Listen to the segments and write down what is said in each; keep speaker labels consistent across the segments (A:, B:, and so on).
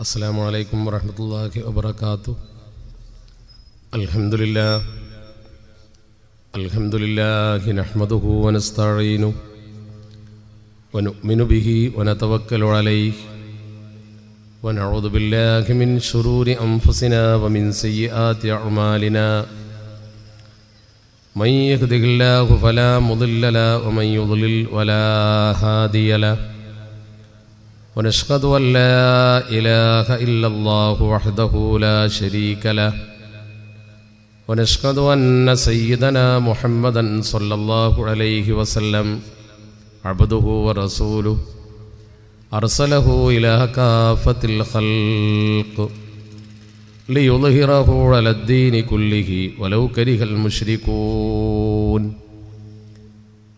A: السلام عليكم ورحمة الله وبركاته الحمد لله الحمد لله نحمده ونستعينه ونؤمن به ونتوكل عليه ونعوذ بالله من شرور أنفسنا ومن سيئات أعمالنا من يهده الله فلا مضل له ومن يضلل ولا هادي له ونشهد أن لا إله إلا الله وحده لا شريك له ونشهد أن سيدنا محمدا صلى الله عليه وسلم عبده ورسوله أرسله إلى كافة الخلق ليظهره على الدين كله ولو كره المشركون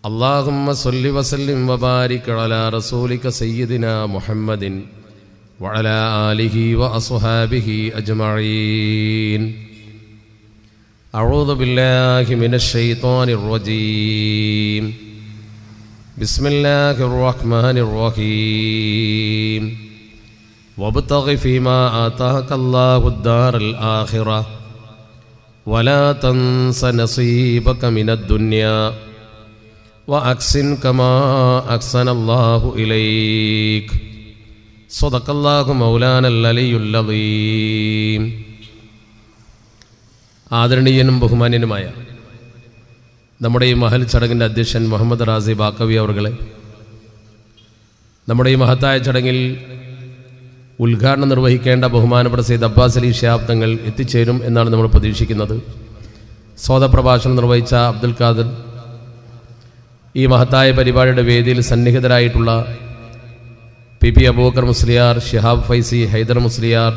A: اللهم صل وسلم وبارك على رسولك سيدنا محمد وعلى آله وأصحابه أجمعين أعوذ بالله من الشيطان الرجيم بسم الله الرحمن الرحيم وابتغ فيما آتاك الله الدار الآخرة ولا تنس نصيبك من الدنيا വഅക്സിൻ കമാ മൗലാനൽ ആദരണീയനും ബഹുമാന്യനുമായ നമ്മുടെ ഈ മഹൽ ചടങ്ങിൻ്റെ അധ്യക്ഷൻ മുഹമ്മദ് റാസി ബാക്കവി അവർകളെ നമ്മുടെ ഈ മഹത്തായ ചടങ്ങിൽ ഉദ്ഘാടനം നിർവഹിക്കേണ്ട ബഹുമാനപ്പെട്ട സെയ്ദ് അബ്ബാസ് അലി ഷിയാബ് എത്തിച്ചേരും എന്നാണ് നമ്മൾ പ്രതീക്ഷിക്കുന്നത് സ്വാതപ്രഭാഷണം നിർവഹിച്ച അബ്ദുൽ ഖാദർ ഈ മഹത്തായ പരിപാടിയുടെ വേദിയിൽ സന്നിഹിതരായിട്ടുള്ള P P Abookkar Musliyar Shihab Faizy Haidar Musliyar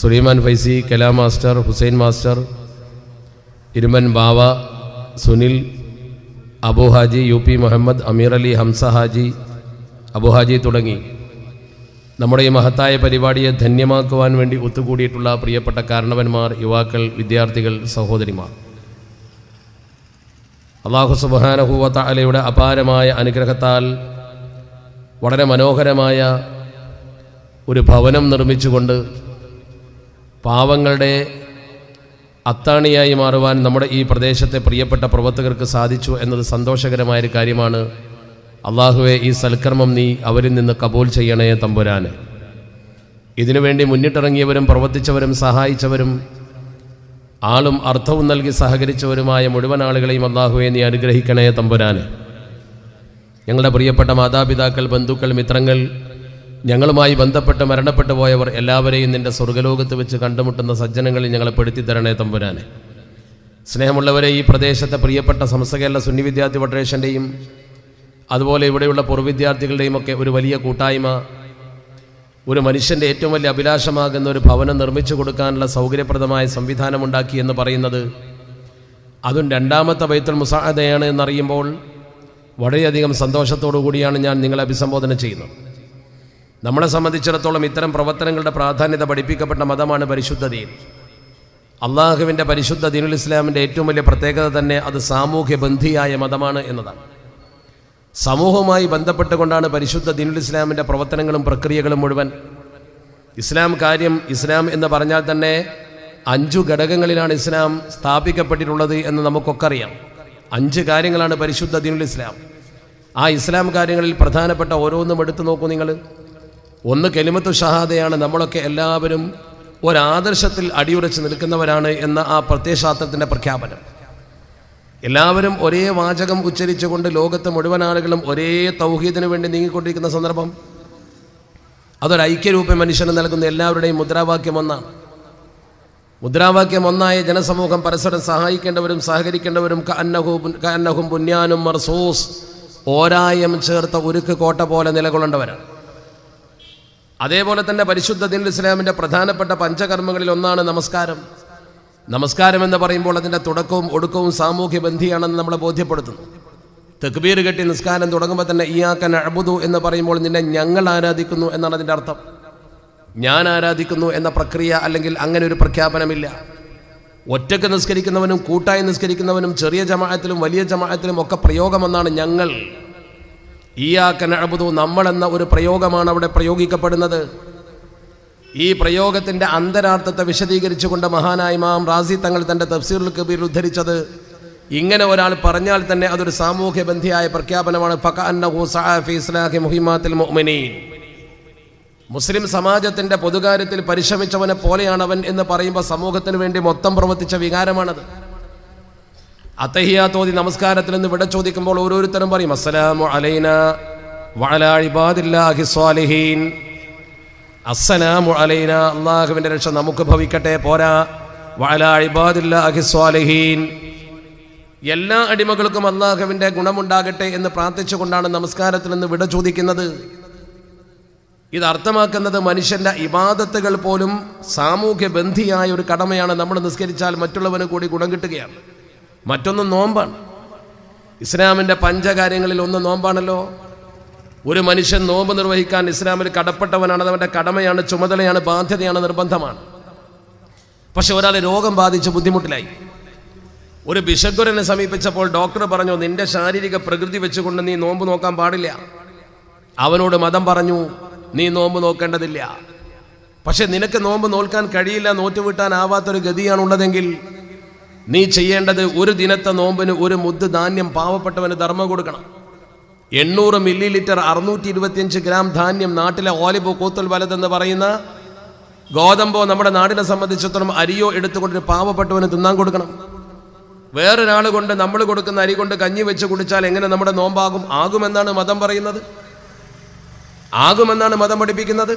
A: Sulaiman Faizy Kala master Hussain master Iruman Bava Sunil Abuhaji U P Muhammad Ameer Ali Hamza Haji Abu തുടങ്ങി നമ്മുടെ ഈ മഹത്തായ പരിപാടിയെ ധന്യമാക്കുവാൻ വേണ്ടി ഒത്തുകൂടിയിട്ടുള്ള പ്രിയപ്പെട്ട കാരണവന്മാർ യുവാക്കൾ വിദ്യാർത്ഥികൾ സഹോദരിമാർ അള്ളാഹു സുബാനഹൂവത്ത അലയുടെ അപാരമായ അനുഗ്രഹത്താൽ വളരെ മനോഹരമായ ഒരു ഭവനം നിർമ്മിച്ചുകൊണ്ട് പാവങ്ങളുടെ അത്താണിയായി മാറുവാൻ നമ്മുടെ ഈ പ്രദേശത്തെ പ്രിയപ്പെട്ട പ്രവർത്തകർക്ക് സാധിച്ചു എന്നത് സന്തോഷകരമായൊരു കാര്യമാണ് അള്ളാഹുവെ ഈ സൽക്കർമ്മം നീ അവരിൽ നിന്ന് കബൂൽ ചെയ്യണേ തമ്പുരാന് ഇതിനുവേണ്ടി മുന്നിട്ടിറങ്ങിയവരും പ്രവർത്തിച്ചവരും സഹായിച്ചവരും ആളും അർത്ഥവും നൽകി സഹകരിച്ചവരുമായ മുഴുവൻ ആളുകളെയും അള്ളാഹുവെ നീ അനുഗ്രഹിക്കണേ തമ്പുരാന് ഞങ്ങളുടെ പ്രിയപ്പെട്ട മാതാപിതാക്കൾ ബന്ധുക്കൾ മിത്രങ്ങൾ ഞങ്ങളുമായി ബന്ധപ്പെട്ട് മരണപ്പെട്ടു പോയവർ എല്ലാവരെയും നിന്റെ സ്വർഗ്ഗലോകത്ത് വെച്ച് കണ്ടുമുട്ടുന്ന സജ്ജനങ്ങളിൽ ഞങ്ങളെ പെടുത്തി തരണേ തമ്പുരാന് സ്നേഹമുള്ളവരെ ഈ പ്രദേശത്തെ പ്രിയപ്പെട്ട സംസ്ഥകേരള സുന്നി വിദ്യാർത്ഥി ഫെഡറേഷൻ്റെയും അതുപോലെ ഇവിടെയുള്ള പൂർവ്വവിദ്യാർത്ഥികളുടെയും ഒക്കെ ഒരു വലിയ കൂട്ടായ്മ ഒരു മനുഷ്യൻ്റെ ഏറ്റവും വലിയ അഭിലാഷമാകുന്ന ഒരു ഭവനം നിർമ്മിച്ചു കൊടുക്കാനുള്ള സൗകര്യപ്രദമായ സംവിധാനമുണ്ടാക്കി എന്ന് പറയുന്നത് അതും രണ്ടാമത്തെ ബൈത്തുൽ മുസാഹദയാണ് എന്നറിയുമ്പോൾ വളരെയധികം സന്തോഷത്തോടു കൂടിയാണ് ഞാൻ നിങ്ങളെ അഭിസംബോധന ചെയ്യുന്നത് നമ്മളെ സംബന്ധിച്ചിടത്തോളം ഇത്തരം പ്രവർത്തനങ്ങളുടെ പ്രാധാന്യത പഠിപ്പിക്കപ്പെട്ട മതമാണ് പരിശുദ്ധ ദീൻ അള്ളാഹുവിൻ്റെ പരിശുദ്ധ ദീനുൽ ഇസ്ലാമിൻ്റെ ഏറ്റവും വലിയ പ്രത്യേകത തന്നെ അത് സാമൂഹ്യ ബന്ധിയായ മതമാണ് എന്നതാണ് സമൂഹവുമായി ബന്ധപ്പെട്ടുകൊണ്ടാണ് പരിശുദ്ധ ദിനുൽ ഇസ്ലാമിൻ്റെ പ്രവർത്തനങ്ങളും പ്രക്രിയകളും മുഴുവൻ ഇസ്ലാം കാര്യം ഇസ്ലാം എന്ന് പറഞ്ഞാൽ തന്നെ അഞ്ചു ഘടകങ്ങളിലാണ് ഇസ്ലാം സ്ഥാപിക്കപ്പെട്ടിട്ടുള്ളത് എന്ന് നമുക്കൊക്കെ അറിയാം അഞ്ച് കാര്യങ്ങളാണ് പരിശുദ്ധ ദിനുൽ ഇസ്ലാം ആ ഇസ്ലാം കാര്യങ്ങളിൽ പ്രധാനപ്പെട്ട ഓരോന്നും എടുത്തു നോക്കൂ നിങ്ങൾ ഒന്ന് കെലിമത്ത് ഷഹാദയാണ് നമ്മളൊക്കെ എല്ലാവരും ഒരാദർശത്തിൽ അടിയുറച്ച് നിൽക്കുന്നവരാണ് എന്ന ആ പ്രത്യയശാസ്ത്രത്തിൻ്റെ പ്രഖ്യാപനം എല്ലാവരും ഒരേ വാചകം ഉച്ചരിച്ചുകൊണ്ട് ലോകത്തെ മുഴുവൻ ആളുകളും ഒരേ തൗഹീദിനു വേണ്ടി നീങ്ങിക്കൊണ്ടിരിക്കുന്ന സന്ദർഭം അതൊരു ഐക്യരൂപം മനുഷ്യന് നൽകുന്ന എല്ലാവരുടെയും മുദ്രാവാക്യം ഒന്നാണ് മുദ്രാവാക്യം ഒന്നായ ജനസമൂഹം പരസ്പരം സഹായിക്കേണ്ടവരും സഹകരിക്കേണ്ടവരും പുന്യാനും മർസൂസ് ഓരായം ചേർത്ത ഉരുക്ക് കോട്ട പോലെ നിലകൊള്ളേണ്ടവരാണ് അതേപോലെ തന്നെ പരിശുദ്ധ ദിൻ ഇസ്ലാമിൻ്റെ പ്രധാനപ്പെട്ട പഞ്ചകർമ്മങ്ങളിൽ ഒന്നാണ് നമസ്കാരം നമസ്കാരം എന്ന് പറയുമ്പോൾ അതിൻ്റെ തുടക്കവും ഒടുക്കവും സാമൂഹ്യ ബന്ധിയാണെന്ന് നമ്മളെ ബോധ്യപ്പെടുത്തുന്നു തെക്കുബീർ കെട്ടി നിസ്കാരം തുടങ്ങുമ്പോൾ തന്നെ ഇയാക്കൻ അഴുതു എന്ന് പറയുമ്പോൾ നിന്നെ ഞങ്ങൾ ആരാധിക്കുന്നു എന്നാണ് അതിൻ്റെ അർത്ഥം ഞാൻ ആരാധിക്കുന്നു എന്ന പ്രക്രിയ അല്ലെങ്കിൽ അങ്ങനെ ഒരു പ്രഖ്യാപനമില്ല ഒറ്റക്ക് നിസ്കരിക്കുന്നവനും കൂട്ടായി നിസ്കരിക്കുന്നവനും ചെറിയ ജമാഅത്തിലും വലിയ ജമാഅത്തിലും ഒക്കെ പ്രയോഗമെന്നാണ് ഞങ്ങൾ ഈയാക്കൻ അഴുതു നമ്മളെന്ന ഒരു പ്രയോഗമാണ് അവിടെ പ്രയോഗിക്കപ്പെടുന്നത് ഈ പ്രയോഗത്തിൻ്റെ അന്തരാർത്ഥത്തെ വിശദീകരിച്ചുകൊണ്ട് മഹാനായ ഇമാം റാസി തങ്ങൾ തൻ്റെ തഫ്സീറുൽ കബീർ ഉദ്ധരിച്ചത് ഇങ്ങനെ ഒരാൾ പറഞ്ഞാൽ തന്നെ അതൊരു സാമൂഹ്യ ബന്ധിയായ പ്രഖ്യാപനമാണ് മുസ്ലിം സമാജത്തിൻ്റെ പൊതുകാര്യത്തിൽ പരിശ്രമിച്ചവനെ പോലെയാണവൻ എന്ന് പറയുമ്പോൾ സമൂഹത്തിന് വേണ്ടി മൊത്തം പ്രവർത്തിച്ച വികാരമാണത് അത്തഹിയാത്തോതി നമസ്കാരത്തിൽ നിന്ന് വിട ചോദിക്കുമ്പോൾ ഓരോരുത്തരും പറയും അസ്സലാമു അലൈന വഅലാ ഇബാദില്ലാഹി സ്വാലിഹീൻ അസ്സലാമു അലൈന അള്ളാഹുവിൻ്റെ രക്ഷ നമുക്ക് ഭവിക്കട്ടെ പോരാ വഅല ഇബാദില്ലാഹി എല്ലാ അടിമകൾക്കും അള്ളാഹുവിൻ്റെ ഗുണമുണ്ടാകട്ടെ എന്ന് പ്രാർത്ഥിച്ചുകൊണ്ടാണ് നമസ്കാരത്തിൽ നിന്ന് വിട ചോദിക്കുന്നത് ഇത് അർത്ഥമാക്കുന്നത് മനുഷ്യൻ്റെ ഇബാദത്തുകൾ പോലും സാമൂഹ്യ ബന്ധിയായ ഒരു കടമയാണ് നമ്മൾ നിസ്കരിച്ചാൽ മറ്റുള്ളവന് കൂടി ഗുണം കിട്ടുകയാണ് മറ്റൊന്ന് നോമ്പാണ് ഇസ്ലാമിൻ്റെ പഞ്ചകാര്യങ്ങളിൽ ഒന്ന് നോമ്പാണല്ലോ ഒരു മനുഷ്യൻ നോമ്പ് നിർവഹിക്കാൻ ഇസ്ലാമിൽ കടപ്പെട്ടവനാണ് അവൻ്റെ കടമയാണ് ചുമതലയാണ് ബാധ്യതയാണ് നിർബന്ധമാണ് പക്ഷെ ഒരാൾ രോഗം ബാധിച്ച് ബുദ്ധിമുട്ടിലായി ഒരു ബിഷഗുരനെ സമീപിച്ചപ്പോൾ ഡോക്ടർ പറഞ്ഞു നിന്റെ ശാരീരിക പ്രകൃതി വെച്ചുകൊണ്ട് നീ നോമ്പ് നോക്കാൻ പാടില്ല അവനോട് മതം പറഞ്ഞു നീ നോമ്പ് നോക്കേണ്ടതില്ല പക്ഷെ നിനക്ക് നോമ്പ് നോൽക്കാൻ കഴിയില്ല നോറ്റുവിട്ടാനാവാത്തൊരു ഗതിയാണുള്ളതെങ്കിൽ നീ ചെയ്യേണ്ടത് ഒരു ദിനത്തെ നോമ്പിന് ഒരു മുദ്ദ് ധാന്യം പാവപ്പെട്ടവന് ധർമ്മം കൊടുക്കണം എണ്ണൂറ് മില്ലി ലിറ്റർ അറുന്നൂറ്റി ഇരുപത്തിയഞ്ച് ഗ്രാം ധാന്യം നാട്ടിലെ ഓലിബ് കൂത്തൽ വലതെന്ന് പറയുന്ന ഗോതമ്പോ നമ്മുടെ നാടിനെ സംബന്ധിച്ചിടത്തോളം അരിയോ എടുത്തുകൊണ്ടൊരു പാവപ്പെട്ടവന് തിന്നാൻ കൊടുക്കണം വേറൊരാൾ കൊണ്ട് നമ്മൾ കൊടുക്കുന്ന അരി കൊണ്ട് കഞ്ഞി വെച്ച് കുടിച്ചാൽ എങ്ങനെ നമ്മുടെ നോമ്പാകും ആകുമെന്നാണ് മതം പറയുന്നത് ആകുമെന്നാണ് മതം പഠിപ്പിക്കുന്നത്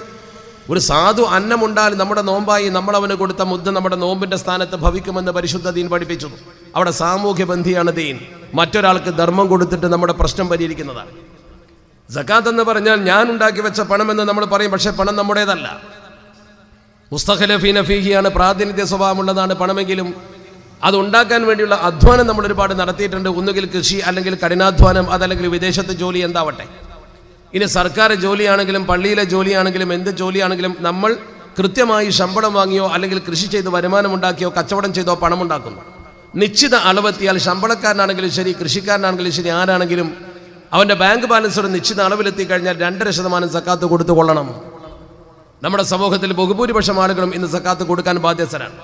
A: ഒരു സാധു അന്നമുണ്ടാൽ നമ്മുടെ നോമ്പായി നമ്മൾ അവന് കൊടുത്ത മുദ്ദ നമ്മുടെ നോമ്പിന്റെ സ്ഥാനത്ത് ഭവിക്കുമെന്ന് പരിശുദ്ധ ദീൻ പഠിപ്പിച്ചു അവിടെ സാമൂഹ്യ ബന്ധിയാണ് ദീൻ മറ്റൊരാൾക്ക് ധർമ്മം കൊടുത്തിട്ട് നമ്മുടെ പ്രശ്നം പരിഹരിക്കുന്നതാണ് ജക്കാത്ത് എന്ന് പറഞ്ഞാൽ ഞാൻ ഉണ്ടാക്കി വെച്ച പണമെന്ന് നമ്മൾ പറയും പക്ഷേ പണം നമ്മുടേതല്ല മുസ്തഖലഫീനഫീഹിയാണ് പ്രാതിനിധ്യ സ്വഭാവമുള്ളതാണ് പണമെങ്കിലും അത് ഉണ്ടാക്കാൻ വേണ്ടിയുള്ള അധ്വാനം നമ്മൾ ഒരുപാട് നടത്തിയിട്ടുണ്ട് ഒന്നുകിൽ കൃഷി അല്ലെങ്കിൽ കഠിനാധ്വാനം അതല്ലെങ്കിൽ വിദേശത്ത് ജോലി എന്താവട്ടെ ഇനി സർക്കാർ ജോലിയാണെങ്കിലും പള്ളിയിലെ ജോലിയാണെങ്കിലും എന്ത് ജോലിയാണെങ്കിലും നമ്മൾ കൃത്യമായി ശമ്പളം വാങ്ങിയോ അല്ലെങ്കിൽ കൃഷി ചെയ്ത് വരുമാനം ഉണ്ടാക്കിയോ കച്ചവടം ചെയ്തോ പണമുണ്ടാക്കുന്നു നിശ്ചിത അളവെത്തിയാൽ ശമ്പളക്കാരനാണെങ്കിലും ശരി കൃഷിക്കാരനാണെങ്കിലും ശരി ആരാണെങ്കിലും അവൻ്റെ ബാങ്ക് ബാലൻസ് ഒരു നിശ്ചിത അളവിലെത്തി കഴിഞ്ഞാൽ രണ്ടര ശതമാനം സക്കാത്ത് കൊടുത്തു കൊള്ളണം നമ്മുടെ സമൂഹത്തിൽ ബഹുഭൂരിപക്ഷം ആളുകളും ഇന്ന് സക്കാത്ത് കൊടുക്കാൻ ബാധ്യസ്ഥരാണ്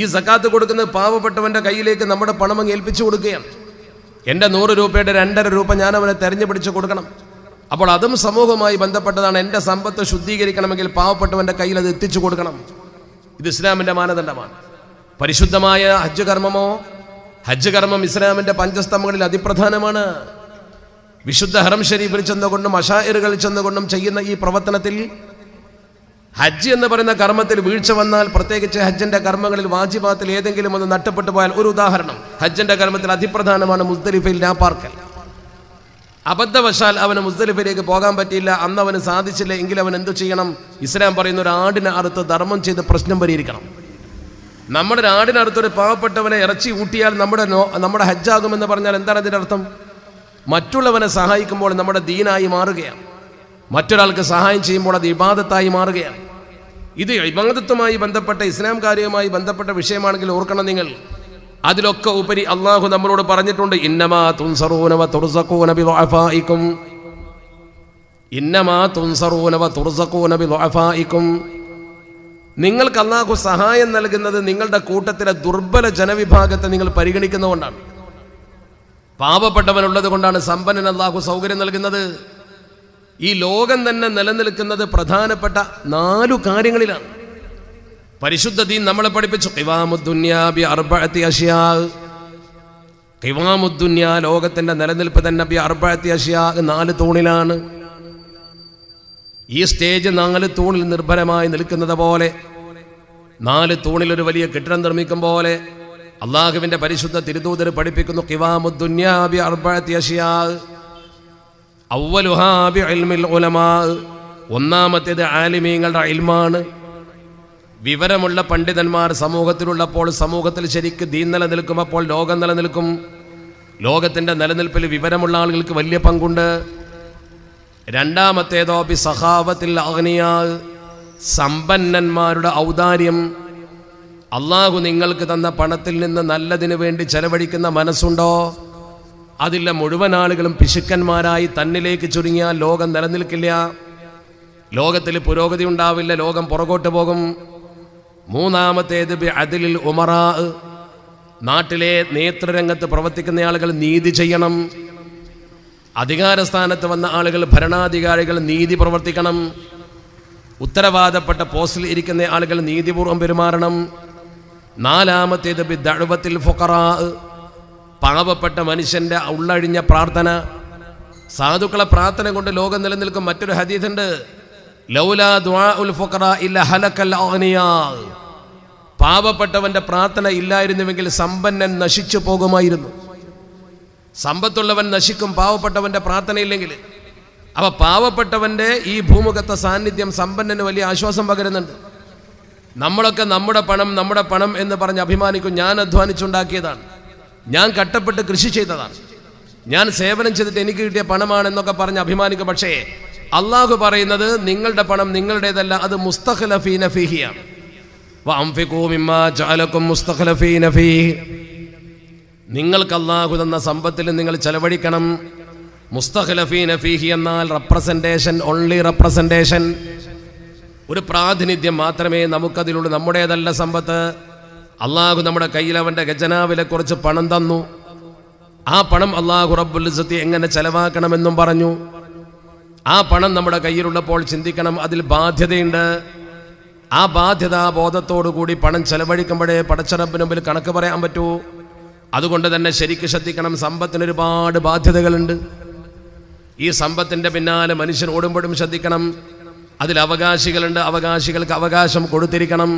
A: ഈ സക്കാത്ത് കൊടുക്കുന്നത് പാവപ്പെട്ടവൻ്റെ കയ്യിലേക്ക് നമ്മുടെ പണം അങ്ങ് ഏൽപ്പിച്ചു കൊടുക്കുകയാണ് എൻ്റെ നൂറ് രൂപയുടെ രണ്ടര രൂപ ഞാൻ അവനെ തെരഞ്ഞു പിടിച്ചു കൊടുക്കണം അപ്പോൾ അതും സമൂഹവുമായി ബന്ധപ്പെട്ടതാണ് എൻ്റെ സമ്പത്ത് ശുദ്ധീകരിക്കണമെങ്കിൽ പാവപ്പെട്ടവൻ്റെ കയ്യിൽ അത് എത്തിച്ചു കൊടുക്കണം ഇത് ഇസ്ലാമിൻ്റെ മാനദണ്ഡമാണ് പരിശുദ്ധമായ ഹജ്ജ് കർമ്മമോ ഹജ്ജ് കർമ്മം ഇസ്ലാമിന്റെ പഞ്ചസ്തംഭങ്ങളിൽ അതിപ്രധാനമാണ് വിശുദ്ധ ഹറം ഷരീഫിൽ ചെന്നുകൊണ്ടും അഷായറുകൾ ചെന്നുകൊണ്ടും ചെയ്യുന്ന ഈ പ്രവർത്തനത്തിൽ ഹജ്ജ് എന്ന് പറയുന്ന കർമ്മത്തിൽ വീഴ്ച വന്നാൽ പ്രത്യേകിച്ച് ഹജ്ജിന്റെ കർമ്മങ്ങളിൽ വാജിബാത്തിൽ ഏതെങ്കിലും ഒന്ന് നട്ടപ്പെട്ടു പോയാൽ ഒരു ഉദാഹരണം ഹജ്ജിന്റെ കർമ്മത്തിൽ അതിപ്രധാനമാണ് മുസ്ദലിഫയിൽ രാപ്പാർക്കൽ അബദ്ധവശാൽ അവന് മുസ്തലിഫിലേക്ക് പോകാൻ പറ്റിയില്ല അന്ന് അവന് സാധിച്ചില്ല എങ്കിൽ അവൻ എന്തു ചെയ്യണം ഇസ്ലാം പറയുന്ന ഒരു ആടിന് അറുത്ത് ധർമ്മം ചെയ്ത് പ്രശ്നം പരിഹരിക്കണം നമ്മുടെ നാടിനടുത്തൊരു പാവപ്പെട്ടവനെ ഇറച്ചി ഊട്ടിയാൽ നമ്മുടെ നോ നമ്മുടെ ഹജ്ജാകുമെന്ന് പറഞ്ഞാൽ എന്താണ് അതിൻ്റെ അർത്ഥം മറ്റുള്ളവനെ സഹായിക്കുമ്പോൾ നമ്മുടെ ദീനായി മാറുകയാണ് മറ്റൊരാൾക്ക് സഹായം ചെയ്യുമ്പോൾ അത് ഇബാദത്തായി മാറുകയാണ് ഇത് ഇബാദത്തുമായി ബന്ധപ്പെട്ട ഇസ്ലാം കാര്യവുമായി ബന്ധപ്പെട്ട വിഷയമാണെങ്കിൽ ഓർക്കണം നിങ്ങൾ അതിലൊക്കെ ഉപരി അള്ളാഹു നമ്മളോട് പറഞ്ഞിട്ടുണ്ട് ഇന്നമാ തുൻസറൂനവ തുർസക്കൂനബി ഇന്നമാ തുൻസറൂനവ തുർസക്കൂനബി നിങ്ങൾക്ക് അള്ളാഹു സഹായം നൽകുന്നത് നിങ്ങളുടെ കൂട്ടത്തിലെ ദുർബല ജനവിഭാഗത്തെ നിങ്ങൾ പരിഗണിക്കുന്നതുകൊണ്ടാണ് പാവപ്പെട്ടവനുള്ളത് കൊണ്ടാണ് സമ്പന്നൻ അള്ളാഹു സൗകര്യം നൽകുന്നത് ഈ ലോകം തന്നെ നിലനിൽക്കുന്നത് പ്രധാനപ്പെട്ട നാലു കാര്യങ്ങളിലാണ് പരിശുദ്ധ ദീൻ നമ്മളെ പഠിപ്പിച്ചു കിവാമുദ്ദുന്യാബി അർബഅത്തി അഷിയാ കിവാമുദ്ദുന്യ ലോകത്തിന്റെ നിലനിൽപ്പ് തന്നെ ബി അർബഅത്തി അഷിയാ നാല് തൂണിലാണ് ഈ സ്റ്റേജ് നാല് തൂണിൽ നിർഭരമായി നിൽക്കുന്നത് പോലെ നാല് തൂണിൽ ഒരു വലിയ കെട്ടിടം നിർമ്മിക്കും പോലെ അള്ളാഹുവിന്റെ പരിശുദ്ധ തിരുദൂതർ പഠിപ്പിക്കുന്നു ഒന്നാമത്തേത് ആലിമീങ്ങളുടെ അയൽമാണ് വിവരമുള്ള പണ്ഡിതന്മാർ സമൂഹത്തിലുള്ളപ്പോൾ സമൂഹത്തിൽ ശരിക്ക് ദീൻ നിലനിൽക്കുമ്പോൾ അപ്പോൾ ലോകം നിലനിൽക്കും ലോകത്തിൻ്റെ നിലനിൽപ്പിൽ വിവരമുള്ള ആളുകൾക്ക് വലിയ പങ്കുണ്ട് രണ്ടാമത്തേതോ ബി സഹാവത്തിൽ അഗ്നിയാ സമ്പന്നന്മാരുടെ ഔദാര്യം അള്ളാഹു നിങ്ങൾക്ക് തന്ന പണത്തിൽ നിന്ന് നല്ലതിന് വേണ്ടി ചെലവഴിക്കുന്ന മനസ്സുണ്ടോ അതില്ല മുഴുവൻ ആളുകളും പിശുക്കന്മാരായി തന്നിലേക്ക് ചുരുങ്ങിയാൽ ലോകം നിലനിൽക്കില്ല ലോകത്തിൽ പുരോഗതി ഉണ്ടാവില്ല ലോകം പുറകോട്ട് പോകും മൂന്നാമത്തേത് ബി അതിലിൽ ഉമറാ നാട്ടിലെ നേത്രരംഗത്ത് പ്രവർത്തിക്കുന്ന ആളുകൾ നീതി ചെയ്യണം അധികാരസ്ഥാനത്ത് വന്ന ആളുകൾ ഭരണാധികാരികൾ നീതി പ്രവർത്തിക്കണം ഉത്തരവാദപ്പെട്ട പോസ്റ്റിൽ ഇരിക്കുന്ന ആളുകൾ നീതിപൂർവ്വം പെരുമാറണം നാലാമത്തേത് ദഴുവത്തിൽ ഫുഖറാ പാവപ്പെട്ട മനുഷ്യൻ്റെ ഉള്ളഴിഞ്ഞ പ്രാർത്ഥന സാധുക്കളെ പ്രാർത്ഥന കൊണ്ട് ലോകം നിലനിൽക്കും മറ്റൊരു ഹദീഥുണ്ട് ലൗലാ ദ്വാ ഉൽ ഫൊക്കറ ഇല്ല ഹലക്കൽ പാവപ്പെട്ടവൻ്റെ പ്രാർത്ഥന ഇല്ലായിരുന്നുവെങ്കിൽ സമ്പന്നൻ നശിച്ചു പോകുമായിരുന്നു സമ്പത്തുള്ളവൻ നശിക്കും പാവപ്പെട്ടവൻ്റെ പ്രാർത്ഥനയില്ലെങ്കിൽ അവ പാവപ്പെട്ടവൻ്റെ ഈ ഭൂമുഖത്തെ സാന്നിധ്യം സമ്പന്നന് വലിയ ആശ്വാസം പകരുന്നുണ്ട് നമ്മളൊക്കെ നമ്മുടെ പണം നമ്മുടെ പണം എന്ന് പറഞ്ഞ് അഭിമാനിക്കും ഞാൻ അധ്വാനിച്ചുണ്ടാക്കിയതാണ് ഞാൻ കട്ടപ്പെട്ട് കൃഷി ചെയ്തതാണ് ഞാൻ സേവനം ചെയ്തിട്ട് എനിക്ക് കിട്ടിയ പണമാണെന്നൊക്കെ പറഞ്ഞ് അഭിമാനിക്കും പക്ഷേ അള്ളാഹു പറയുന്നത് നിങ്ങളുടെ പണം നിങ്ങളുടേതല്ല അത് മുസ്തഖലഫീ നഫീഹിയാണ് നിങ്ങൾക്ക് അള്ളാഹു തന്ന സമ്പത്തിൽ നിങ്ങൾ ചെലവഴിക്കണം മുസ്തഖലഫീൻ ഫീഹി എന്നാൽ റെപ്രസെൻറ്റേഷൻ ഓൺലി റെപ്രസെൻറ്റേഷൻ ഒരു പ്രാതിനിധ്യം മാത്രമേ നമുക്കതിലുള്ളൂ നമ്മുടേതല്ല സമ്പത്ത് അള്ളാഹു നമ്മുടെ കയ്യിൽ അവൻ്റെ ഖജനാവിലെ കുറച്ച് പണം തന്നു ആ പണം അള്ളാഹു റബ്ബുലിസത്തി എങ്ങനെ ചെലവാക്കണമെന്നും പറഞ്ഞു ആ പണം നമ്മുടെ കയ്യിലുള്ളപ്പോൾ ചിന്തിക്കണം അതിൽ ബാധ്യതയുണ്ട് ആ ബോധത്തോടു കൂടി പണം ചെലവഴിക്കുമ്പോഴേ പടച്ചറബിന് മുമ്പിൽ കണക്ക് പറയാൻ പറ്റൂ അതുകൊണ്ട് തന്നെ ശരിക്ക് ശ്രദ്ധിക്കണം സമ്പത്തിന് ഒരുപാട് ബാധ്യതകളുണ്ട് ഈ സമ്പത്തിൻ്റെ പിന്നാലെ മനുഷ്യൻ ഓടുമ്പോഴും ശ്രദ്ധിക്കണം അതിൽ അവകാശികളുണ്ട് അവകാശികൾക്ക് അവകാശം കൊടുത്തിരിക്കണം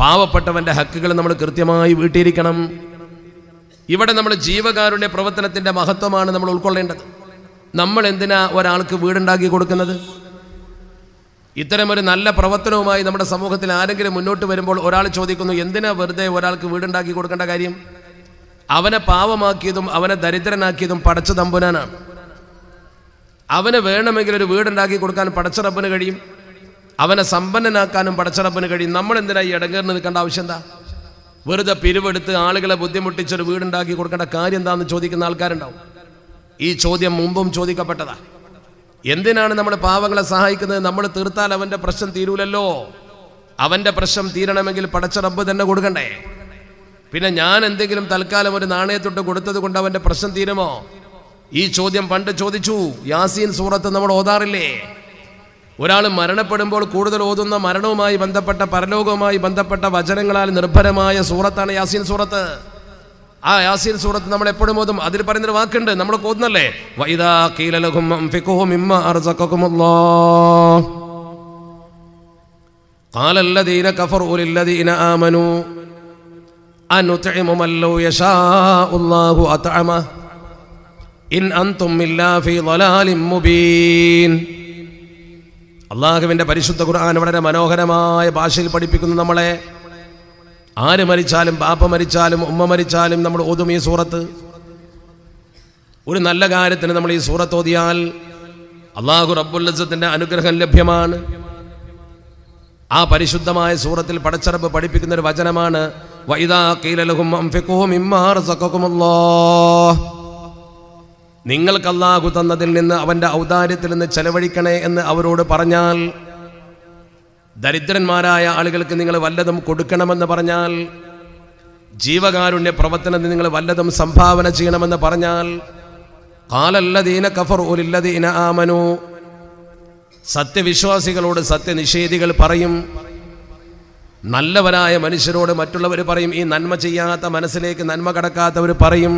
A: പാവപ്പെട്ടവൻ്റെ ഹക്കുകൾ നമ്മൾ കൃത്യമായി വീട്ടിയിരിക്കണം ഇവിടെ നമ്മൾ ജീവകാരുണ്യ പ്രവർത്തനത്തിൻ്റെ മഹത്വമാണ് നമ്മൾ ഉൾക്കൊള്ളേണ്ടത് നമ്മൾ എന്തിനാ ഒരാൾക്ക് വീടുണ്ടാക്കി കൊടുക്കുന്നത് ഇത്തരമൊരു നല്ല പ്രവർത്തനവുമായി നമ്മുടെ സമൂഹത്തിൽ ആരെങ്കിലും മുന്നോട്ട് വരുമ്പോൾ ഒരാൾ ചോദിക്കുന്നു എന്തിനാ വെറുതെ ഒരാൾക്ക് വീടുണ്ടാക്കി കൊടുക്കേണ്ട കാര്യം അവനെ പാവമാക്കിയതും അവനെ ദരിദ്രനാക്കിയതും പടച്ച തമ്പുനാനാണ് അവന് വേണമെങ്കിൽ ഒരു വീടുണ്ടാക്കി കൊടുക്കാൻ പടച്ചറപ്പിന് കഴിയും അവനെ സമ്പന്നനാക്കാനും പടച്ചറപ്പിന് കഴിയും നമ്മൾ എന്തിനാ ഈ ഇടങ്ങേറിന് നിൽക്കേണ്ട ആവശ്യം എന്താ വെറുതെ പിരിവെടുത്ത് ആളുകളെ ബുദ്ധിമുട്ടിച്ചൊരു വീടുണ്ടാക്കി കൊടുക്കേണ്ട കാര്യം എന്താണെന്ന് ചോദിക്കുന്ന ആൾക്കാരുണ്ടാവും ഈ ചോദ്യം മുമ്പും ചോദിക്കപ്പെട്ടതാ എന്തിനാണ് നമ്മൾ പാവങ്ങളെ സഹായിക്കുന്നത് നമ്മൾ തീർത്താൽ അവന്റെ പ്രശ്നം തീരൂലല്ലോ അവന്റെ പ്രശ്നം തീരണമെങ്കിൽ പടച്ച റബ്ബ് തന്നെ കൊടുക്കണ്ടേ പിന്നെ ഞാൻ എന്തെങ്കിലും തൽക്കാലം ഒരു നാണയത്തൊട്ട് കൊടുത്തത് കൊണ്ട് അവന്റെ പ്രശ്നം തീരുമോ ഈ ചോദ്യം പണ്ട് ചോദിച്ചു യാസീൻ സൂറത്ത് നമ്മൾ ഓതാറില്ലേ ഒരാൾ മരണപ്പെടുമ്പോൾ കൂടുതൽ ഓതുന്ന മരണവുമായി ബന്ധപ്പെട്ട പരലോകവുമായി ബന്ധപ്പെട്ട വചനങ്ങളാൽ നിർഭരമായ സൂറത്താണ് യാസീൻ സൂറത്ത് ആ യാസീൻ സൂറത്ത് നമ്മൾ എപ്പോഴും ഓതും അതിൽ പറയുന്നൊരു വാക്കുണ്ട് നമ്മൾ ഓതുന്നല്ലേ വൈദാ കീലലഹും قال الذين كفروا للذين آمنوا അള്ളാഹുവിന്റെ പരിശുദ്ധ ഖുർആൻ വളരെ മനോഹരമായ ഭാഷയിൽ പഠിപ്പിക്കുന്നു നമ്മളെ ആര് മരിച്ചാലും പാപ്പ മരിച്ചാലും ഉമ്മ മരിച്ചാലും നമ്മൾ ഓതും ഈ സൂറത്ത് ഒരു നല്ല കാര്യത്തിന് നമ്മൾ ഈ സൂറത്ത് ഓതിയാൽ അള്ളാഹു റബ്ബുല്ലസത്തിന്റെ അനുഗ്രഹം ലഭ്യമാണ് ആ പരിശുദ്ധമായ സൂറത്തിൽ പടച്ചറപ്പ് പഠിപ്പിക്കുന്ന ഒരു വചനമാണ് നിങ്ങൾക്കല്ലാഹു തന്നതിൽ നിന്ന് അവന്റെ ഔദാര്യത്തിൽ നിന്ന് ചെലവഴിക്കണേ എന്ന് അവരോട് പറഞ്ഞാൽ ദരിദ്രന്മാരായ ആളുകൾക്ക് നിങ്ങൾ വല്ലതും കൊടുക്കണമെന്ന് പറഞ്ഞാൽ ജീവകാരുണ്യ പ്രവർത്തനത്തിന് നിങ്ങൾ വല്ലതും സംഭാവന ചെയ്യണമെന്ന് പറഞ്ഞാൽ കാലല്ലദീന കഫർ ഉലില്ലദീന ആമനു സത്യവിശ്വാസികളോട് സത്യനിഷേധികൾ പറയും നല്ലവരായ മനുഷ്യരോട് മറ്റുള്ളവർ പറയും ഈ നന്മ ചെയ്യാത്ത മനസ്സിലേക്ക് നന്മ കടക്കാത്തവർ പറയും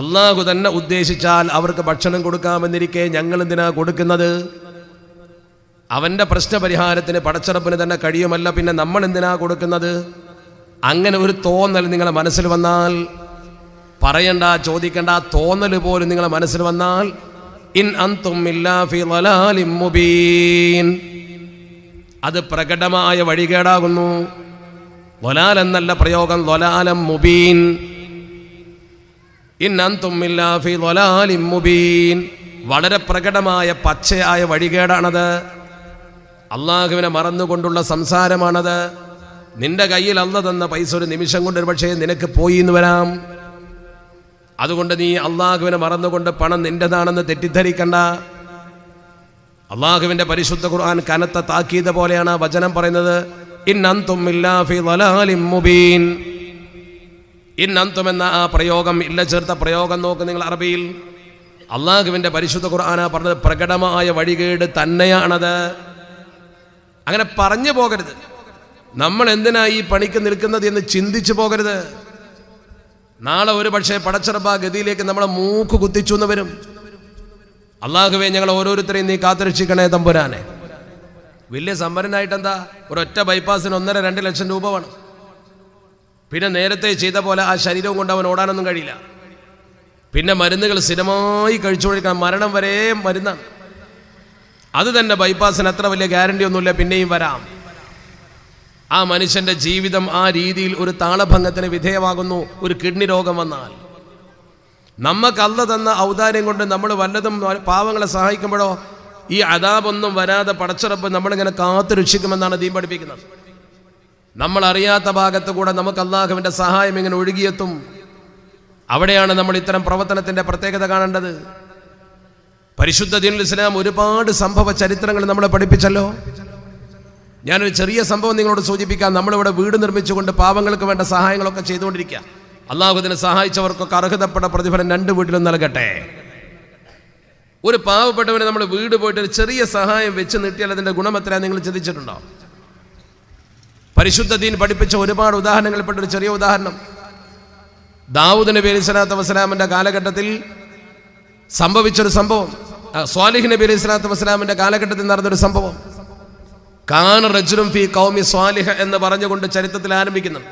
A: അള്ളാഹു തന്നെ ഉദ്ദേശിച്ചാൽ അവർക്ക് ഭക്ഷണം കൊടുക്കാമെന്നിരിക്കെ ഞങ്ങൾ എന്തിനാ കൊടുക്കുന്നത് പ്രശ്ന പ്രശ്നപരിഹാരത്തിന് പടച്ചറപ്പിന് തന്നെ കഴിയുമല്ല പിന്നെ നമ്മൾ എന്തിനാ കൊടുക്കുന്നത് അങ്ങനെ ഒരു തോന്നൽ നിങ്ങളുടെ മനസ്സിൽ വന്നാൽ പറയണ്ട ചോദിക്കേണ്ട തോന്നൽ പോലും നിങ്ങളുടെ മനസ്സിൽ വന്നാൽ ഇൻ മുബീൻ അത് പ്രകടമായ വഴികേടാകുന്നു ലൊലാൽ എന്നല്ല പ്രയോഗം ലൊലാലം മുബീൻ ഇൻ അന്തുമില്ലാഫി മുബീൻ വളരെ പ്രകടമായ പച്ചയായ വഴികേടാണത് അള്ളാഹുവിനെ മറന്നുകൊണ്ടുള്ള സംസാരമാണത് നിന്റെ കയ്യിൽ അല്ല തന്ന പൈസ ഒരു നിമിഷം കൊണ്ട് ഒരു പക്ഷേ നിനക്ക് പോയി എന്ന് വരാം അതുകൊണ്ട് നീ അള്ളാഹുവിനെ മറന്നുകൊണ്ട് പണം നിൻ്റെതാണെന്ന് തെറ്റിദ്ധരിക്കണ്ട അള്ളാഹുവിന്റെ പരിശുദ്ധ ഖുർആൻ കനത്ത താക്കീത് പോലെയാണ് ആ വചനം പറയുന്നത് മുബീൻ ഇന്നന്തും എന്ന ആ പ്രയോഗം ഇല്ല ചേർത്ത പ്രയോഗം നോക്ക് നിങ്ങൾ അറബിയിൽ അള്ളാഹുവിന്റെ പരിശുദ്ധ ഖുർആന പറഞ്ഞത് പ്രകടമായ വഴികേട് തന്നെയാണത് അങ്ങനെ പറഞ്ഞു പോകരുത് നമ്മൾ എന്തിനാ ഈ പണിക്ക് നിൽക്കുന്നത് എന്ന് ചിന്തിച്ചു പോകരുത് നാളെ ഒരു പക്ഷേ പടച്ചിറപ്പ ഗതിയിലേക്ക് നമ്മളെ മൂക്ക് കുത്തിച്ചു എന്ന് വരും അള്ളാഹുവേ ഞങ്ങൾ ഓരോരുത്തരെയും നീ കാത്തുരക്ഷിക്കണേ തമ്പുരാനെ വലിയ സംവരനായിട്ട് എന്താ ഒരൊറ്റ ബൈപ്പാസിന് ഒന്നര രണ്ട് ലക്ഷം രൂപ വേണം പിന്നെ നേരത്തെ ചെയ്ത പോലെ ആ ശരീരവും കൊണ്ട് അവൻ ഓടാനൊന്നും കഴിയില്ല പിന്നെ മരുന്നുകൾ സ്ഥിരമായി കൊടുക്കാൻ മരണം വരെ മരുന്നാണ് അത് തന്നെ ബൈപ്പാസിന് അത്ര വലിയ ഗ്യാരണ്ടി ഒന്നുമില്ല പിന്നെയും വരാം ആ മനുഷ്യന്റെ ജീവിതം ആ രീതിയിൽ ഒരു താളഭംഗത്തിന് വിധേയമാകുന്നു ഒരു കിഡ്നി രോഗം വന്നാൽ നമുക്ക് അല്ല തന്ന ഔദാര്യം കൊണ്ട് നമ്മൾ വല്ലതും പാവങ്ങളെ സഹായിക്കുമ്പോഴോ ഈ അതാപൊന്നും വരാതെ പടച്ചുറപ്പ് നമ്മളിങ്ങനെ കാത്തു രക്ഷിക്കുമെന്നാണ് ദീൻ പഠിപ്പിക്കുന്നത് നമ്മൾ അറിയാത്ത ഭാഗത്ത് കൂടെ നമുക്ക് അള്ളാഹുവിന്റെ സഹായം ഇങ്ങനെ ഒഴുകിയെത്തും അവിടെയാണ് നമ്മൾ ഇത്തരം പ്രവർത്തനത്തിന്റെ പ്രത്യേകത കാണേണ്ടത് പരിശുദ്ധ ദീനുൽ ഇസ്ലാം ഒരുപാട് സംഭവ ചരിത്രങ്ങൾ നമ്മളെ പഠിപ്പിച്ചല്ലോ ഞാനൊരു ചെറിയ സംഭവം നിങ്ങളോട് സൂചിപ്പിക്കാം നമ്മളിവിടെ വീട് നിർമ്മിച്ചുകൊണ്ട് പാവങ്ങൾക്ക് വേണ്ട സഹായങ്ങളൊക്കെ ചെയ്തുകൊണ്ടിരിക്കുക അള്ളാഹുദിനെ സഹായിച്ചവർക്കൊക്കെ അർഹതപ്പെട്ട പ്രതിഫലം രണ്ട് വീട്ടിലും നൽകട്ടെ ഒരു പാവപ്പെട്ടവനെ നമ്മൾ വീട് പോയിട്ട് ഒരു ചെറിയ സഹായം വെച്ച് നീട്ടിയാൽ അതിൻ്റെ ഗുണം എത്രയാണ് നിങ്ങൾ ചിന്തിച്ചിട്ടുണ്ടോ പരിശുദ്ധ ദീൻ പഠിപ്പിച്ച ഒരുപാട് ഉദാഹരണങ്ങളിൽപ്പെട്ട ഒരു ചെറിയ ഉദാഹരണം ദാവൂദ് നബി അലൈഹി സ്വലാത്തു വസ്സലാമിൻ്റെ കാലഘട്ടത്തിൽ സംഭവിച്ചൊരു സംഭവം സ്വാലിഹ് നബി അലൈഹി സ്വലാത്തു വസ്സലാമിൻ്റെ കാലഘട്ടത്തിൽ നടന്നൊരു സംഭവം കാന കൗമി സ്വാലിഹ എന്ന് പറഞ്ഞുകൊണ്ട് ചരിത്രത്തിൽ ആരംഭിക്കുന്നു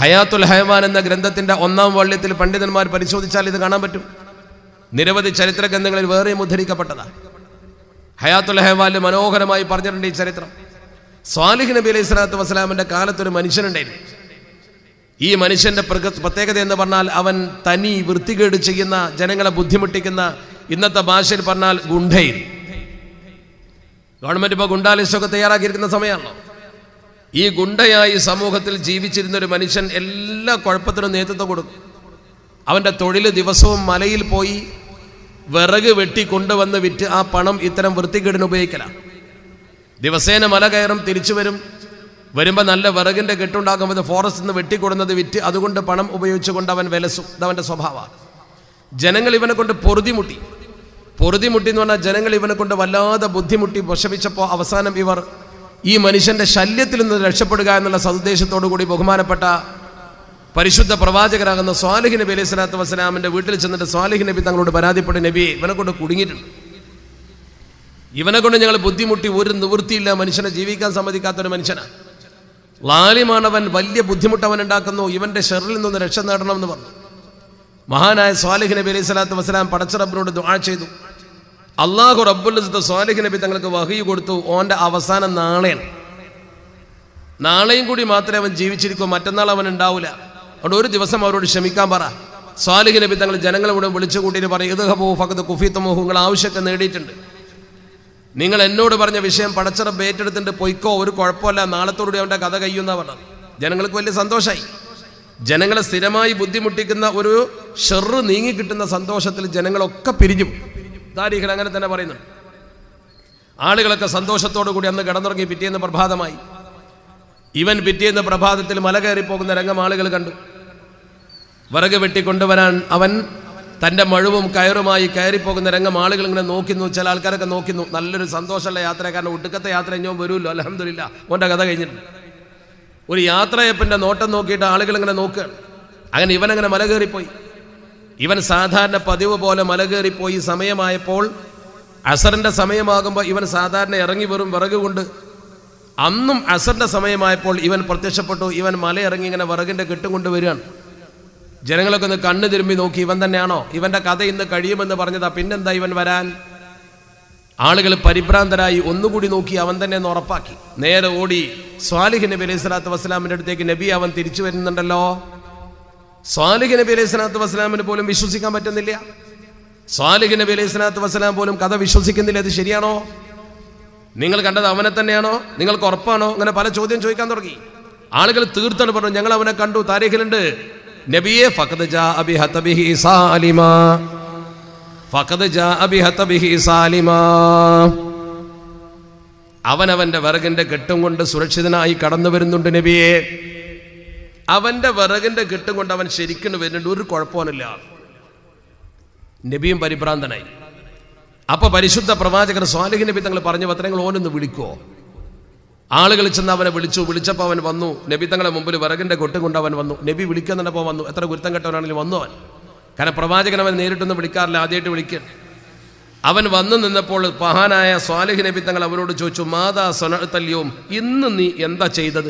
A: ഹയാത്തുൽ ഹയമാൻ എന്ന ഗ്രന്ഥത്തിന്റെ ഒന്നാം വള്ളിയത്തിൽ പണ്ഡിതന്മാർ പരിശോധിച്ചാൽ ഇത് കാണാൻ പറ്റും നിരവധി ചരിത്ര ഗ്രന്ഥങ്ങളിൽ വേറെയും ഉദ്ധരിക്കപ്പെട്ടതാണ് ഹയാത്തുൽ ഹയവാനിൽ മനോഹരമായി പറഞ്ഞിട്ടുണ്ട് ഈ ചരിത്രം സ്വാലിഹ് നബി അലൈഹി സ്വലാത്തു വസ്സലാമിൻ്റെ കാലത്തൊരു മനുഷ്യനുണ്ടായിരുന്നു ഈ മനുഷ്യന്റെ പ്രത്യേകത എന്ന് പറഞ്ഞാൽ അവൻ തനി വൃത്തികേട് ചെയ്യുന്ന ജനങ്ങളെ ബുദ്ധിമുട്ടിക്കുന്ന ഇന്നത്തെ ഭാഷയിൽ പറഞ്ഞാൽ ഗുണ്ടയിൽ ഗവൺമെന്റ് ഇപ്പോൾ ഗുണ്ടാ തയ്യാറാക്കിയിരിക്കുന്ന സമയമാണല്ലോ ഈ ഗുണ്ടയായി സമൂഹത്തിൽ ജീവിച്ചിരുന്ന ഒരു മനുഷ്യൻ എല്ലാ കുഴപ്പത്തിനും നേതൃത്വം കൊടുക്കും അവൻ്റെ തൊഴിൽ ദിവസവും മലയിൽ പോയി വിറക് വെട്ടി കൊണ്ടുവന്ന് വിറ്റ് ആ പണം ഇത്തരം വൃത്തികേടിന് ഉപയോഗിക്കലാണ് ദിവസേന മല കയറും തിരിച്ചു വരും വരുമ്പോൾ നല്ല വിറകിൻ്റെ കെട്ടുണ്ടാക്കുമ്പോൾ ഫോറസ്റ്റിൽ നിന്ന് വെട്ടിക്കൊടുന്നത് വിറ്റ് അതുകൊണ്ട് പണം ഉപയോഗിച്ചുകൊണ്ട് അവൻ വിലസും ഇതവൻ്റെ സ്വഭാവമാണ് ജനങ്ങൾ ഇവനെ കൊണ്ട് പൊറുതിമുട്ടി പൊറുതിമുട്ടി എന്ന് പറഞ്ഞാൽ ജനങ്ങൾ ഇവനെ കൊണ്ട് വല്ലാതെ ബുദ്ധിമുട്ടി വിഷമിച്ചപ്പോൾ അവസാനം ഇവർ ഈ മനുഷ്യന്റെ ശല്യത്തിൽ നിന്ന് രക്ഷപ്പെടുക എന്നുള്ള സന്ദേശത്തോടു കൂടി ബഹുമാനപ്പെട്ട പരിശുദ്ധ പ്രവാചകരാകുന്ന സ്വാലിഹ് നബി അലൈഹി സ്വലാത്തു വസ്സലാമിന്റെ വീട്ടിൽ ചെന്നിട്ട് സ്വാലിഹ് നബി തങ്ങളോട് പരാതിപ്പെട്ട നബി ഇവനെ കൊണ്ട് കുടുങ്ങിയിട്ടുണ്ട് ഇവനെ കൊണ്ട് ഞങ്ങൾ ബുദ്ധിമുട്ടി ഒരു നിവൃത്തിയില്ല മനുഷ്യനെ ജീവിക്കാൻ സമ്മതിക്കാത്ത ഒരു മനുഷ്യനാണ് ലാലിമാണവൻ വലിയ ബുദ്ധിമുട്ട് അവൻ ഉണ്ടാക്കുന്നു ഇവന്റെ ഷെറിൽ നിന്ന് രക്ഷ നേടണമെന്ന് പറഞ്ഞു മഹാനായ സ്വാലിഹ് നബി അലൈഹി സ്വലാത്തു വസ്സലാം റബ്ബിനോട് ദുആ ചെയ്തു അള്ളാഹു റബ്ബുലിസത്ത് സ്വാലിഹ് നബി തങ്ങൾക്ക് വഹി കൊടുത്തു ഓന്റെ അവസാനം നാളെയാണ് നാളെയും കൂടി മാത്രമേ അവൻ ജീവിച്ചിരിക്കൂ മറ്റന്നാൾ അവൻ ഉണ്ടാവില്ല അതുകൊണ്ട് ഒരു ദിവസം അവരോട് ക്ഷമിക്കാൻ പറ സ്വാലിഹ് നബി തങ്ങൾ ജനങ്ങളെ കൂടെ വിളിച്ചു കൂട്ടിയിട്ട് പറയും ഇത് ഹബോ ഫകത്ത് നിങ്ങൾ ആവശ്യമൊക്കെ നേടിയിട്ടുണ്ട് നിങ്ങൾ എന്നോട് പറഞ്ഞ വിഷയം പടച്ചറബ് ഏറ്റെടുത്തിട്ട് പൊയ്ക്കോ ഒരു കുഴപ്പമില്ല നാളത്തോടുകൂടി അവൻ്റെ കഥ കയ്യുന്ന പറഞ്ഞത് ജനങ്ങൾക്ക് വലിയ സന്തോഷമായി ജനങ്ങളെ സ്ഥിരമായി ബുദ്ധിമുട്ടിക്കുന്ന ഒരു നീങ്ങി കിട്ടുന്ന സന്തോഷത്തിൽ ജനങ്ങളൊക്കെ പിരിഞ്ഞു താരീഖൻ അങ്ങനെ തന്നെ പറയുന്നു ആളുകളൊക്കെ സന്തോഷത്തോടു കൂടി അന്ന് കിടന്നുറങ്ങി പിറ്റേന്ന് പ്രഭാതമായി ഇവൻ പിറ്റേന്ന് പ്രഭാതത്തിൽ മല കയറിപ്പോകുന്ന രംഗം ആളുകൾ കണ്ടു വിറക് വെട്ടിക്കൊണ്ടുവരാൻ അവൻ തൻ്റെ മഴുവും കയറുമായി കയറിപ്പോകുന്ന രംഗം ആളുകൾ ഇങ്ങനെ നോക്കുന്നു ചില ആൾക്കാരൊക്കെ നോക്കുന്നു നല്ലൊരു സന്തോഷമുള്ള യാത്ര കാരണം ഒടുക്കത്തെ യാത്ര ഞാൻ വരുമല്ലോ അലഹമില്ല ഓൻ്റെ കഥ കഴിഞ്ഞിട്ടുണ്ട് ഒരു യാത്രയപ്പൻ്റെ നോട്ടം നോക്കിയിട്ട് ആളുകൾ ഇങ്ങനെ നോക്കുകയാണ് അങ്ങനെ ഇവനങ്ങനെ മല കയറിപ്പോയി ഇവൻ സാധാരണ പതിവ് പോലെ മല കയറിപ്പോയി സമയമായപ്പോൾ അസറിൻ്റെ സമയമാകുമ്പോൾ ഇവൻ സാധാരണ ഇറങ്ങി വെറും വിറക് കൊണ്ട് അന്നും അസറിൻ്റെ സമയമായപ്പോൾ ഇവൻ പ്രത്യക്ഷപ്പെട്ടു ഇവൻ മല ഇറങ്ങി ഇങ്ങനെ വിറകിൻ്റെ കെട്ടും കൊണ്ടുവരികയാണ് ജനങ്ങളൊക്കെ ഒന്ന് കണ്ണു തിരുമ്പി നോക്കി ഇവൻ തന്നെയാണോ ഇവൻ്റെ കഥ ഇന്ന് കഴിയുമെന്ന് പറഞ്ഞതാ പിന്നെന്താ ഇവൻ വരാൻ ആളുകൾ പരിഭ്രാന്തരായി ഒന്നുകൂടി നോക്കി അവൻ തന്നെ എന്ന് ഉറപ്പാക്കി നേരെ ഓടി സ്വാലിഹ് നബി അലൈഹി സ്വലാത്തു വസ്സലാമിൻ്റെ അടുത്തേക്ക് നബി അവൻ തിരിച്ചു വരുന്നുണ്ടല്ലോ സ്വാലിഹ് നബി അലൈഹി സ്വലാത്തു വസ്സലാമിന് പോലും വിശ്വസിക്കാൻ പറ്റുന്നില്ല സ്വാലിഹ് നബി അലൈഹി സ്വലാത്തു വസ്സലാം പോലും കഥ വിശ്വസിക്കുന്നില്ല അത് ശരിയാണോ നിങ്ങൾ കണ്ടത് അവനെ തന്നെയാണോ നിങ്ങൾക്ക് ഉറപ്പാണോ അങ്ങനെ പല ചോദ്യം ചോദിക്കാൻ തുടങ്ങി ആളുകൾ തീർത്താണ് പറഞ്ഞു ഞങ്ങൾ അവനെ കണ്ടു താരീഖിലുണ്ട് നബിയെ ജാ അബി ഫക്കത്ത് അവനവന്റെ വിറകിന്റെ കെട്ടും കൊണ്ട് സുരക്ഷിതനായി കടന്നു വരുന്നുണ്ട് നബിയെ അവന്റെ വിറകിന്റെ കെട്ടും കൊണ്ട് അവൻ ശരിക്കും വരുന്നുണ്ട് ഒരു കുഴപ്പമില്ല നബിയും പരിഭ്രാന്തനായി അപ്പൊ പരിശുദ്ധ പ്രവാചകർ സ്വാലിഹ് നബി തങ്ങൾ പറഞ്ഞ പത്രങ്ങൾ ഓനൊന്ന് വിളിക്കോ ആളുകൾ ചെന്ന് അവനെ വിളിച്ചു വിളിച്ചപ്പോൾ അവൻ വന്നു നബി തങ്ങളുടെ മുമ്പിൽ വിറകിന്റെ കൊട്ടും കൊണ്ട് അവൻ വന്നു നബി വിളിക്കുന്നുണ്ടപ്പോൾ വന്നു എത്ര ഗുരുത്തം കെട്ടവനാണെങ്കിലും വന്നു അവൻ കാരണം പ്രവാചകൻ അവൻ നേരിട്ടൊന്നും വിളിക്കാറില്ല ആദ്യമായിട്ട് വിളിക്കുക അവൻ വന്നു നിന്നപ്പോൾ മഹാനായ സ്വാലിഹ് നബി തങ്ങൾ അവനോട് ചോദിച്ചു മാതാ സൊനത്തല്യവും ഇന്ന് നീ എന്താ ചെയ്തത്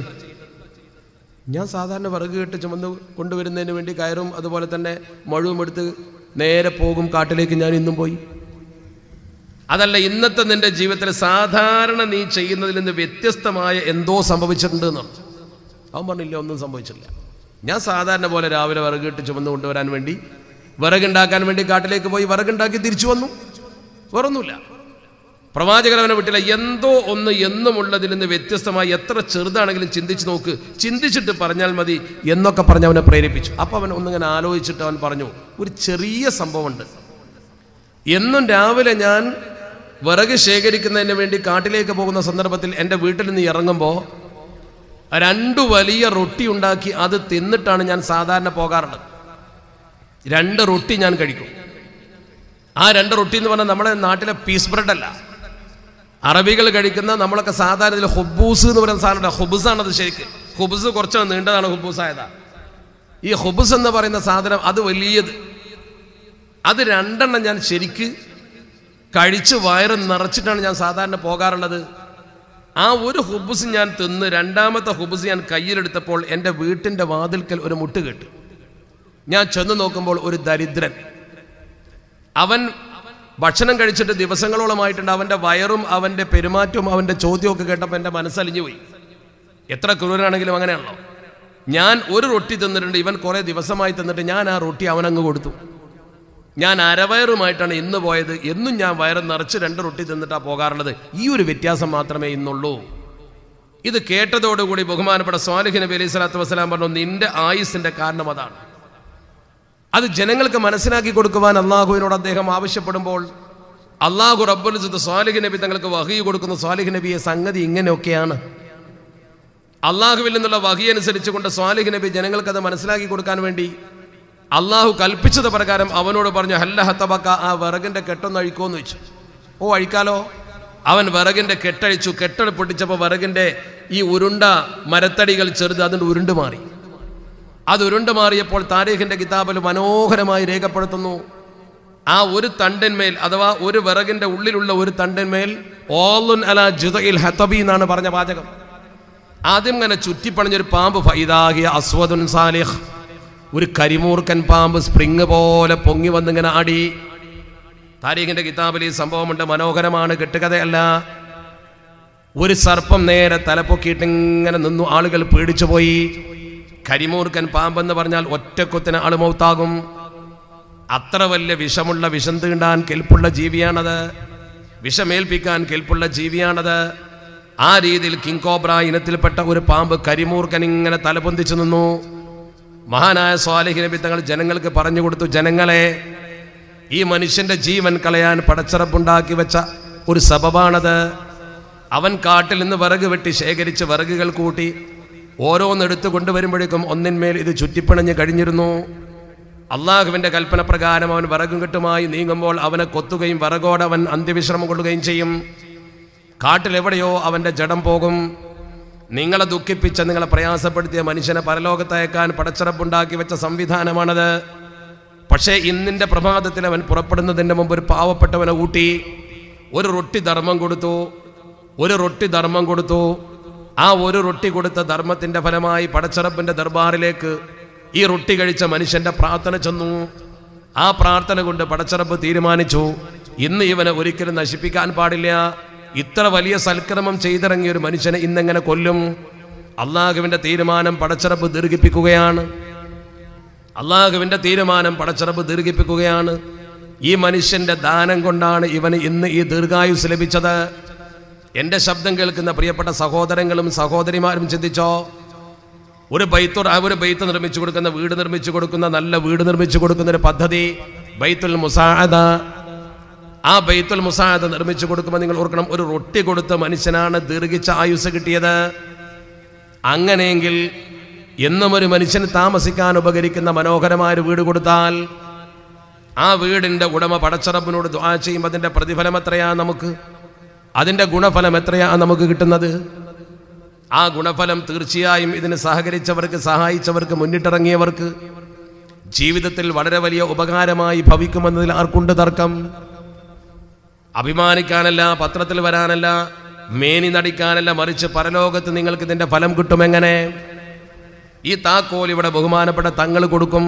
A: ഞാൻ സാധാരണ വറുക് കെട്ട് ചുമന്ന് കൊണ്ടുവരുന്നതിന് വേണ്ടി കയറും അതുപോലെ തന്നെ മഴവും എടുത്ത് നേരെ പോകും കാട്ടിലേക്ക് ഞാൻ ഇന്നും പോയി അതല്ല ഇന്നത്തെ നിന്റെ ജീവിതത്തിൽ സാധാരണ നീ ചെയ്യുന്നതിൽ നിന്ന് വ്യത്യസ്തമായ എന്തോ സംഭവിച്ചിട്ടുണ്ട് എന്ന് അവൻ പറഞ്ഞില്ല ഒന്നും സംഭവിച്ചില്ല ഞാൻ സാധാരണ പോലെ രാവിലെ വറുകിട്ട് ചുമന്ന് കൊണ്ടുവരാൻ വേണ്ടി വിറകുണ്ടാക്കാൻ വേണ്ടി കാട്ടിലേക്ക് പോയി വിറകുണ്ടാക്കി തിരിച്ചു വന്നു വേറൊന്നുമില്ല അവനെ വിട്ടില്ല എന്തോ ഒന്ന് എന്നുമുള്ളതിൽ നിന്ന് വ്യത്യസ്തമായി എത്ര ചെറുതാണെങ്കിലും ചിന്തിച്ചു നോക്ക് ചിന്തിച്ചിട്ട് പറഞ്ഞാൽ മതി എന്നൊക്കെ പറഞ്ഞ് അവനെ പ്രേരിപ്പിച്ചു അപ്പോൾ അവൻ ഒന്നിങ്ങനെ ആലോചിച്ചിട്ട് അവൻ പറഞ്ഞു ഒരു ചെറിയ സംഭവമുണ്ട് എന്നും രാവിലെ ഞാൻ വിറക് ശേഖരിക്കുന്നതിന് വേണ്ടി കാട്ടിലേക്ക് പോകുന്ന സന്ദർഭത്തിൽ എൻ്റെ വീട്ടിൽ നിന്ന് ഇറങ്ങുമ്പോൾ രണ്ട് വലിയ റൊട്ടി ഉണ്ടാക്കി അത് തിന്നിട്ടാണ് ഞാൻ സാധാരണ പോകാറുള്ളത് രണ്ട് റൊട്ടി ഞാൻ കഴിക്കും ആ രണ്ട് റൊട്ടി എന്ന് പറഞ്ഞാൽ നമ്മുടെ നാട്ടിലെ പീസ് ബ്രെഡ് അല്ല അറബികൾ കഴിക്കുന്ന നമ്മളൊക്കെ സാധാരണ ഇതിൽ ഹുബൂസ് എന്ന് പറയുന്ന സാധനം ഹുബുസ് ആണത് ശരിക്ക് ഹുബുസ് കുറച്ച് നീണ്ടതാണ് ഹുബൂസ് ആയതാ ഈ ഹുബുസ് എന്ന് പറയുന്ന സാധനം അത് വലിയത് അത് രണ്ടെണ്ണം ഞാൻ ശരിക്ക് കഴിച്ച് വയറ് നിറച്ചിട്ടാണ് ഞാൻ സാധാരണ പോകാറുള്ളത് ആ ഒരു ഹുബുസ് ഞാൻ തിന്ന് രണ്ടാമത്തെ ഹുബുസ് ഞാൻ കയ്യിലെടുത്തപ്പോൾ എൻ്റെ വീട്ടിൻ്റെ വാതിൽക്കൽ ഒരു മുട്ട് കേട്ടു ഞാൻ ചെന്ന് നോക്കുമ്പോൾ ഒരു ദരിദ്രൻ അവൻ ഭക്ഷണം കഴിച്ചിട്ട് ദിവസങ്ങളോളമായിട്ടുണ്ട് അവൻ്റെ വയറും അവൻ്റെ പെരുമാറ്റവും അവൻ്റെ ചോദ്യമൊക്കെ കേട്ടപ്പോൾ എൻ്റെ മനസ്സലിഞ്ഞു പോയി എത്ര ക്രൂരനാണെങ്കിലും അങ്ങനെയാണല്ലോ ഞാൻ ഒരു റൊട്ടി തന്നിട്ടുണ്ട് ഇവൻ കുറേ ദിവസമായി തന്നിട്ട് ഞാൻ ആ റൊട്ടി അവനങ്ങ് കൊടുത്തു ഞാൻ അരവയറുമായിട്ടാണ് ഇന്ന് പോയത് എന്നും ഞാൻ വയറ് നിറച്ച് രണ്ട് റൊട്ടി തിന്നിട്ടാണ് പോകാറുള്ളത് ഈ ഒരു വ്യത്യാസം മാത്രമേ ഇന്നുള്ളൂ ഇത് കേട്ടതോടുകൂടി ബഹുമാനപ്പെട്ട സ്വാലിഖ് നബി അലൈഹി സ്വലാത്തു വസ്സലാം പറഞ്ഞു നിന്റെ ആയുസിന്റെ കാരണം അതാണ് അത് ജനങ്ങൾക്ക് മനസ്സിലാക്കി കൊടുക്കുവാൻ അള്ളാഹുവിനോട് അദ്ദേഹം ആവശ്യപ്പെടുമ്പോൾ അള്ളാഹു റബ്ബുലിസത്ത് സ്വാലിഹ് നബി തങ്ങൾക്ക് വഹി കൊടുക്കുന്ന സ്വാലിഹ് നബിയെ സംഗതി ഇങ്ങനെയൊക്കെയാണ് അള്ളാഹുവിൽ നിന്നുള്ള വഹി അനുസരിച്ചുകൊണ്ട് സ്വാലിഹ് നബി ജനങ്ങൾക്കത് മനസ്സിലാക്കി കൊടുക്കാൻ വേണ്ടി അള്ളാഹു കൽപ്പിച്ചത് പ്രകാരം അവനോട് പറഞ്ഞു ഹല്ല ഹത്തബക്ക ആ വിറകിന്റെ കെട്ടൊന്ന് അഴിക്കോന്ന് വെച്ചു ഓ അഴിക്കാലോ അവൻ വിറകിന്റെ കെട്ടഴിച്ചു കെട്ടഴ പൊട്ടിച്ചപ്പോൾ ഈ ഉരുണ്ട മരത്തടികൾ ചെറുത് അതിൻ്റെ ഉരുണ്ട് മാറി അത് ഉരുണ്ടു മാറിയപ്പോൾ താരീഖിൻ്റെ കിതാബിൽ മനോഹരമായി രേഖപ്പെടുത്തുന്നു ആ ഒരു തണ്ടന്മേൽ അഥവാ ഒരു വിറകിൻ്റെ ഉള്ളിലുള്ള ഒരു തണ്ടന്മേൽ ഓലുൻ അല ജുതയിൽ ഹത്തബി എന്നാണ് പറഞ്ഞ വാചകം ആദ്യം ഇങ്ങനെ ചുറ്റിപ്പണിഞ്ഞൊരു പാമ്പ് ഫൈദാഹിയ അസ്വദുൻ സാലിഹ് ഒരു കരിമൂർക്കൻ പാമ്പ് സ്പ്രിങ് പോലെ പൊങ്ങി വന്നിങ്ങനെ ആടി താരീഖിൻ്റെ കിതാബിൽ ഈ സംഭവമുണ്ട് മനോഹരമാണ് കെട്ടുകഥയല്ല ഒരു സർപ്പം നേരെ തലപ്പൊക്കിയിട്ട് ഇങ്ങനെ നിന്നു ആളുകൾ പേടിച്ചു പോയി കരിമൂർഖൻ പാമ്പെന്ന് പറഞ്ഞാൽ ഒറ്റക്കുത്തിന് ആൾ മൗത്താകും അത്ര വലിയ വിഷമുള്ള വിഷം തീണ്ടാൻ കെൽപ്പുള്ള ജീവിയാണത് വിഷമേൽപ്പിക്കാൻ കെൽപ്പുള്ള ജീവിയാണത് ആ രീതിയിൽ കിങ്കോബ്ര ഇനത്തിൽപ്പെട്ട ഒരു പാമ്പ് കരിമൂർഖൻ ഇങ്ങനെ തലപൊന്തിച്ചു നിന്നു മഹാനായ സ്വാലിഹി നബി തങ്ങൾ ജനങ്ങൾക്ക് പറഞ്ഞു കൊടുത്തു ജനങ്ങളെ ഈ മനുഷ്യന്റെ ജീവൻ കളയാൻ പടച്ചറപ്പുണ്ടാക്കി വെച്ച ഒരു സബബാണത് അവൻ കാട്ടിൽ നിന്ന് വിറക് വെട്ടി ശേഖരിച്ച് വിറകുകൾ കൂട്ടി ഓരോന്നെടുത്ത് കൊണ്ടുവരുമ്പോഴേക്കും ഒന്നിന്മേൽ ഇത് ചുറ്റിപ്പണഞ്ഞ് കഴിഞ്ഞിരുന്നു അള്ളാഹുവിൻ്റെ കൽപ്പന പ്രകാരം അവൻ വിറകും കെട്ടുമായി നീങ്ങുമ്പോൾ അവനെ കൊത്തുകയും വിറകോടെ അവൻ അന്ത്യവിശ്രമം കൊള്ളുകയും ചെയ്യും കാട്ടിലെവിടെയോ അവൻ്റെ ജഡം പോകും നിങ്ങളെ ദുഃഖിപ്പിച്ച നിങ്ങളെ പ്രയാസപ്പെടുത്തിയ മനുഷ്യനെ പരലോകത്തയക്കാൻ പടച്ചിറപ്പുണ്ടാക്കി വെച്ച സംവിധാനമാണത് പക്ഷേ ഇന്നിൻ്റെ പ്രഭാതത്തിൽ അവൻ പുറപ്പെടുന്നതിൻ്റെ മുമ്പ് ഒരു പാവപ്പെട്ടവനെ ഊട്ടി ഒരു റൊട്ടി ധർമ്മം കൊടുത്തു ഒരു റൊട്ടി ധർമ്മം കൊടുത്തു ആ ഒരു റൊട്ടി കൊടുത്ത ധർമ്മത്തിന്റെ ഫലമായി പടച്ചറപ്പിന്റെ ദർബാറിലേക്ക് ഈ റൊട്ടി കഴിച്ച മനുഷ്യന്റെ പ്രാർത്ഥന ചെന്നു ആ പ്രാർത്ഥന കൊണ്ട് പടച്ചറപ്പ് തീരുമാനിച്ചു ഇന്ന് ഇവനെ ഒരിക്കലും നശിപ്പിക്കാൻ പാടില്ല ഇത്ര വലിയ സൽക്രമം ചെയ്തിറങ്ങിയ ഒരു മനുഷ്യനെ ഇന്നെങ്ങനെ കൊല്ലും അള്ളാഹുവിന്റെ തീരുമാനം പടച്ചറപ്പ് ദീർഘിപ്പിക്കുകയാണ് അള്ളാഹുവിന്റെ തീരുമാനം പടച്ചറപ്പ് ദീർഘിപ്പിക്കുകയാണ് ഈ മനുഷ്യന്റെ ദാനം കൊണ്ടാണ് ഇവന് ഇന്ന് ഈ ദീർഘായുസ് ലഭിച്ചത് എൻ്റെ ശബ്ദം കേൾക്കുന്ന പ്രിയപ്പെട്ട സഹോദരങ്ങളും സഹോദരിമാരും ചിന്തിച്ചോ ഒരു ബൈത്തുർ ഒരു ബൈത്ത് നിർമ്മിച്ചു കൊടുക്കുന്ന വീട് നിർമ്മിച്ചു കൊടുക്കുന്ന നല്ല വീട് നിർമ്മിച്ചു കൊടുക്കുന്ന ഒരു പദ്ധതി ബൈത്തുൽ മുസാദ ആ ബൈത്തുൽ മുസാദ നിർമ്മിച്ചു കൊടുക്കുമ്പോൾ നിങ്ങൾ ഓർക്കണം ഒരു റൊട്ടി കൊടുത്ത മനുഷ്യനാണ് ദീർഘിച്ച ആയുസ് കിട്ടിയത് അങ്ങനെയെങ്കിൽ എന്നും ഒരു മനുഷ്യന് താമസിക്കാൻ ഉപകരിക്കുന്ന മനോഹരമായ ഒരു വീട് കൊടുത്താൽ ആ വീടിൻ്റെ ഉടമ പടച്ചറപ്പിനോട് ദ്വാ ചെയ്യുമ്പോൾ അതിൻ്റെ പ്രതിഫലം എത്രയാ നമുക്ക് അതിൻ്റെ ഗുണഫലം എത്രയാണ് നമുക്ക് കിട്ടുന്നത് ആ ഗുണഫലം തീർച്ചയായും ഇതിന് സഹകരിച്ചവർക്ക് സഹായിച്ചവർക്ക് മുന്നിട്ടിറങ്ങിയവർക്ക് ജീവിതത്തിൽ വളരെ വലിയ ഉപകാരമായി ഭവിക്കുമെന്നതിൽ ആർക്കുണ്ട് തർക്കം അഭിമാനിക്കാനല്ല പത്രത്തിൽ വരാനല്ല മേനി നടിക്കാനല്ല മറിച്ച് പരലോകത്ത് നിങ്ങൾക്ക് ഇതിൻ്റെ ഫലം കിട്ടും എങ്ങനെ ഈ താക്കോൽ ഇവിടെ ബഹുമാനപ്പെട്ട തങ്ങൾ കൊടുക്കും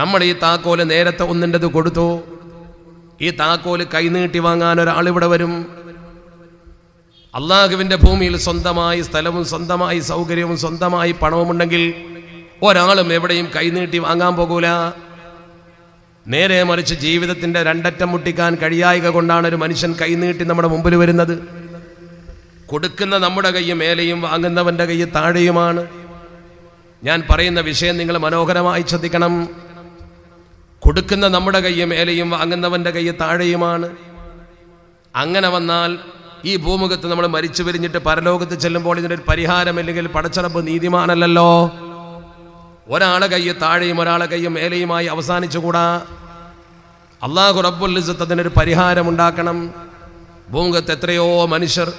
A: നമ്മൾ ഈ താക്കോല് നേരത്തെ ഒന്നിൻ്റെത് കൊടുത്തു ഈ താക്കോല് കൈനീട്ടി വാങ്ങാൻ ഒരാളിവിടെ വരും അള്ളാഹുവിന്റെ ഭൂമിയിൽ സ്വന്തമായി സ്ഥലവും സ്വന്തമായി സൗകര്യവും സ്വന്തമായി പണവും ഉണ്ടെങ്കിൽ ഒരാളും എവിടെയും കൈനീട്ടി വാങ്ങാൻ പോകൂല നേരെ മറിച്ച് ജീവിതത്തിൻ്റെ രണ്ടറ്റം മുട്ടിക്കാൻ കഴിയായക കൊണ്ടാണ് ഒരു മനുഷ്യൻ കൈനീട്ടി നമ്മുടെ മുമ്പിൽ വരുന്നത് കൊടുക്കുന്ന നമ്മുടെ കൈ മേലെയും വാങ്ങുന്നവന്റെ കൈ താഴെയുമാണ് ഞാൻ പറയുന്ന വിഷയം നിങ്ങൾ മനോഹരമായി ശ്രദ്ധിക്കണം കൊടുക്കുന്ന നമ്മുടെ കൈ മേലെയും വാങ്ങുന്നവൻ്റെ കൈ താഴെയുമാണ് അങ്ങനെ വന്നാൽ ഈ ഭൂമുഖത്ത് നമ്മൾ മരിച്ചു പിരിഞ്ഞിട്ട് പരലോകത്ത് ചെല്ലുമ്പോൾ ഇതിനൊരു പരിഹാരമില്ലെങ്കിൽ പടച്ചറപ്പ് നീതിമാനല്ലോ ഒരാളെ കയ്യ് താഴെയും ഒരാളെ കയ്യ് മേലെയുമായി അവസാനിച്ചുകൂടാ അള്ളാഹു റബ്ബുല്ലിസത്ത് അതിനൊരു ഉണ്ടാക്കണം ഭൂമുഖത്ത് എത്രയോ മനുഷ്യർ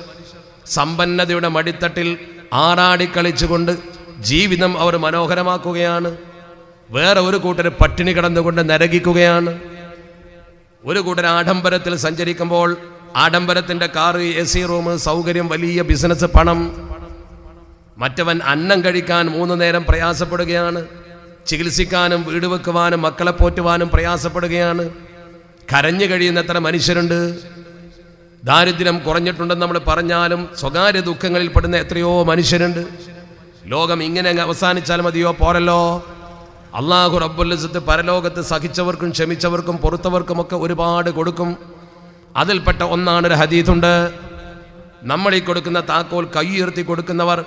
A: സമ്പന്നതയുടെ മടിത്തട്ടിൽ ആറാടിക്കളിച്ചുകൊണ്ട് ജീവിതം അവർ മനോഹരമാക്കുകയാണ് വേറെ ഒരു കൂട്ടർ പട്ടിണി കിടന്നുകൊണ്ട് നരകിക്കുകയാണ് ഒരു കൂട്ടർ ആഡംബരത്തിൽ സഞ്ചരിക്കുമ്പോൾ ആഡംബരത്തിൻ്റെ കാറ് എ സി റൂം സൗകര്യം വലിയ ബിസിനസ് പണം മറ്റവൻ അന്നം കഴിക്കാൻ മൂന്ന് നേരം പ്രയാസപ്പെടുകയാണ് ചികിത്സിക്കാനും വീട് വെക്കുവാനും മക്കളെ പോറ്റുവാനും പ്രയാസപ്പെടുകയാണ് കരഞ്ഞു കഴിയുന്നത്ര മനുഷ്യരുണ്ട് ദാരിദ്ര്യം കുറഞ്ഞിട്ടുണ്ടെന്ന് നമ്മൾ പറഞ്ഞാലും സ്വകാര്യ ദുഃഖങ്ങളിൽ പെടുന്ന എത്രയോ മനുഷ്യരുണ്ട് ലോകം ഇങ്ങനെ അവസാനിച്ചാൽ മതിയോ പോരല്ലോ അള്ളാഹു റബ്ബുല്ലസത്ത് പരലോകത്ത് സഹിച്ചവർക്കും ക്ഷമിച്ചവർക്കും ഒക്കെ ഒരുപാട് കൊടുക്കും അതിൽപ്പെട്ട ഒന്നാണ് ഒരു ഹദീതുണ്ട് നമ്മളീ കൊടുക്കുന്ന താക്കോൽ കൈ ഉയർത്തി കൊടുക്കുന്നവർ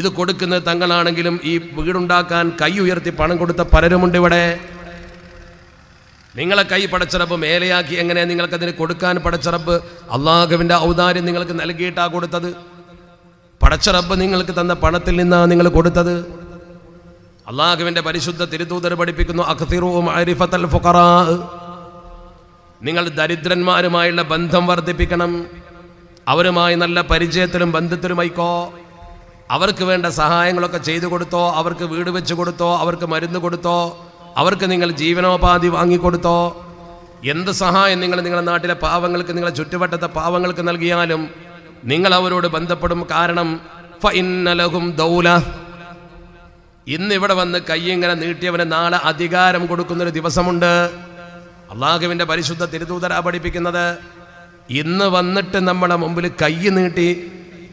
A: ഇത് കൊടുക്കുന്നത് തങ്ങളാണെങ്കിലും ഈ വീടുണ്ടാക്കാൻ കൈ ഉയർത്തി പണം കൊടുത്ത പലരുമുണ്ട് ഇവിടെ നിങ്ങളെ കൈ പടച്ചിറപ്പ് മേലെയാക്കി എങ്ങനെ നിങ്ങൾക്കതിന് കൊടുക്കാൻ പടച്ചിറപ്പ് അള്ളാഹുവിൻ്റെ ഔദാര്യം നിങ്ങൾക്ക് നൽകിയിട്ടാണ് കൊടുത്തത് പടച്ചിറപ്പ് നിങ്ങൾക്ക് തന്ന പണത്തിൽ നിന്നാണ് നിങ്ങൾ കൊടുത്തത് അള്ളാഹുവിന്റെ പരിശുദ്ധ തിരുത്തൂതർ പഠിപ്പിക്കുന്നു നിങ്ങൾ ദരിദ്രന്മാരുമായുള്ള ബന്ധം വർദ്ധിപ്പിക്കണം അവരുമായി നല്ല പരിചയത്തിലും ബന്ധത്തിലുമായിക്കോ അവർക്ക് വേണ്ട സഹായങ്ങളൊക്കെ ചെയ്തു കൊടുത്തോ അവർക്ക് വീട് വെച്ച് കൊടുത്തോ അവർക്ക് മരുന്ന് കൊടുത്തോ അവർക്ക് നിങ്ങൾ ജീവനോപാധി വാങ്ങിക്കൊടുത്തോ എന്ത് സഹായം നിങ്ങൾ നിങ്ങളുടെ നാട്ടിലെ പാവങ്ങൾക്ക് നിങ്ങളുടെ ചുറ്റുവട്ടത്തെ പാവങ്ങൾക്ക് നൽകിയാലും നിങ്ങൾ അവരോട് ബന്ധപ്പെടും കാരണം ഫ ദൗല ഇന്ന് ഇവിടെ വന്ന് കയ്യിങ്ങനെ നീട്ടിയവന് നാളെ അധികാരം കൊടുക്കുന്നൊരു ദിവസമുണ്ട് അള്ളാഹുവിൻ്റെ പരിശുദ്ധ തിരുതൂതരാ പഠിപ്പിക്കുന്നത് ഇന്ന് വന്നിട്ട് നമ്മുടെ മുമ്പിൽ കൈ നീട്ടി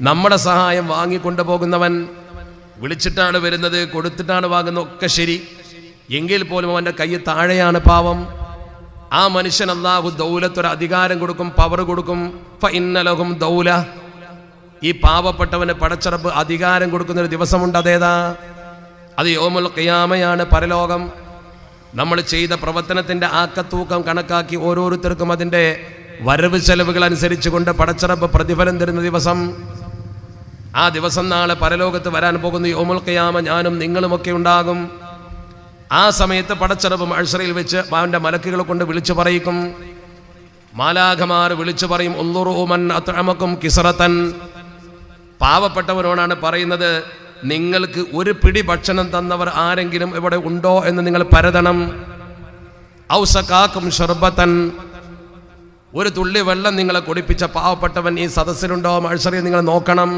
A: നമ്മുടെ സഹായം വാങ്ങിക്കൊണ്ടു പോകുന്നവൻ വിളിച്ചിട്ടാണ് വരുന്നത് കൊടുത്തിട്ടാണ് വാങ്ങുന്നത് ഒക്കെ ശരി എങ്കിൽ പോലും അവൻ്റെ കൈ താഴെയാണ് പാവം ആ മനുഷ്യൻ അള്ളാഹു ദൗലത്തൊരു അധികാരം കൊടുക്കും പവർ കൊടുക്കും ഇന്നലകും ദൗല ഈ പാവപ്പെട്ടവന് പടച്ചറപ്പ് അധികാരം കൊടുക്കുന്നൊരു ദിവസമുണ്ട് അതേതാ അത് യോമുൽ ഖിയാമയാണ് പരലോകം നമ്മൾ ചെയ്ത പ്രവർത്തനത്തിൻ്റെ ആക്കത്തൂക്കം കണക്കാക്കി ഓരോരുത്തർക്കും അതിൻ്റെ വരവ് ചെലവുകൾ അനുസരിച്ച് കൊണ്ട് പടച്ചിറപ്പ് പ്രതിഫലം തരുന്ന ദിവസം ആ ദിവസം നാളെ പരലോകത്ത് വരാൻ പോകുന്ന യോമുൽ ഖിയാമ ഞാനും നിങ്ങളുമൊക്കെ ഉണ്ടാകും ആ സമയത്ത് പടച്ചിറപ്പ് മഴ്സറയിൽ വെച്ച് അവൻ്റെ മലക്കുകളെ കൊണ്ട് വിളിച്ചു പറയിക്കും മാലാഖമാർ വിളിച്ചു പറയും ഒന്നുറുമൻ അത്രമക്കും കിസറത്തൻ പാവപ്പെട്ടവനോടാണ് പറയുന്നത് നിങ്ങൾക്ക് ഒരു പിടി ഭക്ഷണം തന്നവർ ആരെങ്കിലും ഇവിടെ ഉണ്ടോ എന്ന് നിങ്ങൾ പരതണം ഔസക്കാക്കും ഷർബത്തൻ ഒരു തുള്ളി വെള്ളം നിങ്ങളെ കുടിപ്പിച്ച പാവപ്പെട്ടവൻ ഈ സദസ്സിലുണ്ടോ മത്സരി നിങ്ങൾ നോക്കണം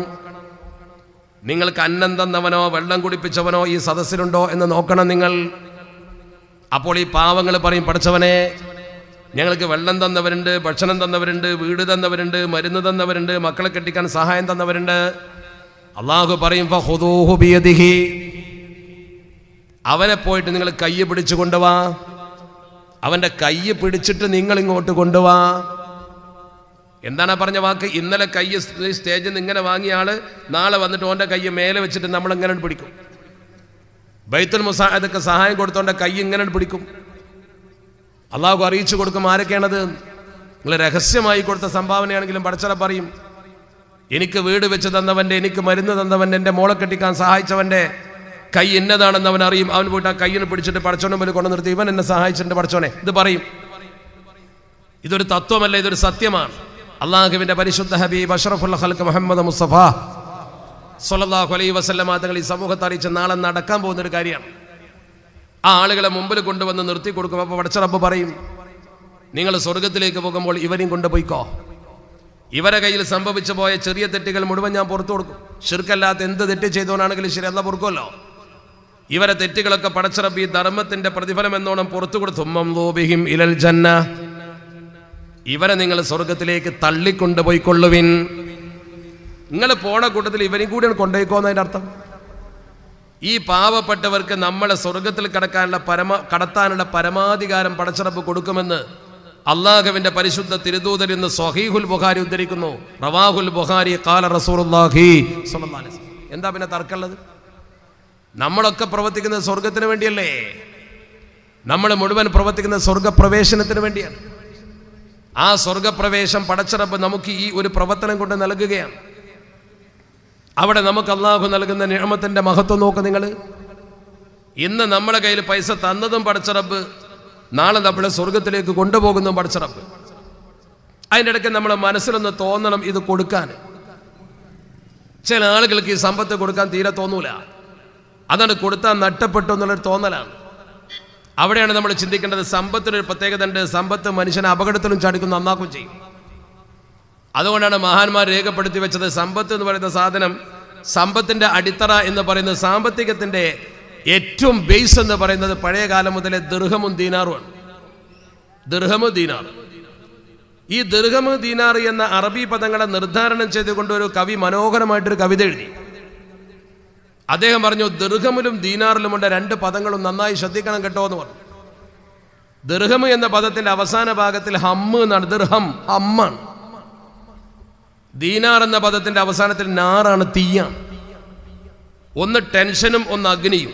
A: നിങ്ങൾക്ക് അന്നം തന്നവനോ വെള്ളം കുടിപ്പിച്ചവനോ ഈ സദസ്സിലുണ്ടോ എന്ന് നോക്കണം നിങ്ങൾ അപ്പോൾ ഈ പാവങ്ങൾ പറയും പഠിച്ചവനെ ഞങ്ങൾക്ക് വെള്ളം തന്നവരുണ്ട് ഭക്ഷണം തന്നവരുണ്ട് വീട് തന്നവരുണ്ട് മരുന്ന് തന്നവരുണ്ട് മക്കളെ കെട്ടിക്കാൻ സഹായം തന്നവരുണ്ട് അള്ളാഹു പറയും അവനെ പോയിട്ട് നിങ്ങൾ കയ്യ് പിടിച്ചു കൊണ്ടുവാ അവൻ്റെ കയ്യ് പിടിച്ചിട്ട് നിങ്ങൾ ഇങ്ങോട്ട് കൊണ്ടുവാ എന്താണ് പറഞ്ഞ വാക്ക് ഇന്നലെ കയ്യ് സ്റ്റേജിൽ നിന്ന് ഇങ്ങനെ വാങ്ങിയ ആള് നാളെ വന്നിട്ട് ഓൻ്റെ കയ്യ് മേലെ വെച്ചിട്ട് നമ്മൾ ഇങ്ങനെ പിടിക്കും ബൈത്തുൽ മുസാഹദക്ക് സഹായം കൊടുത്തോണ്ട കൈ ഇങ്ങനെ പിടിക്കും അള്ളാഹു അറിയിച്ചു കൊടുക്കും ആരൊക്കെയാണത് നിങ്ങൾ രഹസ്യമായി കൊടുത്ത സംഭാവനയാണെങ്കിലും പടച്ചറ പറയും എനിക്ക് വീട് വെച്ച് തന്നവൻ്റെ എനിക്ക് മരുന്ന് തന്നവൻ്റെ എൻ്റെ മോളെ കെട്ടിക്കാൻ സഹായിച്ചവൻ്റെ കൈ എന്നതാണെന്ന് അവൻ അറിയും അവൻ പോയിട്ട് ആ കയ്യിൽ പിടിച്ചിട്ട് പടച്ചോനെ മുമ്പിൽ കൊണ്ടു നിർത്തി ഇവൻ എന്നെ സഹായിച്ചിട്ടുണ്ട് പടച്ചോനെ ഇത് പറയും ഇതൊരു തത്വമല്ല ഇതൊരു സത്യമാണ് അള്ളാഹുവിന്റെ പരിശുദ്ധ ഹബീബ് അഷറഫുൽ ഹൽക്ക് മുഹമ്മദ് മുസ്തഫ സൊല്ലാഹു അലൈ വസ്ലമാ തങ്ങൾ ഈ സമൂഹത്തെ അറിയിച്ച് നാളെ നടക്കാൻ പോകുന്ന ഒരു കാര്യമാണ് ആ ആളുകളെ മുമ്പിൽ കൊണ്ടുവന്ന് നിർത്തി കൊടുക്കും അപ്പോൾ പടച്ചറപ്പ് പറയും നിങ്ങൾ സ്വർഗത്തിലേക്ക് പോകുമ്പോൾ ഇവരെയും കൊണ്ടുപോയിക്കോ ഇവരെ കയ്യിൽ സംഭവിച്ചു പോയ ചെറിയ തെറ്റുകൾ മുഴുവൻ ഞാൻ പുറത്തു കൊടുക്കും ഷിർക്കല്ലാത്ത എന്ത് തെറ്റ് ചെയ്തവനാണെങ്കിലും ശരി അല്ല പൊറുക്കുമല്ലോ ഇവരെ തെറ്റുകളൊക്കെ പടച്ചിറപ്പി ധർമ്മത്തിന്റെ പ്രതിഫലം എന്നോണം പുറത്തു കൊടുത്തു ഇലൽ ജന്ന ഇവരെ നിങ്ങൾ സ്വർഗത്തിലേക്ക് തള്ളിക്കൊണ്ട് പോയിക്കൊള്ളുവിൻ നിങ്ങൾ പോണ കൂട്ടത്തിൽ ഇവരെയും കൂടിയാണ് കൊണ്ടുപോയിക്കോന്നതിൻ്റെ അർത്ഥം ഈ പാവപ്പെട്ടവർക്ക് നമ്മളെ സ്വർഗത്തിൽ കടക്കാനുള്ള പരമ കടത്താനുള്ള പരമാധികാരം പടച്ചിറപ്പ് കൊടുക്കുമെന്ന് അള്ളാഹുവിന്റെ പരിശുദ്ധ തിരുദൂതൻ എന്ന് സ്വഹീഹുൽ ബുഖാരി ഉദ്ധരിക്കുന്നു റവാഹുൽ ബുഖാരി കാല റസൂർഹി എന്താ പിന്നെ തർക്കമുള്ളത് നമ്മളൊക്കെ പ്രവർത്തിക്കുന്നത് സ്വർഗത്തിന് വേണ്ടിയല്ലേ നമ്മൾ മുഴുവൻ പ്രവർത്തിക്കുന്ന സ്വർഗപ്രവേശനത്തിന് വേണ്ടിയാണ് ആ സ്വർഗപ്രവേശം പടച്ചിറപ്പ് നമുക്ക് ഈ ഒരു പ്രവർത്തനം കൊണ്ട് നൽകുകയാണ് അവിടെ നമുക്ക് അള്ളാഹു നൽകുന്ന നിയമത്തിന്റെ മഹത്വം നോക്ക് നിങ്ങൾ ഇന്ന് നമ്മുടെ കയ്യിൽ പൈസ തന്നതും പടച്ചിറപ്പ് നാളെ നമ്മളെ സ്വർഗത്തിലേക്ക് കൊണ്ടുപോകുന്ന പഠിച്ചറപ്പ് അതിൻ്റെ ഇടയ്ക്ക് നമ്മളെ മനസ്സിലൊന്ന് തോന്നണം ഇത് കൊടുക്കാൻ ചില ആളുകൾക്ക് ഈ സമ്പത്ത് കൊടുക്കാൻ തീരെ തോന്നൂല അതാണ് കൊടുത്താൽ നഷ്ടപ്പെട്ടു എന്നുള്ളൊരു തോന്നലാണ് അവിടെയാണ് നമ്മൾ ചിന്തിക്കേണ്ടത് സമ്പത്തിനൊരു പ്രത്യേകത ഉണ്ട് സമ്പത്ത് മനുഷ്യനെ അപകടത്തിലും ചടുക്കും നന്നാക്കും ചെയ്യും അതുകൊണ്ടാണ് മഹാന്മാർ രേഖപ്പെടുത്തി വെച്ചത് സമ്പത്ത് എന്ന് പറയുന്ന സാധനം സമ്പത്തിന്റെ അടിത്തറ എന്ന് പറയുന്ന സാമ്പത്തികത്തിന്റെ ഏറ്റവും ബേസ് എന്ന് പറയുന്നത് പഴയ കാലം മുതലേ ദീർഘമും ദീനാറുമാണ് ദീർഘമു ദീനാർ ഈ ദീർഘമു ദീനാർ എന്ന അറബി പദങ്ങളെ നിർദ്ധാരണം ചെയ്തുകൊണ്ട് ഒരു കവി മനോഹരമായിട്ടൊരു കവിത എഴുതി അദ്ദേഹം പറഞ്ഞു ദീർഘമിലും ദീനാറിലുമുണ്ട് രണ്ട് പദങ്ങളും നന്നായി ശ്രദ്ധിക്കണം കേട്ടോ എന്ന് പറഞ്ഞു ദീർഘമു എന്ന പദത്തിന്റെ അവസാന ഭാഗത്തിൽ ഹമ്മ് എന്നാണ് ദീർഹം ഹമ്മാണ് ദീനാർ എന്ന പദത്തിന്റെ അവസാനത്തിൽ നാറാണ് തീയാണ് ഒന്ന് ടെൻഷനും ഒന്ന് അഗ്നിയും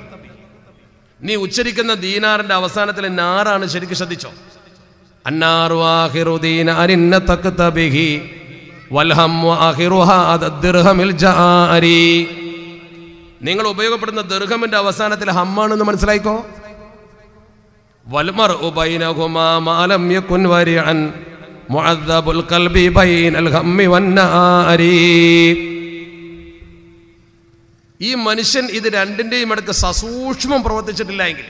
A: നീ ഉച്ചരിക്കുന്ന ദീനാറിന്റെ അവസാനത്തിലെ നാറാണ് ശരിക്കും ശ്രദ്ധിച്ചോ നിങ്ങൾ ഉപയോഗപ്പെടുന്ന ദീർഘമിന്റെ അവസാനത്തിൽ ഹമ്മാണെന്ന് മനസ്സിലായിക്കോ വൽമർ ഈ മനുഷ്യൻ ഇത് രണ്ടിൻ്റെയും ഇടക്ക് സസൂക്ഷ്മം പ്രവർത്തിച്ചിട്ടില്ല എങ്കിൽ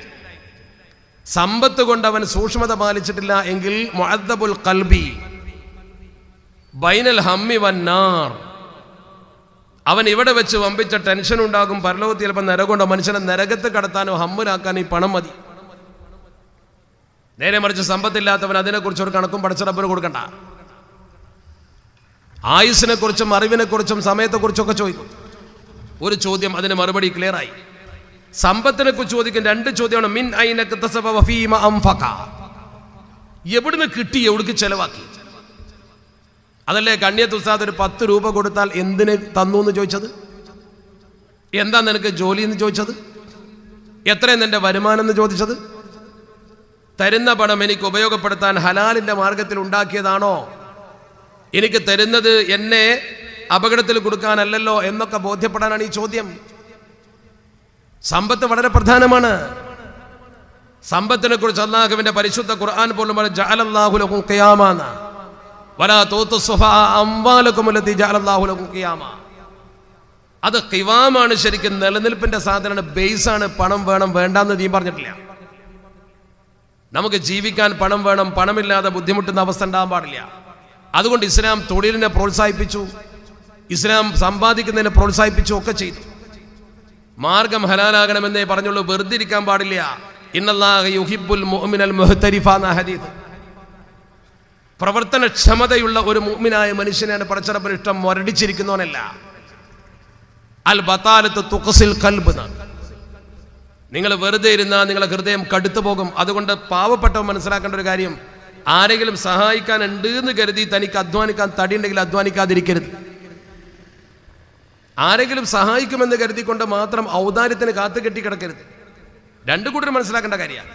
A: സമ്പത്ത് കൊണ്ട് അവൻ സൂക്ഷ്മത പാലിച്ചിട്ടില്ല എങ്കിൽ മുഅദ്ദബുൽ കൽബി ബൈനൽ ഹമ്മി വന്നാർ അവൻ ഇവിടെ വെച്ച് വമ്പിച്ച ടെൻഷൻ ഉണ്ടാകും പരലോകത്തിൽ ചിലപ്പോൾ നരകൊണ്ടോ മനുഷ്യനെ നരകത്ത് കടത്താനോ ഹമ്മിലാക്കാനോ ഈ പണം മതി നേരെ മറിച്ച് സമ്പത്തില്ലാത്തവൻ അതിനെക്കുറിച്ച് ഒരു കണക്കും പടച്ചിടപ്പിന് കൊടുക്കണ്ട ആയുസിനെ കുറിച്ചും അറിവിനെ കുറിച്ചും സമയത്തെക്കുറിച്ചൊക്കെ ചോദിക്കും ഒരു ചോദ്യം അതിന് മറുപടി ക്ലിയറായി സമ്പത്തിനെ കുറിച്ച് ചോദിക്കും രണ്ട് ചോദ്യമാണ് മിൻ എവിടുന്ന് കിട്ടി എവിടേക്ക് ചെലവാക്കി അതല്ലേ കണ്യത്ത് ഉസ്താദ് ഒരു പത്ത് രൂപ കൊടുത്താൽ എന്തിന് തന്നു എന്ന് ചോദിച്ചത് എന്താ നിനക്ക് ജോലി എന്ന് ചോദിച്ചത് എത്രയാണ് നിന്റെ വരുമാനം എന്ന് ചോദിച്ചത് തരുന്ന പണം എനിക്ക് ഉപയോഗപ്പെടുത്താൻ ഹലാലിന്റെ മാർഗത്തിൽ ഉണ്ടാക്കിയതാണോ എനിക്ക് തരുന്നത് എന്നെ അപകടത്തിൽ കൊടുക്കാനല്ലല്ലോ എന്നൊക്കെ ബോധ്യപ്പെടാനാണ് ഈ ചോദ്യം സമ്പത്ത് വളരെ പ്രധാനമാണ് സമ്പത്തിനെ കുറിച്ച് അള്ളാഹുവിന്റെ പരിശുദ്ധ ഖുർആൻ പോലും അത് കിവാമാണ് ശരിക്കും നിലനിൽപ്പിന്റെ സാധനമാണ് ബേസാണ് പണം വേണം വേണ്ടെന്ന് നീ പറഞ്ഞിട്ടില്ല നമുക്ക് ജീവിക്കാൻ പണം വേണം പണമില്ലാതെ ബുദ്ധിമുട്ടുന്ന അവസ്ഥ ഉണ്ടാകാൻ പാടില്ല അതുകൊണ്ട് ഇസ്ലാം തൊഴിലിനെ പ്രോത്സാഹിപ്പിച്ചു ഇസ്ലാം സമ്പാദിക്കുന്നതിനെ പ്രോത്സാഹിപ്പിച്ചു ഒക്കെ ചെയ്തു മാർഗം ഹലാലാകണമെന്നേ പറഞ്ഞുള്ളൂ വെറുതെ ഇരിക്കാൻ പാടില്ല പ്രവർത്തനക്ഷമതയുള്ള ഒരു മുഅ്മിനായ മനുഷ്യനാണ് പടച്ചറപ്പൻ ഇഷ്ടം മരടിച്ചിരിക്കുന്നവനല്ല അൽ ബത്താലത്ത് തുക്കസിൽ കൽബ് നിങ്ങൾ വെറുതെ ഇരുന്നാൽ നിങ്ങളെ ഹൃദയം കടുത്തു പോകും അതുകൊണ്ട് പാവപ്പെട്ടവൻ മനസ്സിലാക്കേണ്ട ഒരു കാര്യം ആരെങ്കിലും സഹായിക്കാനുണ്ട് എന്ന് കരുതി തനിക്ക് അധ്വാനിക്കാൻ തടിയുണ്ടെങ്കിൽ അധ്വാനിക്കാതിരിക്കരുത് ആരെങ്കിലും സഹായിക്കുമെന്ന് കരുതിക്കൊണ്ട് മാത്രം ഔദാര്യത്തിന് കെട്ടി കിടക്കരുത് രണ്ടു കൂട്ടർ മനസ്സിലാക്കേണ്ട കാര്യമാണ്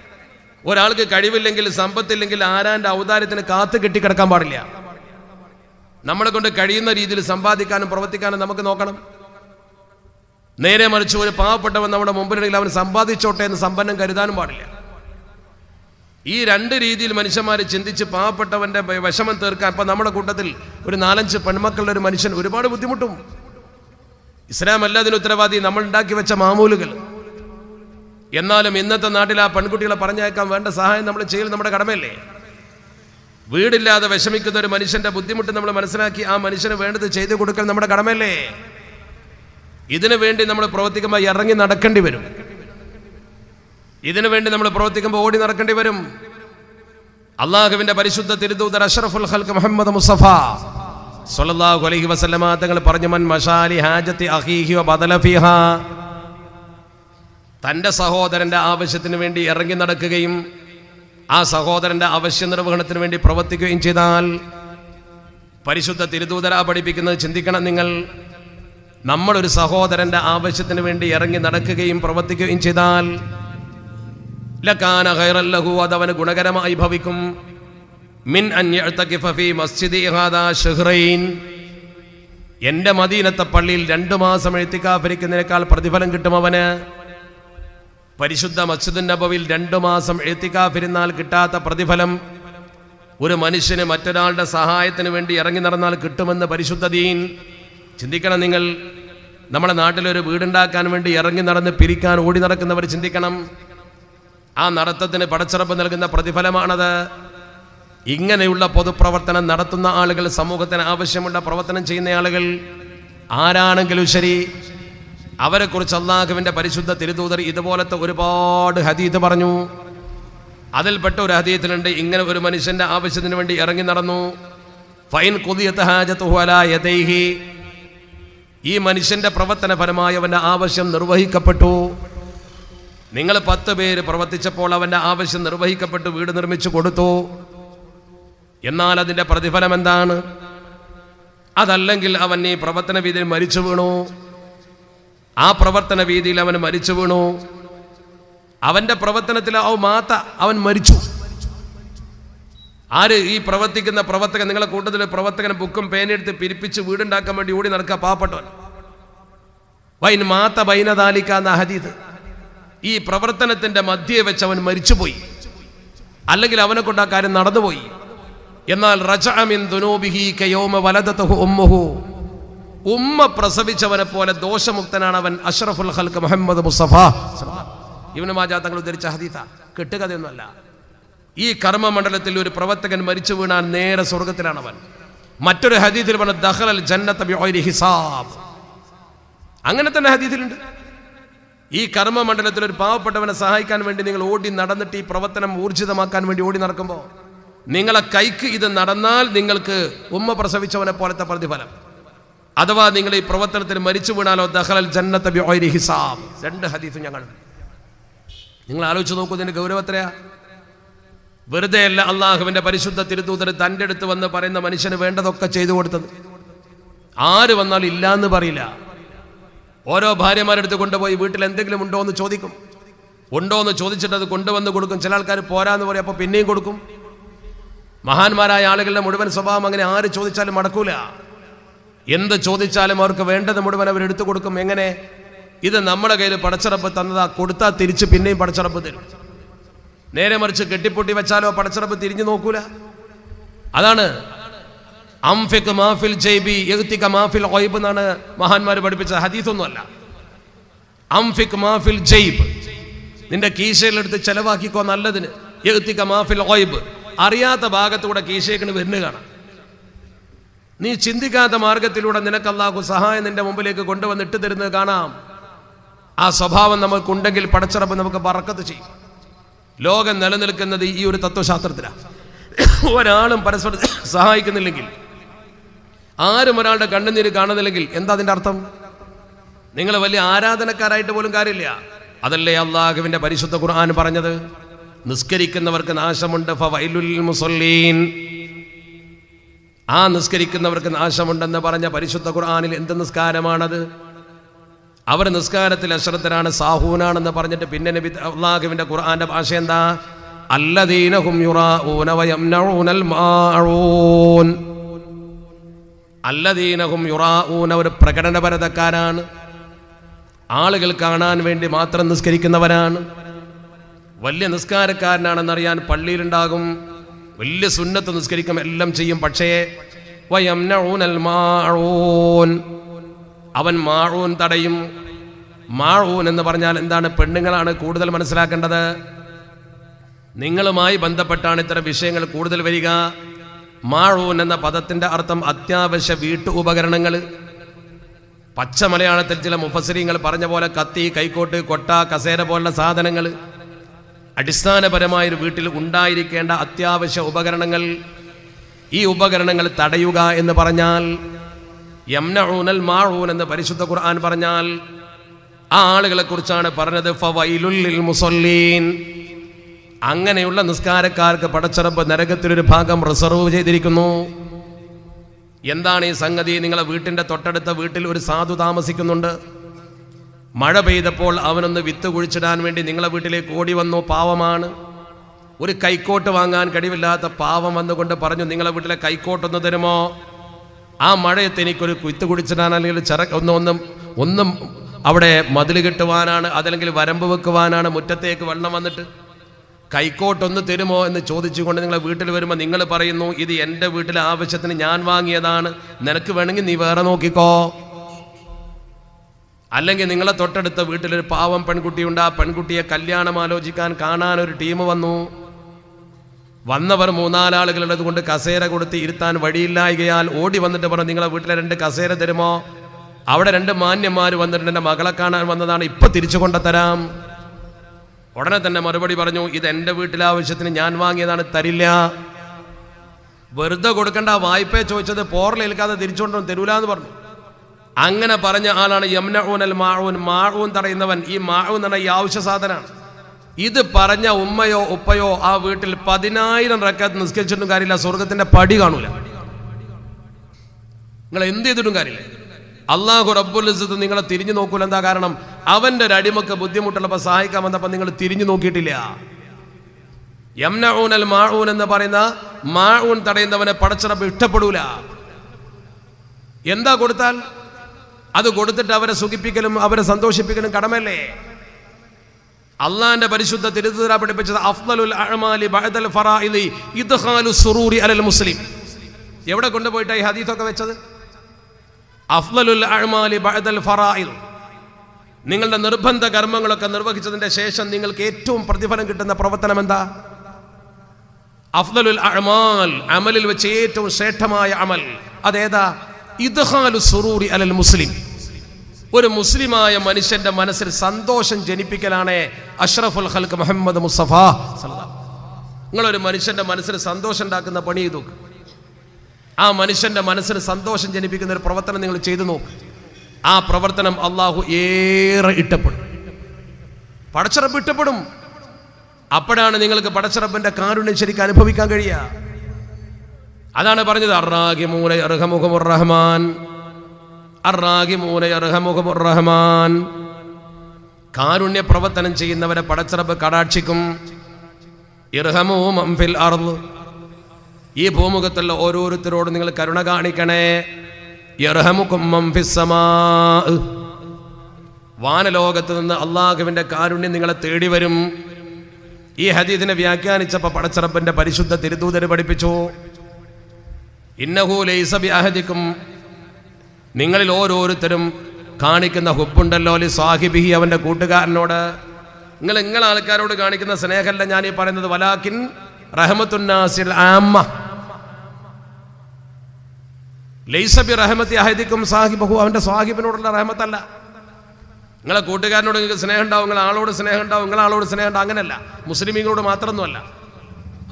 A: ഒരാൾക്ക് കഴിവില്ലെങ്കിൽ സമ്പത്തില്ലെങ്കിൽ ആരാൻ്റെ ഔദാര്യത്തിന് കാത്തു കെട്ടി കിടക്കാൻ പാടില്ല നമ്മളെ കൊണ്ട് കഴിയുന്ന രീതിയിൽ സമ്പാദിക്കാനും പ്രവർത്തിക്കാനും നമുക്ക് നോക്കണം നേരെ മറിച്ച് ഒരു പാവപ്പെട്ടവൻ നമ്മുടെ മുമ്പിലുണ്ടെങ്കിൽ അവൻ സമ്പാദിച്ചോട്ടെ എന്ന് സമ്പന്നം കരുതാനും പാടില്ല ഈ രണ്ട് രീതിയിൽ മനുഷ്യന്മാർ ചിന്തിച്ച് പാവപ്പെട്ടവന്റെ വിഷമം തീർക്കാൻ ഇപ്പൊ നമ്മുടെ കൂട്ടത്തിൽ ഒരു നാലഞ്ച് പെൺമക്കളുടെ ഒരു മനുഷ്യൻ ഒരുപാട് ബുദ്ധിമുട്ടും ഇസ്ലാം അല്ല അതിന് ഉത്തരവാദി നമ്മൾ ഉണ്ടാക്കി വെച്ച മാമൂലുകൾ എന്നാലും ഇന്നത്തെ നാട്ടിൽ ആ പെൺകുട്ടികളെ പറഞ്ഞേക്കാൻ വേണ്ട സഹായം നമ്മൾ ചെയ്യൽ നമ്മുടെ കടമയല്ലേ വീടില്ലാതെ വിഷമിക്കുന്ന ഒരു മനുഷ്യന്റെ ബുദ്ധിമുട്ട് നമ്മൾ മനസ്സിലാക്കി ആ മനുഷ്യന് വേണ്ടത് ചെയ്തു കൊടുക്കൽ നമ്മുടെ കടമയല്ലേ ഇതിനു വേണ്ടി നമ്മൾ പ്രവർത്തിക്കുമ്പോൾ ഇറങ്ങി നടക്കേണ്ടി വരും ഇതിനു വേണ്ടി നമ്മൾ പ്രവർത്തിക്കുമ്പോൾ ഓടി നടക്കേണ്ടി വരും അള്ളാഹുവിന്റെ പരിശുദ്ധ തിരുദൂതർ അഷറഫുൽ ഹൽക്ക് മുഹമ്മദ് മുസഫ സൊല്ലാഹു അലഹി തങ്ങൾ പറഞ്ഞു മൻ മഷാലി ഹാജത്തി അഹീഹിവ തൻ്റെ സഹോദരൻ്റെ ആവശ്യത്തിന് വേണ്ടി ഇറങ്ങി നടക്കുകയും ആ സഹോദരൻ്റെ ആവശ്യ നിർവഹണത്തിന് വേണ്ടി പ്രവർത്തിക്കുകയും ചെയ്താൽ പരിശുദ്ധ തിരുദൂതര പഠിപ്പിക്കുന്നത് ചിന്തിക്കണം നിങ്ങൾ നമ്മളൊരു സഹോദരൻ്റെ ആവശ്യത്തിന് വേണ്ടി ഇറങ്ങി നടക്കുകയും പ്രവർത്തിക്കുകയും ചെയ്താൽ ലക്കാന ഹൈറല്ലഹു അതവന് ഗുണകരമായി ഭവിക്കും മിൻ എൻ്റെ മദീനത്തെ പള്ളിയിൽ രണ്ടു മാസം എഴുത്തിക്കാഫരിക്കുന്നതിനേക്കാൾ പ്രതിഫലം കിട്ടും അവന് പരിശുദ്ധ മസ്ജിദ് നബവിൽ രണ്ടു മാസം എഴുത്തിക്കാഫിരുന്നാൽ കിട്ടാത്ത പ്രതിഫലം ഒരു മനുഷ്യന് മറ്റൊരാളുടെ സഹായത്തിന് വേണ്ടി ഇറങ്ങി നടന്നാൽ കിട്ടുമെന്ന് പരിശുദ്ധ ദീൻ ചിന്തിക്കണം നിങ്ങൾ നമ്മുടെ നാട്ടിലൊരു വീടുണ്ടാക്കാൻ വേണ്ടി ഇറങ്ങി നടന്ന് പിരിക്കാൻ ഓടി നടക്കുന്നവർ ചിന്തിക്കണം ആ നടത്തത്തിന് പടച്ചിറപ്പ് നൽകുന്ന പ്രതിഫലമാണത് ഇങ്ങനെയുള്ള പൊതുപ്രവർത്തനം നടത്തുന്ന ആളുകൾ സമൂഹത്തിന് ആവശ്യമുള്ള പ്രവർത്തനം ചെയ്യുന്ന ആളുകൾ ആരാണെങ്കിലും ശരി അവരെക്കുറിച്ച് അള്ളാഹുവിൻ്റെ പരിശുദ്ധ തിരുദൂതർ ഇതുപോലത്തെ ഒരുപാട് ഹദീത്ത് പറഞ്ഞു അതിൽപ്പെട്ട ഒരു ഹദീത്തിലുണ്ട് ഇങ്ങനെ ഒരു മനുഷ്യൻ്റെ ആവശ്യത്തിന് വേണ്ടി ഇറങ്ങി നടന്നു ഫൈൻ കുതിയത്ത് ഈ മനുഷ്യൻ്റെ പ്രവർത്തന ഫലമായി അവൻ്റെ ആവശ്യം നിർവഹിക്കപ്പെട്ടു നിങ്ങൾ പത്ത് പേര് പ്രവർത്തിച്ചപ്പോൾ അവൻ്റെ ആവശ്യം നിർവഹിക്കപ്പെട്ടു വീട് നിർമ്മിച്ചു കൊടുത്തു എന്നാൽ അതിൻ്റെ പ്രതിഫലം എന്താണ് അതല്ലെങ്കിൽ അവൻ ഈ പ്രവർത്തന വീതിയിൽ മരിച്ചു വീണു ആ പ്രവർത്തന വീതിയിൽ അവൻ മരിച്ചു വീണു അവൻ്റെ പ്രവർത്തനത്തിൽ ഔ മാത്ത അവൻ മരിച്ചു ആര് ഈ പ്രവർത്തിക്കുന്ന പ്രവർത്തകൻ നിങ്ങളെ കൂട്ടത്തിൽ പ്രവർത്തകൻ ബുക്കും പേനെടുത്ത് പിരിപ്പിച്ച് വീടുണ്ടാക്കാൻ വേണ്ടി ഓടി നടക്കുക പാവപ്പെട്ടവൻ വൈൻ മാത്ത ബൈനദാലിക്ക എന്ന ഹരീത് ഈ പ്രവർത്തനത്തിന്റെ മധ്യയെ വെച്ച് അവൻ മരിച്ചുപോയി അല്ലെങ്കിൽ അവനെ കൊണ്ട് ആ കാര്യം നടന്നുപോയി എന്നാൽ ഉമ്മുഹു ഉമ്മ പ്രസവിച്ചവനെ പോലെ ദോഷമുക്തനാണ് അവൻ അഷ്റഫുൽ ഹൽക്ക് മുഹമ്മദ് മുസ്തഫ ഇവന് മാജാ തങ്ങൾ ഉദ്ധരിച്ച ഹദീത കെട്ടുകഥയൊന്നുമല്ല ഈ കർമ്മമണ്ഡലത്തിൽ ഒരു പ്രവർത്തകൻ മരിച്ചു വീണാൽ നേരെ സ്വർഗത്തിലാണ് അവൻ മറ്റൊരു ഹദീതിൽ പറഞ്ഞ ദഹലൽ ജന്നത്ത് ഹിസാബ് അങ്ങനെ തന്നെ ഹദീതിലുണ്ട് ഈ കർമ്മമണ്ഡലത്തിൽ ഒരു പാവപ്പെട്ടവനെ സഹായിക്കാൻ വേണ്ടി നിങ്ങൾ ഓടി നടന്നിട്ട് ഈ പ്രവർത്തനം ഊർജിതമാക്കാൻ വേണ്ടി ഓടി നടക്കുമ്പോൾ നിങ്ങളെ കൈക്ക് ഇത് നടന്നാൽ നിങ്ങൾക്ക് ഉമ്മ പ്രസവിച്ചവനെ പോലത്തെ പ്രതിഫലം അഥവാ നിങ്ങൾ ഈ പ്രവർത്തനത്തിൽ മരിച്ചു വീണാലോ ദഹലൽ ജന്നത്ത് ഹിസാബ് രണ്ട് ഹദീസ് ഞങ്ങൾ നിങ്ങൾ ആലോചിച്ച് നോക്കൂ ഇതിൻ്റെ എത്രയാ വെറുതെ അല്ല അള്ളാഹുവിന്റെ പരിശുദ്ധ തിരുത്തൂതർ തൻ്റെ അടുത്ത് വന്ന് പറയുന്ന മനുഷ്യന് വേണ്ടതൊക്കെ ചെയ്തു കൊടുത്തത് ആര് വന്നാൽ ഇല്ല എന്ന് പറയില്ല ഓരോ ഭാര്യമാരെടുത്ത് കൊണ്ടുപോയി വീട്ടിൽ എന്തെങ്കിലും ഉണ്ടോ എന്ന് ചോദിക്കും ഉണ്ടോ എന്ന് ചോദിച്ചിട്ട് അത് കൊണ്ടുവന്ന് കൊടുക്കും ചില ആൾക്കാർ പോരാന്ന് പറയും അപ്പോൾ പിന്നെയും കൊടുക്കും മഹാന്മാരായ ആളുകളുടെ മുഴുവൻ സ്വഭാവം അങ്ങനെ ആര് ചോദിച്ചാലും മടക്കൂല എന്ത് ചോദിച്ചാലും അവർക്ക് വേണ്ടത് മുഴുവൻ അവർ എടുത്തു കൊടുക്കും എങ്ങനെ ഇത് നമ്മുടെ കയ്യിൽ പടച്ചിറപ്പ് തന്നതാ കൊടുത്താൽ തിരിച്ച് പിന്നെയും പടച്ചിറപ്പ് തരും നേരെ മറിച്ച് കെട്ടിപ്പൊട്ടി വെച്ചാലോ പടച്ചിറപ്പ് തിരിഞ്ഞു നോക്കൂല അതാണ് അംഫിക് മാഫിൽ മാഫിൽ എന്നാണ് മഹാന്മാർ പഠിപ്പിച്ച ഹദീസൊന്നുമല്ല മാഫിൽ നിന്റെ കീശയിലെടുത്ത് ചെലവാക്കിക്കോ നല്ലതിന് മാഫിൽ ഒയ്ബ് അറിയാത്ത ഭാഗത്തൂടെ കീശേക്കിന് വരുന്നു കാണാം നീ ചിന്തിക്കാത്ത മാർഗത്തിലൂടെ നിനക്ക് സഹായം നിന്റെ മുമ്പിലേക്ക് കൊണ്ടുവന്ന് ഇട്ട് തരുന്നത് കാണാം ആ സ്വഭാവം നമുക്കുണ്ടെങ്കിൽ പടച്ചിറപ്പ് നമുക്ക് പറക്കത്ത് ചെയ്യും ലോകം നിലനിൽക്കുന്നത് ഈ ഒരു തത്വശാസ്ത്രത്തിലാണ് ഒരാളും പരസ്പരം സഹായിക്കുന്നില്ലെങ്കിൽ ആരും ഒരാളുടെ കണ്ണുനീര് കാണുന്നില്ലെങ്കിൽ എന്താ അതിൻ്റെ അർത്ഥം നിങ്ങൾ വലിയ ആരാധനക്കാരായിട്ട് പോലും കാര്യമില്ല അതല്ലേ അള്ളാഹുവിന്റെ പരിശുദ്ധ ഖുർആൻ പറഞ്ഞത് നിസ്കരിക്കുന്നവർക്ക് നാശമുണ്ട് ഫവൈലുൽ മുസല്ലീൻ ആ നിസ്കരിക്കുന്നവർക്ക് നാശമുണ്ടെന്ന് പറഞ്ഞ പരിശുദ്ധ ഖുർആാനിൽ എന്ത് നിസ്കാരമാണത് അവർ നിസ്കാരത്തിൽ അശ്രദ്ധരാണ് സാഹൂനാണെന്ന് പറഞ്ഞിട്ട് പിന്നെ നബി അള്ളാഹുവിൻ്റെ ഖുർആാൻ്റെ ഭാഷ എന്താ അല്ലദീനഹും അല്ലദീനഹും യുറാഊന ഒരു പ്രകടനപരതക്കാരാണ് ആളുകൾ കാണാൻ വേണ്ടി മാത്രം നിസ്കരിക്കുന്നവരാണ് വലിയ നിസ്കാരക്കാരനാണെന്നറിയാൻ പള്ളിയിലുണ്ടാകും വലിയ സുന്നത്ത് നിസ്കരിക്കും എല്ലാം ചെയ്യും പക്ഷേ അവൻ മാഴൂൻ തടയും മാഴൂൻ എന്ന് പറഞ്ഞാൽ എന്താണ് പെണ്ണുങ്ങളാണ് കൂടുതൽ മനസ്സിലാക്കേണ്ടത് നിങ്ങളുമായി ബന്ധപ്പെട്ടാണ് ഇത്തരം വിഷയങ്ങൾ കൂടുതൽ വരിക മാഴൂൻ എന്ന പദത്തിന്റെ അർത്ഥം അത്യാവശ്യ വീട്ടു ഉപകരണങ്ങൾ പച്ച മലയാളത്തിൽ ചില മുഫസരിങ്ങൾ പറഞ്ഞ പോലെ കത്തി കൈക്കോട്ട് കൊട്ട കസേര പോലുള്ള സാധനങ്ങൾ അടിസ്ഥാനപരമായൊരു വീട്ടിൽ ഉണ്ടായിരിക്കേണ്ട അത്യാവശ്യ ഉപകരണങ്ങൾ ഈ ഉപകരണങ്ങൾ തടയുക എന്ന് പറഞ്ഞാൽ യംനഊനൽ മാഴൂൻ എന്ന് പരിശുദ്ധ ഖുർആൻ പറഞ്ഞാൽ ആ ആളുകളെ കുറിച്ചാണ് പറഞ്ഞത് ഫവൈലുല്ലിൽ മുസൊല്ലീൻ അങ്ങനെയുള്ള നിസ്കാരക്കാർക്ക് പടച്ചറപ്പ് നരകത്തിലൊരു ഭാഗം റിസർവ് ചെയ്തിരിക്കുന്നു എന്താണ് ഈ സംഗതി നിങ്ങളെ വീട്ടിൻ്റെ തൊട്ടടുത്ത വീട്ടിൽ ഒരു സാധു താമസിക്കുന്നുണ്ട് മഴ പെയ്തപ്പോൾ അവനൊന്ന് വിത്ത് കുഴിച്ചിടാൻ വേണ്ടി നിങ്ങളെ വീട്ടിലേക്ക് ഓടി വന്നു പാവമാണ് ഒരു കൈക്കോട്ട് വാങ്ങാൻ കഴിവില്ലാത്ത പാവം വന്നുകൊണ്ട് പറഞ്ഞു നിങ്ങളെ വീട്ടിലെ കൈക്കോട്ടൊന്ന് തരുമോ ആ മഴയത്ത് എനിക്കൊരു കുത്ത് കുടിച്ചിടാൻ അല്ലെങ്കിൽ ചെറ ഒന്ന് ഒന്നും ഒന്നും അവിടെ മതിൽ കെട്ടുവാനാണ് അതല്ലെങ്കിൽ വരമ്പ് വെക്കുവാനാണ് മുറ്റത്തേക്ക് വെള്ളം വന്നിട്ട് കൈക്കോട്ടൊന്ന് തരുമോ എന്ന് ചോദിച്ചുകൊണ്ട് നിങ്ങളെ വീട്ടിൽ വരുമ്പോൾ നിങ്ങൾ പറയുന്നു ഇത് എൻ്റെ വീട്ടിലെ ആവശ്യത്തിന് ഞാൻ വാങ്ങിയതാണ് നിനക്ക് വേണമെങ്കിൽ നീ വേറെ നോക്കിക്കോ അല്ലെങ്കിൽ നിങ്ങളെ തൊട്ടടുത്ത വീട്ടിലൊരു പാവം പെൺകുട്ടിയുണ്ട് ആ പെൺകുട്ടിയെ കല്യാണം ആലോചിക്കാൻ കാണാൻ ഒരു ടീം വന്നു വന്നവർ മൂന്നാലാളുകളുള്ളത് കൊണ്ട് കസേര കൊടുത്ത് ഇരുത്താൻ വഴിയില്ലായകയാൽ ഓടി വന്നിട്ട് പറഞ്ഞു നിങ്ങളെ വീട്ടിലെ രണ്ട് കസേര തരുമോ അവിടെ രണ്ട് മാന്യന്മാർ വന്നിട്ടുണ്ട് എൻ്റെ മകളെ കാണാൻ വന്നതാണ് ഇപ്പം തിരിച്ചു കൊണ്ടുതരാം ഉടനെ തന്നെ മറുപടി പറഞ്ഞു ഇത് എൻ്റെ വീട്ടിലെ ആവശ്യത്തിന് ഞാൻ വാങ്ങിയതാണ് തരില്ല വെറുതെ കൊടുക്കേണ്ട വായ്പയെ ചോദിച്ചത് പോറലേൽക്കാതെ തിരിച്ചുകൊണ്ടു തരൂല എന്ന് പറഞ്ഞു അങ്ങനെ പറഞ്ഞ ആളാണ് യംനഊനൽ മാഊൻ മാഊൻ തടയുന്നവൻ ഈ മാഴൂൻ തന്നെ ഈ ആവശ്യ സാധനമാണ് ഇത് പറഞ്ഞ ഉമ്മയോ ഉപ്പയോ ആ വീട്ടിൽ പതിനായിരം റക്കാത്ത് നിസ്കരിച്ചിട്ടും കാര്യമില്ല സ്വർഗത്തിന്റെ പടി കാണൂല നിങ്ങൾ എന്ത് ചെയ്തിട്ടും കാര്യമില്ല അള്ളാഹു റബ്ബുൽ നിങ്ങളെ തിരിഞ്ഞു നോക്കൂല എന്താ കാരണം അവന്റെ ഒരു അടിമക്ക് ബുദ്ധിമുട്ടുള്ളപ്പോ സഹായിക്കാൻ വന്നപ്പോ നിങ്ങൾ തിരിഞ്ഞു നോക്കിയിട്ടില്ല യംനഊനൽ മാഴൂൻ എന്ന് പറയുന്ന മാഴൂൻ തടയുന്നവനെ പടച്ചിറപ്പ് ഇഷ്ടപ്പെടൂല എന്താ കൊടുത്താൽ അത് കൊടുത്തിട്ട് അവരെ സുഖിപ്പിക്കലും അവരെ സന്തോഷിപ്പിക്കലും കടമല്ലേ അള്ളാന്റെ പരിശുദ്ധ തിരുത്തര പഠിപ്പിച്ചത് അഫ്ദലുൽ ബഅദൽ ഇദ്ഹാലു അലൽ മുസ്ലിം എവിടെ കൊണ്ടുപോയിട്ടാണ് ഈ ഹദീസൊക്കെ വെച്ചത് അഫ്ദലുൽ അഴമാലി ബഅദൽ ഫറായിൽ നിങ്ങളുടെ നിർബന്ധ കർമ്മങ്ങളൊക്കെ നിർവഹിച്ചതിന്റെ ശേഷം നിങ്ങൾക്ക് ഏറ്റവും പ്രതിഫലം കിട്ടുന്ന പ്രവർത്തനം എന്താ അഫ്ദലുൽ അഴമാൽ അമലിൽ വെച്ച് ഏറ്റവും ശ്രേഷ്ഠമായ അമൽ അതേതാ ഇദ്ഹാലു സുറൂറി അലൽ മുസ്ലിം ഒരു മുസ്ലിമായ മനുഷ്യന്റെ മനസ്സിൽ സന്തോഷം ജനിപ്പിക്കലാണ് അഷ്റഫുൽ ഹൽക്ക് മുഹമ്മദ് മുസ്തഫ നിങ്ങളൊരു മനുഷ്യന്റെ മനസ്സിൽ സന്തോഷം ഉണ്ടാക്കുന്ന പണി ചെയ്തു ആ മനുഷ്യന്റെ മനസ്സിൽ സന്തോഷം ജനിപ്പിക്കുന്ന ഒരു പ്രവർത്തനം നിങ്ങൾ ചെയ്തു നോക്ക് ആ പ്രവർത്തനം അള്ളാഹു ഏറെ ഇഷ്ടപ്പെടും പടച്ചറപ്പ് ഇഷ്ടപ്പെടും അപ്പോഴാണ് നിങ്ങൾക്ക് പടച്ചറപ്പിന്റെ കാരുണ്യം ശരിക്കും അനുഭവിക്കാൻ കഴിയുക അതാണ് പറഞ്ഞത് കാരുണ്യ പ്രവർത്തനം ചെയ്യുന്നവരെ പടച്ചിറപ്പ് കടാക്ഷിക്കും ഇർഹമൂം അംഫിൽ ഈ ഭൂമുഖത്തുള്ള ഓരോരുത്തരോടും നിങ്ങൾ കരുണ കാണിക്കണേ വാനലോകത്ത് നിന്ന് അള്ളാഹുവിൻ്റെ കാരുണ്യം നിങ്ങളെ തേടി വരും ഈ ഹദീദിനെ വ്യാഖ്യാനിച്ചപ്പോൾ പടച്ചിറപ്പിൻ്റെ പരിശുദ്ധ തിരുതൂതര് പഠിപ്പിച്ചു ഇന്നഹു നിങ്ങളിൽ ഓരോരുത്തരും കാണിക്കുന്ന ഹുപ്പുണ്ടല്ലോ അല്ലെ സാഹിബിഹി അവൻ്റെ കൂട്ടുകാരനോട് നിങ്ങൾ നിങ്ങളെ ആൾക്കാരോട് കാണിക്കുന്ന സ്നേഹമല്ല ഞാൻ ഈ പറയുന്നത് വലാഖിൻ റഹമത്തുനാസിൽ ആമ്മ ലൈസബി റഹമത്തി അഹദിക്കും സാഹിബഹു അവൻ്റെ സാഹിബിനോടുള്ള റഹമത്തല്ല നിങ്ങളെ കൂട്ടുകാരനോട് നിങ്ങൾക്ക് സ്നേഹം ഉണ്ടാവും നിങ്ങളെ ആളോട് സ്നേഹം ഉണ്ടാവും നിങ്ങളെ ആളോട് സ്നേഹം ഉണ്ടാവും അങ്ങനെയല്ല മുസ്ലിമീങ്ങളോട് മാത്രമൊന്നുമല്ല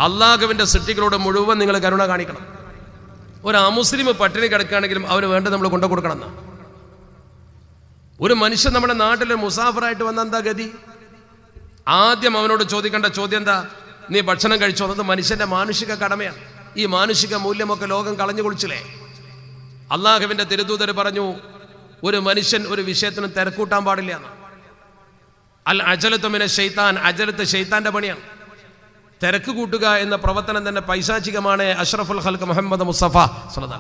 A: അള്ളാഹുവിൻ്റെ സൃഷ്ടികളോട് മുഴുവൻ നിങ്ങൾ കരുണ കാണിക്കണം ഒരു അമുസ്ലിം പട്ടിണി കിടക്കുകയാണെങ്കിലും അവന് വേണ്ട നമ്മൾ കൊണ്ടു കൊടുക്കണം എന്നാ ഒരു മനുഷ്യൻ നമ്മുടെ നാട്ടിൽ മുസാഫറായിട്ട് വന്ന എന്താ ഗതി ആദ്യം അവനോട് ചോദിക്കേണ്ട ചോദ്യം എന്താ നീ ഭക്ഷണം കഴിച്ചു വന്നത് മനുഷ്യന്റെ മാനുഷിക കടമയാണ് ഈ മാനുഷിക മൂല്യമൊക്കെ ലോകം കളഞ്ഞു കുളിച്ചില്ലേ അള്ളാഹുവിന്റെ തിരുദൂതർ പറഞ്ഞു ഒരു മനുഷ്യൻ ഒരു വിഷയത്തിന് തിരക്കൂട്ടാൻ പാടില്ല അൽ അജലത്വമിനെ ഷെയ്ത്താൻ അജലത്ത് ഷെയ്ത്താന്റെ പണിയാണ് തിരക്ക് കൂട്ടുക എന്ന പ്രവർത്തനം തന്നെ പൈശാചികമാണ് അഷ്റഫുൽ ഹൽക്ക് മുഹമ്മദ് മുസ്തഫ സുലത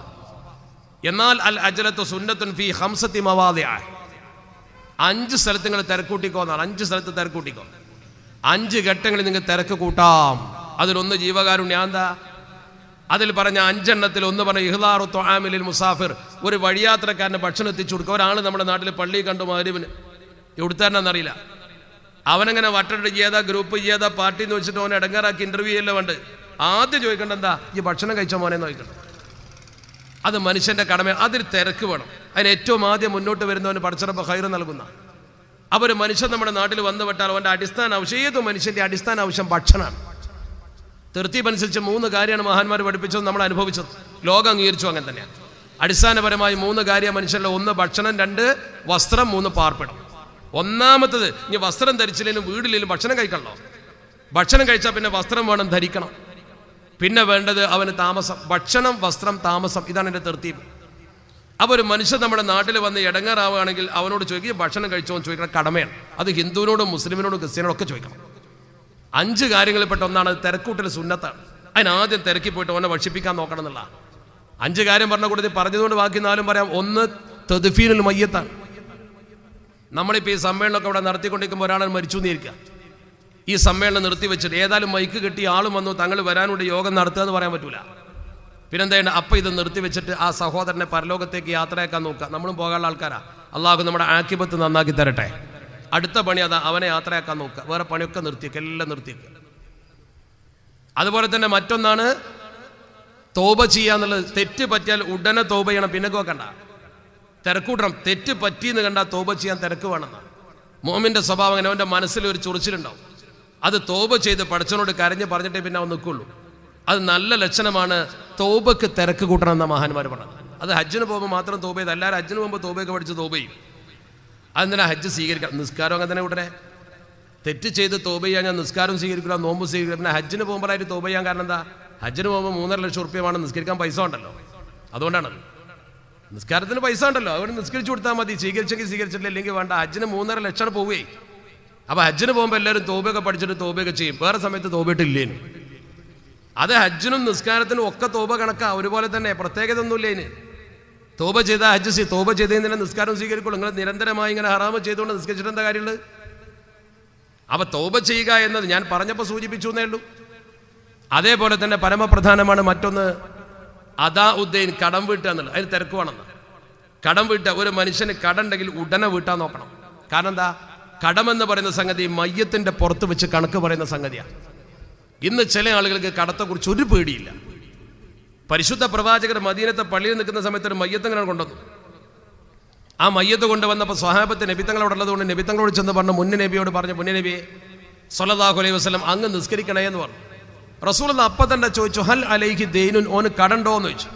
A: എന്നാൽ അൽ അജലത്ത് സുന്നത്തുൻ ഫി ഹംസത്തി മവാദ അഞ്ച് സ്ഥലത്ത് നിങ്ങൾ തിരക്കൂട്ടിക്കോ എന്നാണ് അഞ്ച് സ്ഥലത്ത് തിരക്കൂട്ടിക്കോ അഞ്ച് ഘട്ടങ്ങളിൽ നിങ്ങൾ തിരക്ക് കൂട്ടാം അതിലൊന്ന് ജീവകാരുണ്യ എന്താ അതിൽ പറഞ്ഞ അഞ്ചെണ്ണത്തിൽ ഒന്ന് പറഞ്ഞ ഇഹ്ലാറു തൊഹാമിലിൽ മുസാഫിർ ഒരു വഴിയാത്രക്കാരന് ഭക്ഷണം എത്തിച്ചു കൊടുക്കുക ഒരാൾ നമ്മുടെ നാട്ടിൽ പള്ളി കണ്ടു മാരിവിന് അറിയില്ല അവനങ്ങനെ വട്ടട്ട് ചെയ്ത ഗ്രൂപ്പ് ചെയ്ത പാർട്ടി എന്ന് വെച്ചിട്ട് അവൻ ഇടങ്ങാറാക്കി ഇൻ്റർവ്യൂ എല്ലാം ഉണ്ട് ആദ്യം ചോദിക്കേണ്ട എന്താ ഈ ഭക്ഷണം കഴിച്ച മോനെ നോക്കണം അത് മനുഷ്യന്റെ കടമ അതിൽ തിരക്ക് വേണം അതിന് ഏറ്റവും ആദ്യം മുന്നോട്ട് വരുന്നവന് പഠിച്ചറപ്പ് ഹൈർ നൽകുന്ന അവർ മനുഷ്യൻ നമ്മുടെ നാട്ടിൽ വന്നു പെട്ടാൽ അവൻ്റെ അടിസ്ഥാന ആവശ്യം ഏത് മനുഷ്യന്റെ അടിസ്ഥാന ആവശ്യം ഭക്ഷണമാണ് തൃപ്തിപ്പനുസരിച്ച് മൂന്ന് കാര്യമാണ് മഹാന്മാർ പഠിപ്പിച്ചത് നമ്മൾ അനുഭവിച്ചത് ലോകം അംഗീകരിച്ചു അങ്ങനെ തന്നെയാണ് അടിസ്ഥാനപരമായി മൂന്ന് കാര്യം മനുഷ്യരുടെ ഒന്ന് ഭക്ഷണം രണ്ട് വസ്ത്രം മൂന്ന് പാർപ്പിടം ഒന്നാമത്തത് ഇനി വസ്ത്രം ധരിച്ചില്ലെങ്കിലും വീടില്ലെങ്കിലും ഭക്ഷണം കഴിക്കണല്ലോ ഭക്ഷണം കഴിച്ചാൽ പിന്നെ വസ്ത്രം വേണം ധരിക്കണം പിന്നെ വേണ്ടത് അവന് താമസം ഭക്ഷണം വസ്ത്രം താമസം ഇതാണ് എൻ്റെ തെർത്തീവ് അപ്പോൾ ഒരു മനുഷ്യൻ നമ്മുടെ നാട്ടിൽ വന്ന് ഇടങ്ങാറാവുകയാണെങ്കിൽ അവനോട് ചോദിക്കുക ഭക്ഷണം കഴിച്ചോ എന്ന് ചോദിക്കണം കടമയാണ് അത് ഹിന്ദുവിനോടും മുസ്ലിമിനോടും ക്രിസ്ത്യനോടും ഒക്കെ ചോദിക്കണം അഞ്ച് കാര്യങ്ങളിൽപ്പെട്ട ഒന്നാണ് തിരക്കൂട്ടൽ സുന്നത്താണ് അതിനാദ്യം തിരക്കി പോയിട്ട് ഓനെ ഭക്ഷിപ്പിക്കാൻ നോക്കണം എന്നുള്ള അഞ്ച് കാര്യം പറഞ്ഞ കൂടുതൽ പറഞ്ഞതുകൊണ്ട് ബാക്കി നാലും പറയാം ഒന്ന് തെതുഫീനുൽ മയ്യത്താണ് നമ്മളിപ്പോൾ ഈ സമ്മേളനമൊക്കെ അവിടെ നടത്തിക്കൊണ്ടിരിക്കുമ്പോൾ ഒരാളെ മരിച്ചു എന്നിരിക്കുക ഈ സമ്മേളനം നിർത്തി വെച്ചിട്ട് ഏതായാലും മൈക്ക് കിട്ടി ആളും വന്നു തങ്ങൾ വരാനുണ്ട് യോഗം നടത്തുക എന്ന് പറയാൻ പറ്റൂല പിന്നെന്താ അപ്പം ഇത് നിർത്തി വെച്ചിട്ട് ആ സഹോദരനെ പരലോകത്തേക്ക് യാത്രയാക്കാൻ നോക്കുക നമ്മളും പോകാനുള്ള ആൾക്കാരാ അള്ളാഹു നമ്മുടെ ആക്കിപത്ത് നന്നാക്കി തരട്ടെ അടുത്ത പണി അതാ അവനെ യാത്രയാക്കാൻ നോക്കുക വേറെ പണിയൊക്കെ നിർത്തിയേക്കുക എല്ലാം നിർത്തിയേക്കുക അതുപോലെ തന്നെ മറ്റൊന്നാണ് തോപ ചെയ്യാന്നുള്ളത് തെറ്റ് പറ്റിയാൽ ഉടനെ തോപ ചെയ്യണം പിന്നെ നോക്കണ്ട തിരക്കൂട്ടണം തെറ്റ് പറ്റിയെന്ന് കണ്ടാൽ തോപ ചെയ്യാൻ തിരക്ക് വേണമെന്നാണ് മോമിന്റെ സ്വഭാവം അങ്ങനെ അവന്റെ മനസ്സിൽ ഒരു ചൊറിച്ചിലുണ്ടാവും അത് തോപ ചെയ്ത് പഠിച്ചവനോട് കരഞ്ഞ് പറഞ്ഞിട്ടേ പിന്നെ അവൻ നിൽക്കുള്ളൂ അത് നല്ല ലക്ഷണമാണ് തോബക്ക് തിരക്ക് കൂട്ടണം എന്ന മഹാന്മാർ പറഞ്ഞത് അത് ഹജ്ജിന് പോകുമ്പോൾ മാത്രം തോപ ചെയ്ത് അല്ലാതെ ഹജ്ജിന് പോകുമ്പോൾ തോബയൊക്കെ പഠിച്ച് തോപ ചെയ്യും അതെന്തിനാ ഹജ്ജ് സ്വീകരിക്കാം നിസ്കാരം അങ്ങനെ തന്നെ കൂട്ടരെ തെറ്റ് ചെയ്ത് തോപ ചെയ്യാൻ ഞാൻ നിസ്കാരം സ്വീകരിക്കില്ല നോമ്പ് സ്വീകരിക്കില്ല ഹജ്ജിന് പോകുമ്പോഴായിട്ട് തോപ ചെയ്യാൻ കാരണം എന്താ ഹജ്ജിന് പോകുമ്പോൾ മൂന്നര ലക്ഷം റുപ്യമാണ് നിസ്കരിക്കാൻ പൈസ ഉണ്ടല്ലോ അതുകൊണ്ടാണത് നിസ്കാരത്തിന് പൈസ ഉണ്ടല്ലോ അവിടെ നിസ്കരിച്ചു കൊടുത്താൽ മതി സ്വീകരിച്ചെങ്കിൽ സ്വീകരിച്ചിട്ടില്ല ഇല്ലെങ്കിൽ വേണ്ട അജ്ജിന് മൂന്നര ലക്ഷം പോവേ അപ്പോൾ ഹജ്ജിന് പോകുമ്പോൾ എല്ലാവരും തോബയൊക്കെ പഠിച്ചിട്ട് തോബയൊക്കെ ചെയ്യും വേറെ സമയത്ത് തോബയിട്ടില്ലേന് അത് ഹജ്ജിനും നിസ്കാരത്തിനും ഒക്കെ തോബ കണക്കാ ഒരുപോലെ തന്നെ പ്രത്യേകത ഒന്നുമില്ലേന് തോബ ചെയ്ത ഹജ്ജ് സി തോബ ചെയ്തതിന് തന്നെ നിസ്കാരം സ്വീകരിക്കുള്ളൂ നിങ്ങൾ നിരന്തരമായി ഇങ്ങനെ ഹറാമ ചെയ്തുകൊണ്ട് നിസ്കരിച്ചിട്ട് എന്താ കാര്യമുള്ളത് അപ്പോൾ തോബ ചെയ്യുക എന്നത് ഞാൻ പറഞ്ഞപ്പോൾ സൂചിപ്പിച്ചു എന്നേ ഉള്ളൂ അതേപോലെ തന്നെ പരമപ്രധാനമാണ് മറ്റൊന്ന് അതാ ഉദ്ദേൻ കടം വീട്ടുക അതിന് തിരക്ക് വേണം കടം വീട്ടുക ഒരു മനുഷ്യന് ഉണ്ടെങ്കിൽ ഉടനെ വീട്ടാൻ നോക്കണം കാരണം എന്താ കടം എന്ന് പറയുന്ന സംഗതി മയ്യത്തിന്റെ പുറത്ത് വെച്ച് കണക്ക് പറയുന്ന സംഗതിയാണ് ഇന്ന് ചില ആളുകൾക്ക് കടത്തെക്കുറിച്ച് ഒരു പേടിയില്ല പരിശുദ്ധ പ്രവാചകർ മദീനത്തെ പള്ളിയിൽ നിൽക്കുന്ന സമയത്ത് ഒരു മയ്യത്തങ്ങളാണ് കൊണ്ടുവന്നു ആ മയ്യത്ത് കൊണ്ടുവന്നപ്പോൾ സ്വഹാബത്ത് നബിത്തങ്ങളോട് ഉള്ളതുകൊണ്ട് നബിത്തങ്ങളോട് ചെന്ന് പറഞ്ഞു മുന്നേ നബിയോട് പറഞ്ഞു മുന്നേ നബിയെ സൊല്ലാഹു അലൈഹി വസ്ലം അങ്ങ് നിസ്കരിക്കണേ എന്ന് പറഞ്ഞു റസൂൽ അപ്പം തന്നെ ചോദിച്ചു ഹൽ അലൈഹി ദൈനുൻ ഓന് കടണ്ടോ എന്ന് ചോദിച്ചു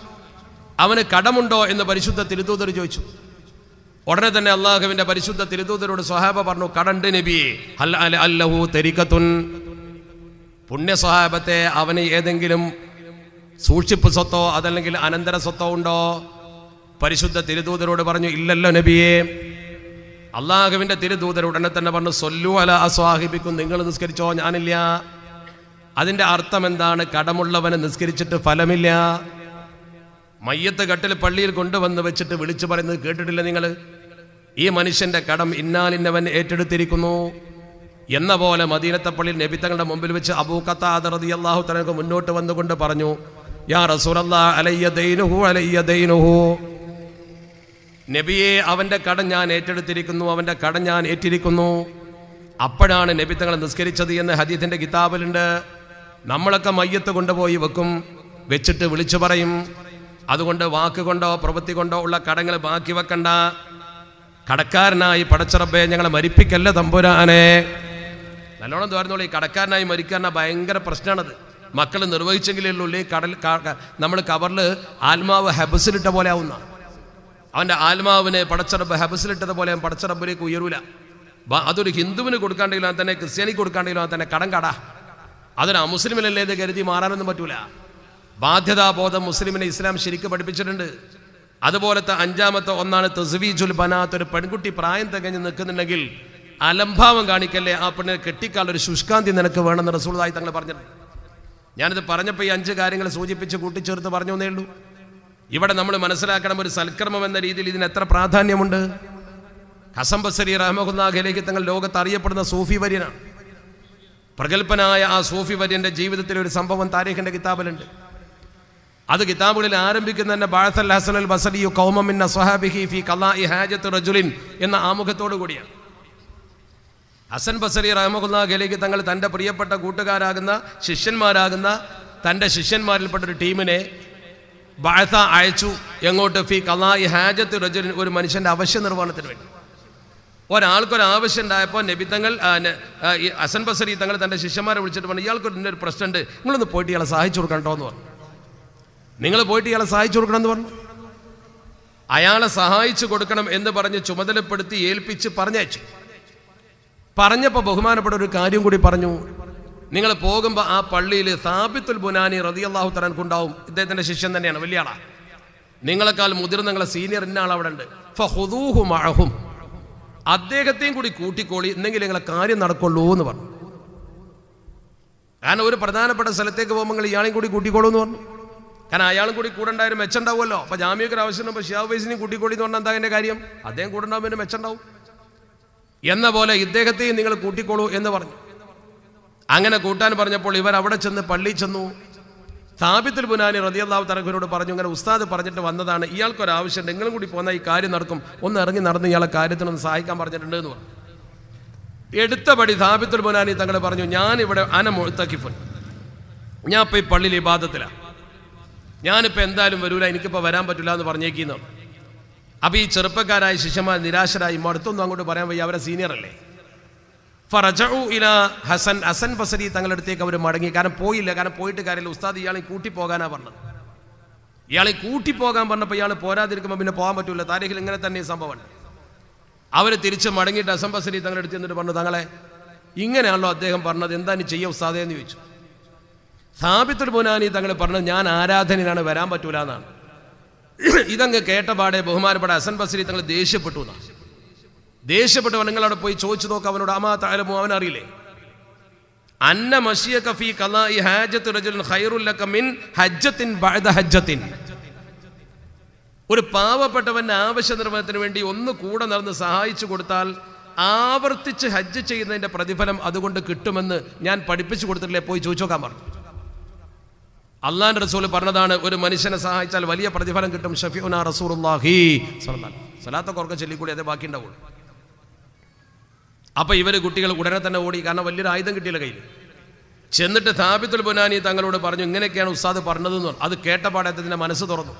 A: അവന് കടമുണ്ടോ എന്ന് പരിശുദ്ധ തിരുതൂതർ ചോദിച്ചു ഉടനെ തന്നെ അള്ളാഹുവിന്റെ പരിശുദ്ധ തിരുതൂതരോട് സ്വഹാബ പറഞ്ഞു കടണ്ട് നബി ഹൽ അല അല്ലഹു തെരിക്കത്തുൻ പുണ്യ സ്വഹാബത്തെ അവന് ഏതെങ്കിലും സൂക്ഷിപ്പ് സ്വത്തോ അതല്ലെങ്കിൽ അനന്തര സ്വത്തോ ഉണ്ടോ പരിശുദ്ധ തിരുദൂതരോട് പറഞ്ഞു ഇല്ലല്ലോ നബിയെ അള്ളാഹുവിന്റെ തിരുദൂതർ ഉടനെ തന്നെ പറഞ്ഞു സ്വല്ലു അല അസ്വാഹിപ്പിക്കും നിങ്ങൾ നിസ്കരിച്ചോ ഞാനില്ല അതിൻ്റെ അർത്ഥം എന്താണ് കടമുള്ളവനെ നിസ്കരിച്ചിട്ട് ഫലമില്ല മയ്യത്ത് കട്ടിൽ പള്ളിയിൽ കൊണ്ടുവന്ന് വെച്ചിട്ട് വിളിച്ചു പറയുന്നത് കേട്ടിട്ടില്ല നിങ്ങൾ ഈ മനുഷ്യന്റെ കടം ഇന്നാലിന്നവൻ ഏറ്റെടുത്തിരിക്കുന്നു എന്ന പോലെ മദീനത്തെ പള്ളിയിൽ നബിത്തങ്ങളുടെ മുമ്പിൽ വെച്ച് അബൂ കത്താദറതി അള്ളാഹു തനക്ക് മുന്നോട്ട് വന്നുകൊണ്ട് പറഞ്ഞു യാ റസൂലല്ലാ അലയ്യ ദൈനുഹു ദൈനുഹു നബിയെ അവൻ്റെ കടം ഞാൻ ഏറ്റെടുത്തിരിക്കുന്നു അവൻ്റെ കടം ഞാൻ ഏറ്റിരിക്കുന്നു അപ്പോഴാണ് നബി നിസ്കരിച്ചത് എന്ന് ഹദീത്തിൻ്റെ കിതാബിലുണ്ട് നമ്മളൊക്കെ മയ്യത്ത് കൊണ്ടുപോയി വെക്കും വെച്ചിട്ട് വിളിച്ചു പറയും അതുകൊണ്ട് വാക്കുകൊണ്ടോ പ്രവൃത്തി കൊണ്ടോ ഉള്ള കടങ്ങൾ ബാക്കി വെക്കണ്ട കടക്കാരനായി പടച്ചിറബേ ഞങ്ങളെ മരിപ്പിക്കല്ല തമ്പുരാനെ നല്ലോണം തോരുന്നുള്ളൂ ഈ കടക്കാരനായി മരിക്കാൻ ഭയങ്കര പ്രശ്നമാണത് മക്കൾ നിർവഹിച്ചെങ്കിലേ ഉള്ളൂ ഈ കടൽ നമ്മൾ കവറിൽ ആത്മാവ് ഹെബസിലിട്ട പോലെ ആവുന്ന അവൻ്റെ ആത്മാവിനെ പടച്ചറബ് ഹെബസിലിട്ടത് പോലെ പടച്ചറബിലേക്ക് ഉയരൂല അതൊരു ഹിന്ദുവിന് കൊടുക്കാണ്ടെങ്കിലും അത് തന്നെ ക്രിസ്ത്യാനിക്ക് കൊടുക്കാണ്ടെങ്കിലും അത് തന്നെ കടം കടാ അതൊരു അമുസ്ലിമിലല്ലേ ഇത് കരുതി മാറാനൊന്നും പറ്റൂല ബാധ്യതാബോധം മുസ്ലിമിനെ ഇസ്ലാം ശരിക്കും പഠിപ്പിച്ചിട്ടുണ്ട് അതുപോലത്തെ അഞ്ചാമത്തെ ഒന്നാണ് തസ്വീജുൽ ബനാത്ത് ഒരു പെൺകുട്ടി പ്രായം തികഞ്ഞ് നിൽക്കുന്നുണ്ടെങ്കിൽ അലംഭാവം കാണിക്കല്ലേ ആ പെണ്ണിനെ കെട്ടിക്കാൽ ഒരു ശുഷ്കാന്തി നിനക്ക് വേണമെന്ന് റസൂളായി തങ്ങൾ പറഞ്ഞിട്ടുണ്ട് ഞാനിത് പറഞ്ഞപ്പോൾ ഈ അഞ്ച് കാര്യങ്ങൾ സൂചിപ്പിച്ച് കൂട്ടിച്ചേർത്ത് പറഞ്ഞു എന്നേ ഉള്ളൂ ഇവിടെ നമ്മൾ മനസ്സിലാക്കണം ഒരു സൽക്രമം എന്ന രീതിയിൽ ഇതിന് എത്ര പ്രാധാന്യമുണ്ട് ഹസം ബസരി റഹമുല്ലാഖിലേക്ക് തങ്ങൾ ലോകത്ത് അറിയപ്പെടുന്ന സൂഫി വര്യനാണ് പ്രഗത്ഭനായ ആ സൂഫി വര്യൻ്റെ ജീവിതത്തിലെ ഒരു സംഭവം താരീഖിൻ്റെ കിതാബിലുണ്ട് അത് കിതാബുകളിൽ ആരംഭിക്കുന്ന തന്നെ ബാഴ്സൽ ഹസൻ അൽ ബസലിയു കൗമിൻ സഹാബിഹി ഫി കലാ ഇ ഹാജത്ത് റജുലിൻ എന്ന ആമുഖത്തോടു കൂടിയാണ് ഹസൻ ബസരി റഹമുല്ലാ ഖലീഖ് തങ്ങൾ തൻ്റെ പ്രിയപ്പെട്ട കൂട്ടുകാരാകുന്ന ശിഷ്യന്മാരാകുന്ന തൻ്റെ ശിഷ്യന്മാരിൽപ്പെട്ട ഒരു ടീമിനെ ബാഴ്സ അയച്ചു എങ്ങോട്ട് ഫി കലാ ഇ ഹാജത്ത് റജുലിൻ ഒരു മനുഷ്യൻ്റെ അവശ്യ നിർവഹണത്തിന് വേണ്ടി ഒരാൾക്കൊരാവശ്യം ഉണ്ടായപ്പോൾ നബിത്തങ്ങൾ അസൻ ബസരി തങ്ങൾ തൻ്റെ ശിഷ്യന്മാരെ വിളിച്ചിട്ട് പറഞ്ഞു ഇയാൾക്ക് ഇന്ന ഒരു പ്രശ്നമുണ്ട് നിങ്ങളൊന്ന് പോയിട്ട് ഇയാളെ സഹായിച്ചു കൊടുക്കണ്ടോ എന്ന് പറഞ്ഞു നിങ്ങൾ പോയിട്ട് ഇയാളെ സഹായിച്ചു കൊടുക്കണം എന്ന് പറഞ്ഞു അയാളെ സഹായിച്ചു കൊടുക്കണം എന്ന് പറഞ്ഞ് ചുമതലപ്പെടുത്തി ഏൽപ്പിച്ച് പറഞ്ഞയച്ചു പറഞ്ഞപ്പോൾ ബഹുമാനപ്പെട്ട ഒരു കാര്യം കൂടി പറഞ്ഞു നിങ്ങൾ പോകുമ്പോൾ ആ പള്ളിയിൽ സാബിത്തുൽ ബുനാനി റതി അള്ളാഹു തരാൻക്കുണ്ടാവും ഇദ്ദേഹത്തിൻ്റെ ശിഷ്യൻ തന്നെയാണ് വലിയ ആളാണ് നിങ്ങളെക്കാൾ മുതിർന്ന നിങ്ങളെ സീനിയർ ഇന്ന അവിടെ ഉണ്ട് ഫഹുദൂഹു മഴഹും അദ്ദേഹത്തെയും കൂടി കൂട്ടിക്കോളി എന്നെങ്കിൽ നിങ്ങളെ കാര്യം നടക്കുള്ളൂ എന്ന് പറഞ്ഞു കാരണം ഒരു പ്രധാനപ്പെട്ട സ്ഥലത്തേക്ക് പോകുമ്പോൾ നിങ്ങൾ ഇയാളെയും കൂടി കൂട്ടിക്കോളൂ എന്ന് പറഞ്ഞു കാരണം അയാളും കൂടി കൂടണ്ടായാലും മെച്ചുണ്ടാവുമല്ലോ അപ്പൊ ജാമ്യക്ക് ഒരു ആവശ്യം ഉണ്ടാകുമ്പോൾ ഷിയാബ് കൂട്ടിക്കോളി എന്ന് പറഞ്ഞാൽ എന്താ എൻ്റെ കാര്യം അദ്ദേഹം കൂടണ്ടാവും പിന്നെ മെച്ചുണ്ടാവും എന്ന പോലെ ഇദ്ദേഹത്തെയും നിങ്ങൾ കൂട്ടിക്കോളൂ എന്ന് പറഞ്ഞു അങ്ങനെ കൂട്ടാൻ പറഞ്ഞപ്പോൾ ഇവർ അവിടെ ചെന്ന് പള്ളിയിൽ ചെന്നു താപിത്തിൽ പുനാനി റതിയല്ലാവ് തനഖുവിനോട് പറഞ്ഞു ഇങ്ങനെ ഉസ്താദ് പറഞ്ഞിട്ട് വന്നതാണ് ഇയാൾക്കൊരാവശ്യം നിങ്ങളും കൂടി പോന്നാൽ ഈ കാര്യം നടക്കും ഒന്ന് ഇറങ്ങി നടന്ന് ഇയാളെ കാര്യത്തിനൊന്ന് സഹായിക്കാൻ പറഞ്ഞിട്ടുണ്ട് എന്ന് പറഞ്ഞു എടുത്ത പടി താപിത്തുൽ പുനാനി തങ്ങൾ പറഞ്ഞു അന അനമൊഴുത്തക്കിഫുൻ ഞാൻ ഇപ്പൊ ഈ പള്ളിയിൽ ഇബാദത്തിലാണ് ഞാനിപ്പോൾ എന്തായാലും വരൂല എനിക്കിപ്പോൾ വരാൻ പറ്റില്ല എന്ന് പറഞ്ഞേക്കുന്നു അപ്പോൾ ഈ ചെറുപ്പക്കാരായ ശിഷ്യന്മാർ നിരാശരായി മടുത്തൊന്നും അങ്ങോട്ട് പറയാൻ വയ്യ അവരെ സീനിയർ അല്ലേ ഫറജു ഇല ഹസൻ ഹസൻ ബസരി തങ്ങളുടെ അടുത്തേക്ക് അവർ മടങ്ങി കാരണം പോയില്ല കാരണം പോയിട്ട് കാര്യമില്ല ഉസ്താദ് ഇയാളെ കൂട്ടിപ്പോകാനാണ് പറഞ്ഞത് ഇയാളെ കൂട്ടിപ്പോകാൻ പറഞ്ഞപ്പോൾ ഇയാൾ പോരാതിരിക്കുമ്പോൾ പിന്നെ പോകാൻ പറ്റൂല താരീഖിൽ ഇങ്ങനെ തന്നെ സംഭവമാണ് അവർ തിരിച്ച് മടങ്ങിയിട്ട് ഹസൻ ബസരി തങ്ങളുടെ അടുത്ത് ചെന്നിട്ട് പറഞ്ഞു തങ്ങളെ ഇങ്ങനെയാണല്ലോ അദ്ദേഹം പറഞ്ഞത് എന്താ നീ ചെയ്യുക ഉസ്താദേ എന്ന് ചോദിച്ചു സാബിത്തുൽ ബുനാനി തങ്ങൾ പറഞ്ഞത് ഞാൻ ആരാധനയിലാണ് വരാൻ പറ്റൂല എന്നാണ് ഇതങ്ങ് കേട്ടപാടെ ബഹുമാനപ്പെട്ട ഹസൻ ബസരി തങ്ങൾ ദേഷ്യപ്പെട്ടു എന്നാണ് ദേഷ്യപ്പെട്ടവൻ നിങ്ങളവിടെ പോയി ചോദിച്ചു നോക്കാം അവനോട് അമാ താലമോ അറിയില്ലേ അന്ന മഷിയ കഫി കലായി ഹാജത്ത് റജുൽ ഖൈറുല്ലക മിൻ ഹജ്ജത്തിൻ ബഅദ ഹജ്ജത്തിൻ ഒരു പാവപ്പെട്ടവന്റെ ആവശ്യ നിർവഹണത്തിന് വേണ്ടി ഒന്ന് കൂടെ നടന്ന് സഹായിച്ചു കൊടുത്താൽ ആവർത്തിച്ച് ഹജ്ജ് ചെയ്യുന്നതിൻ്റെ പ്രതിഫലം അതുകൊണ്ട് കിട്ടുമെന്ന് ഞാൻ പഠിപ്പിച്ചു കൊടുത്തിട്ടില്ലേ പോയി ചോദിച്ചോക്കാൻ പറഞ്ഞു അള്ളാൻ്റെ റസൂൽ പറഞ്ഞതാണ് ഒരു മനുഷ്യനെ സഹായിച്ചാൽ വലിയ പ്രതിഫലം കിട്ടും ഷഫിഉന റസൂറുല്ലാഹി സ്വലാത്തൊക്കെ ചെല്ലിക്കൂടി അതേ ബാക്കി ഉണ്ടാവുള്ളൂ അപ്പോൾ ഇവര് കുട്ടികൾ ഉടനെ തന്നെ ഓടി കാരണം വലിയൊരു ആയുധം കിട്ടിയില്ല കയ്യിൽ ചെന്നിട്ട് താപിത്തുൽ ബുനാനി തങ്ങളോട് പറഞ്ഞു ഇങ്ങനെയൊക്കെയാണ് ഉസ്താദ് എന്ന് പറഞ്ഞു അത് കേട്ടപാടെ അദ്ദേഹത്തിൻ്റെ മനസ്സ് തുറന്നു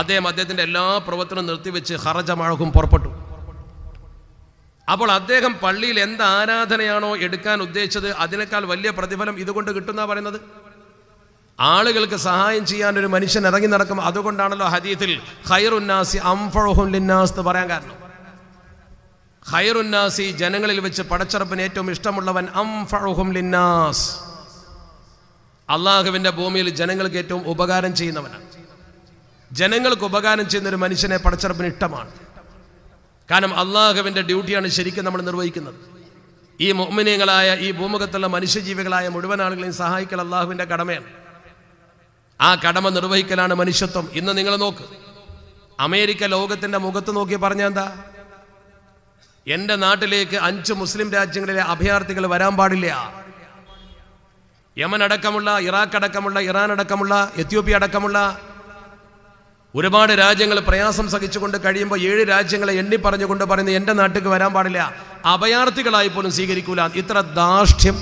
A: അദ്ദേഹം അദ്ദേഹത്തിന്റെ എല്ലാ പ്രവർത്തനവും നിർത്തിവെച്ച് ഹറജ മഴക്കും പുറപ്പെട്ടു അപ്പോൾ അദ്ദേഹം പള്ളിയിൽ എന്ത് ആരാധനയാണോ എടുക്കാൻ ഉദ്ദേശിച്ചത് അതിനേക്കാൾ വലിയ പ്രതിഫലം ഇതുകൊണ്ട് കിട്ടുന്ന പറയുന്നത് ആളുകൾക്ക് സഹായം ചെയ്യാൻ ഒരു മനുഷ്യൻ ഇറങ്ങി നടക്കും അതുകൊണ്ടാണല്ലോ ഹദീത്തിൽ ഖൈറുന്നാസി അംഫഴുഹും എന്ന് പറയാൻ കാരണം ഹൈറുന്നാസി ജനങ്ങളിൽ വെച്ച് പടച്ചറപ്പിന് ഏറ്റവും ഇഷ്ടമുള്ളവൻ അം ലിന്നാസ് അള്ളാഹുവിൻ്റെ ഭൂമിയിൽ ജനങ്ങൾക്ക് ഏറ്റവും ഉപകാരം ചെയ്യുന്നവനാണ് ജനങ്ങൾക്ക് ഉപകാരം ചെയ്യുന്ന ഒരു മനുഷ്യനെ പടച്ചറപ്പിന് ഇഷ്ടമാണ് കാരണം അള്ളാഹുവിന്റെ ഡ്യൂട്ടിയാണ് ശരിക്കും നമ്മൾ നിർവഹിക്കുന്നത് ഈ മോമിനിയങ്ങളായ ഈ ഭൂമുഖത്തുള്ള മനുഷ്യജീവികളായ മുഴുവൻ ആളുകളെയും സഹായിക്കൽ അള്ളാഹുവിന്റെ കടമയാണ് ആ കടമ നിർവഹിക്കലാണ് മനുഷ്യത്വം ഇന്ന് നിങ്ങൾ നോക്ക് അമേരിക്ക ലോകത്തിൻ്റെ മുഖത്ത് നോക്കി പറഞ്ഞെന്താ എന്റെ നാട്ടിലേക്ക് അഞ്ച് മുസ്ലിം രാജ്യങ്ങളിലെ അഭയാർത്ഥികൾ വരാൻ പാടില്ല യമൻ അടക്കമുള്ള ഇറാഖ് അടക്കമുള്ള ഇറാൻ അടക്കമുള്ള എത്യോപ്യ അടക്കമുള്ള ഒരുപാട് രാജ്യങ്ങൾ പ്രയാസം സഹിച്ചുകൊണ്ട് കഴിയുമ്പോൾ ഏഴ് രാജ്യങ്ങളെ എണ്ണി പറഞ്ഞുകൊണ്ട് പറയുന്ന എൻ്റെ നാട്ടിലേക്ക് വരാൻ പാടില്ല അഭയാർത്ഥികളായി പോലും സ്വീകരിക്കൂല ഇത്ര ദാഷ്ട്യം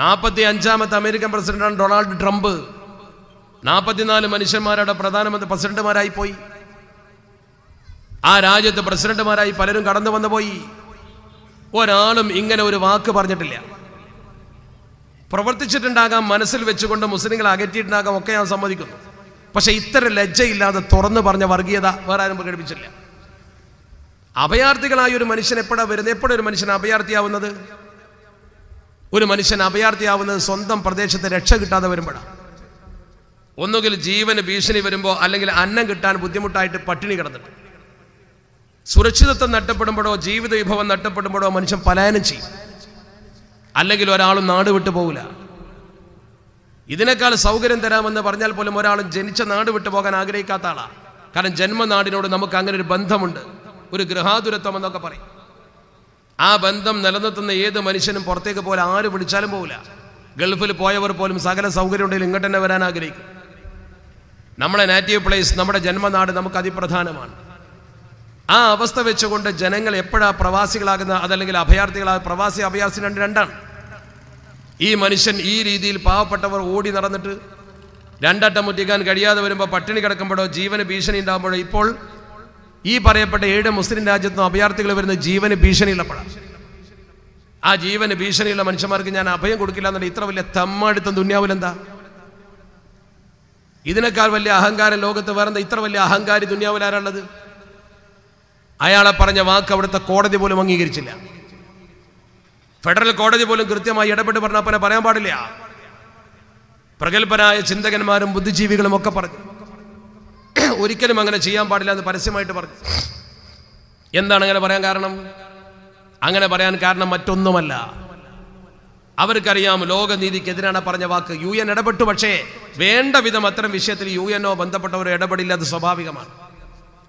A: നാൽപ്പത്തി അഞ്ചാമത്തെ അമേരിക്കൻ പ്രസിഡന്റാണ് ഡൊണാൾഡ് ട്രംപ് നാൽപ്പത്തിനാല് മനുഷ്യന്മാരുടെ പ്രധാനമന്ത്രി പ്രസിഡന്റുമാരായി പോയി ആ രാജ്യത്ത് പ്രസിഡന്റുമാരായി പലരും കടന്നു വന്നു പോയി ഒരാളും ഇങ്ങനെ ഒരു വാക്ക് പറഞ്ഞിട്ടില്ല പ്രവർത്തിച്ചിട്ടുണ്ടാകാം മനസ്സിൽ വെച്ചുകൊണ്ട് മുസ്ലിങ്ങളെ അകറ്റിയിട്ടുണ്ടാകാം ഒക്കെ ഞാൻ സമ്മതിക്കുന്നു പക്ഷേ ഇത്തരം ലജ്ജയില്ലാതെ തുറന്നു പറഞ്ഞ വർഗീയത വേറെ ആരും പ്രകടിപ്പിച്ചില്ല അഭയാർത്ഥികളായ ഒരു മനുഷ്യൻ എപ്പോഴാണ് വരുന്നത് എപ്പോഴും ഒരു മനുഷ്യൻ അഭയാർത്ഥിയാവുന്നത് ഒരു മനുഷ്യൻ അഭയാർത്ഥിയാവുന്നത് സ്വന്തം പ്രദേശത്ത് രക്ഷ കിട്ടാതെ വരുമ്പോഴാണ് ഒന്നുകിൽ ജീവന് ഭീഷണി വരുമ്പോൾ അല്ലെങ്കിൽ അന്നം കിട്ടാൻ ബുദ്ധിമുട്ടായിട്ട് പട്ടിണി കിടന്നിട്ട് സുരക്ഷിതത്വം നഷ്ടപ്പെടുമ്പോഴോ ജീവിത വിഭവം നഷ്ടപ്പെടുമ്പോഴോ മനുഷ്യൻ പലായനം ചെയ്യും അല്ലെങ്കിൽ ഒരാളും നാട് വിട്ടു പോകില്ല ഇതിനേക്കാൾ സൗകര്യം തരാമെന്ന് പറഞ്ഞാൽ പോലും ഒരാളും ജനിച്ച നാട് വിട്ടു പോകാൻ ആഗ്രഹിക്കാത്ത ആളാണ് കാരണം ജന്മനാടിനോട് നമുക്ക് അങ്ങനെ ഒരു ബന്ധമുണ്ട് ഒരു ഗൃഹാതുരത്വം എന്നൊക്കെ പറയും ആ ബന്ധം നിലനിർത്തുന്ന ഏത് മനുഷ്യനും പുറത്തേക്ക് പോലെ ആര് പിടിച്ചാലും പോകില്ല ഗൾഫിൽ പോയവർ പോലും സകല സൗകര്യം ഉണ്ടെങ്കിൽ ഇങ്ങോട്ട് തന്നെ വരാൻ ആഗ്രഹിക്കും നമ്മുടെ നാറ്റീവ് പ്ലേസ് നമ്മുടെ ജന്മനാട് നമുക്ക് അതിപ്രധാനമാണ് ആ അവസ്ഥ വെച്ചുകൊണ്ട് ജനങ്ങൾ എപ്പോഴാ പ്രവാസികളാകുന്ന അതല്ലെങ്കിൽ അഭയാർത്ഥികളാ പ്രവാസി അഭയാർത്ഥി രണ്ട് രണ്ടാണ് ഈ മനുഷ്യൻ ഈ രീതിയിൽ പാവപ്പെട്ടവർ ഓടി നടന്നിട്ട് രണ്ടട്ടം മുറ്റിക്കാൻ കഴിയാതെ വരുമ്പോൾ പട്ടിണി കിടക്കുമ്പോഴോ ജീവന് ഭീഷണി ഉണ്ടാകുമ്പോഴോ ഇപ്പോൾ ഈ പറയപ്പെട്ട ഏഴ് മുസ്ലിം രാജ്യത്തും അഭയാർത്ഥികൾ വരുന്ന ജീവന് ഭീഷണിയുള്ളപ്പോഴാണ് ആ ജീവന് ഭീഷണിയുള്ള മനുഷ്യന്മാർക്ക് ഞാൻ അഭയം കൊടുക്കില്ല എന്നല്ല ഇത്ര വലിയ തമ്മടുത്തം ദുന്യാവിലെന്താ ഇതിനേക്കാൾ വലിയ അഹങ്കാരം ലോകത്ത് വേറെന്താ ഇത്ര വലിയ അഹങ്കാരി ദുന്യാവിലാരുള്ളത് അയാളെ പറഞ്ഞ വാക്ക് അവിടുത്തെ കോടതി പോലും അംഗീകരിച്ചില്ല ഫെഡറൽ കോടതി പോലും കൃത്യമായി ഇടപെട്ട് പറഞ്ഞപ്പനെ പറയാൻ പാടില്ല പ്രഗത്ഭരായ ചിന്തകന്മാരും ബുദ്ധിജീവികളും ഒക്കെ പറഞ്ഞു ഒരിക്കലും അങ്ങനെ ചെയ്യാൻ പാടില്ല എന്ന് പരസ്യമായിട്ട് പറഞ്ഞു എന്താണ് അങ്ങനെ പറയാൻ കാരണം അങ്ങനെ പറയാൻ കാരണം മറ്റൊന്നുമല്ല അവർക്കറിയാം ലോകനീതിക്കെതിരാണ് പറഞ്ഞ വാക്ക് യു എൻ ഇടപെട്ടു പക്ഷേ വേണ്ട വിധം അത്തരം വിഷയത്തിൽ യു എന്നോ ബന്ധപ്പെട്ടവരോ ഇടപെടില്ല അത് സ്വാഭാവികമാണ്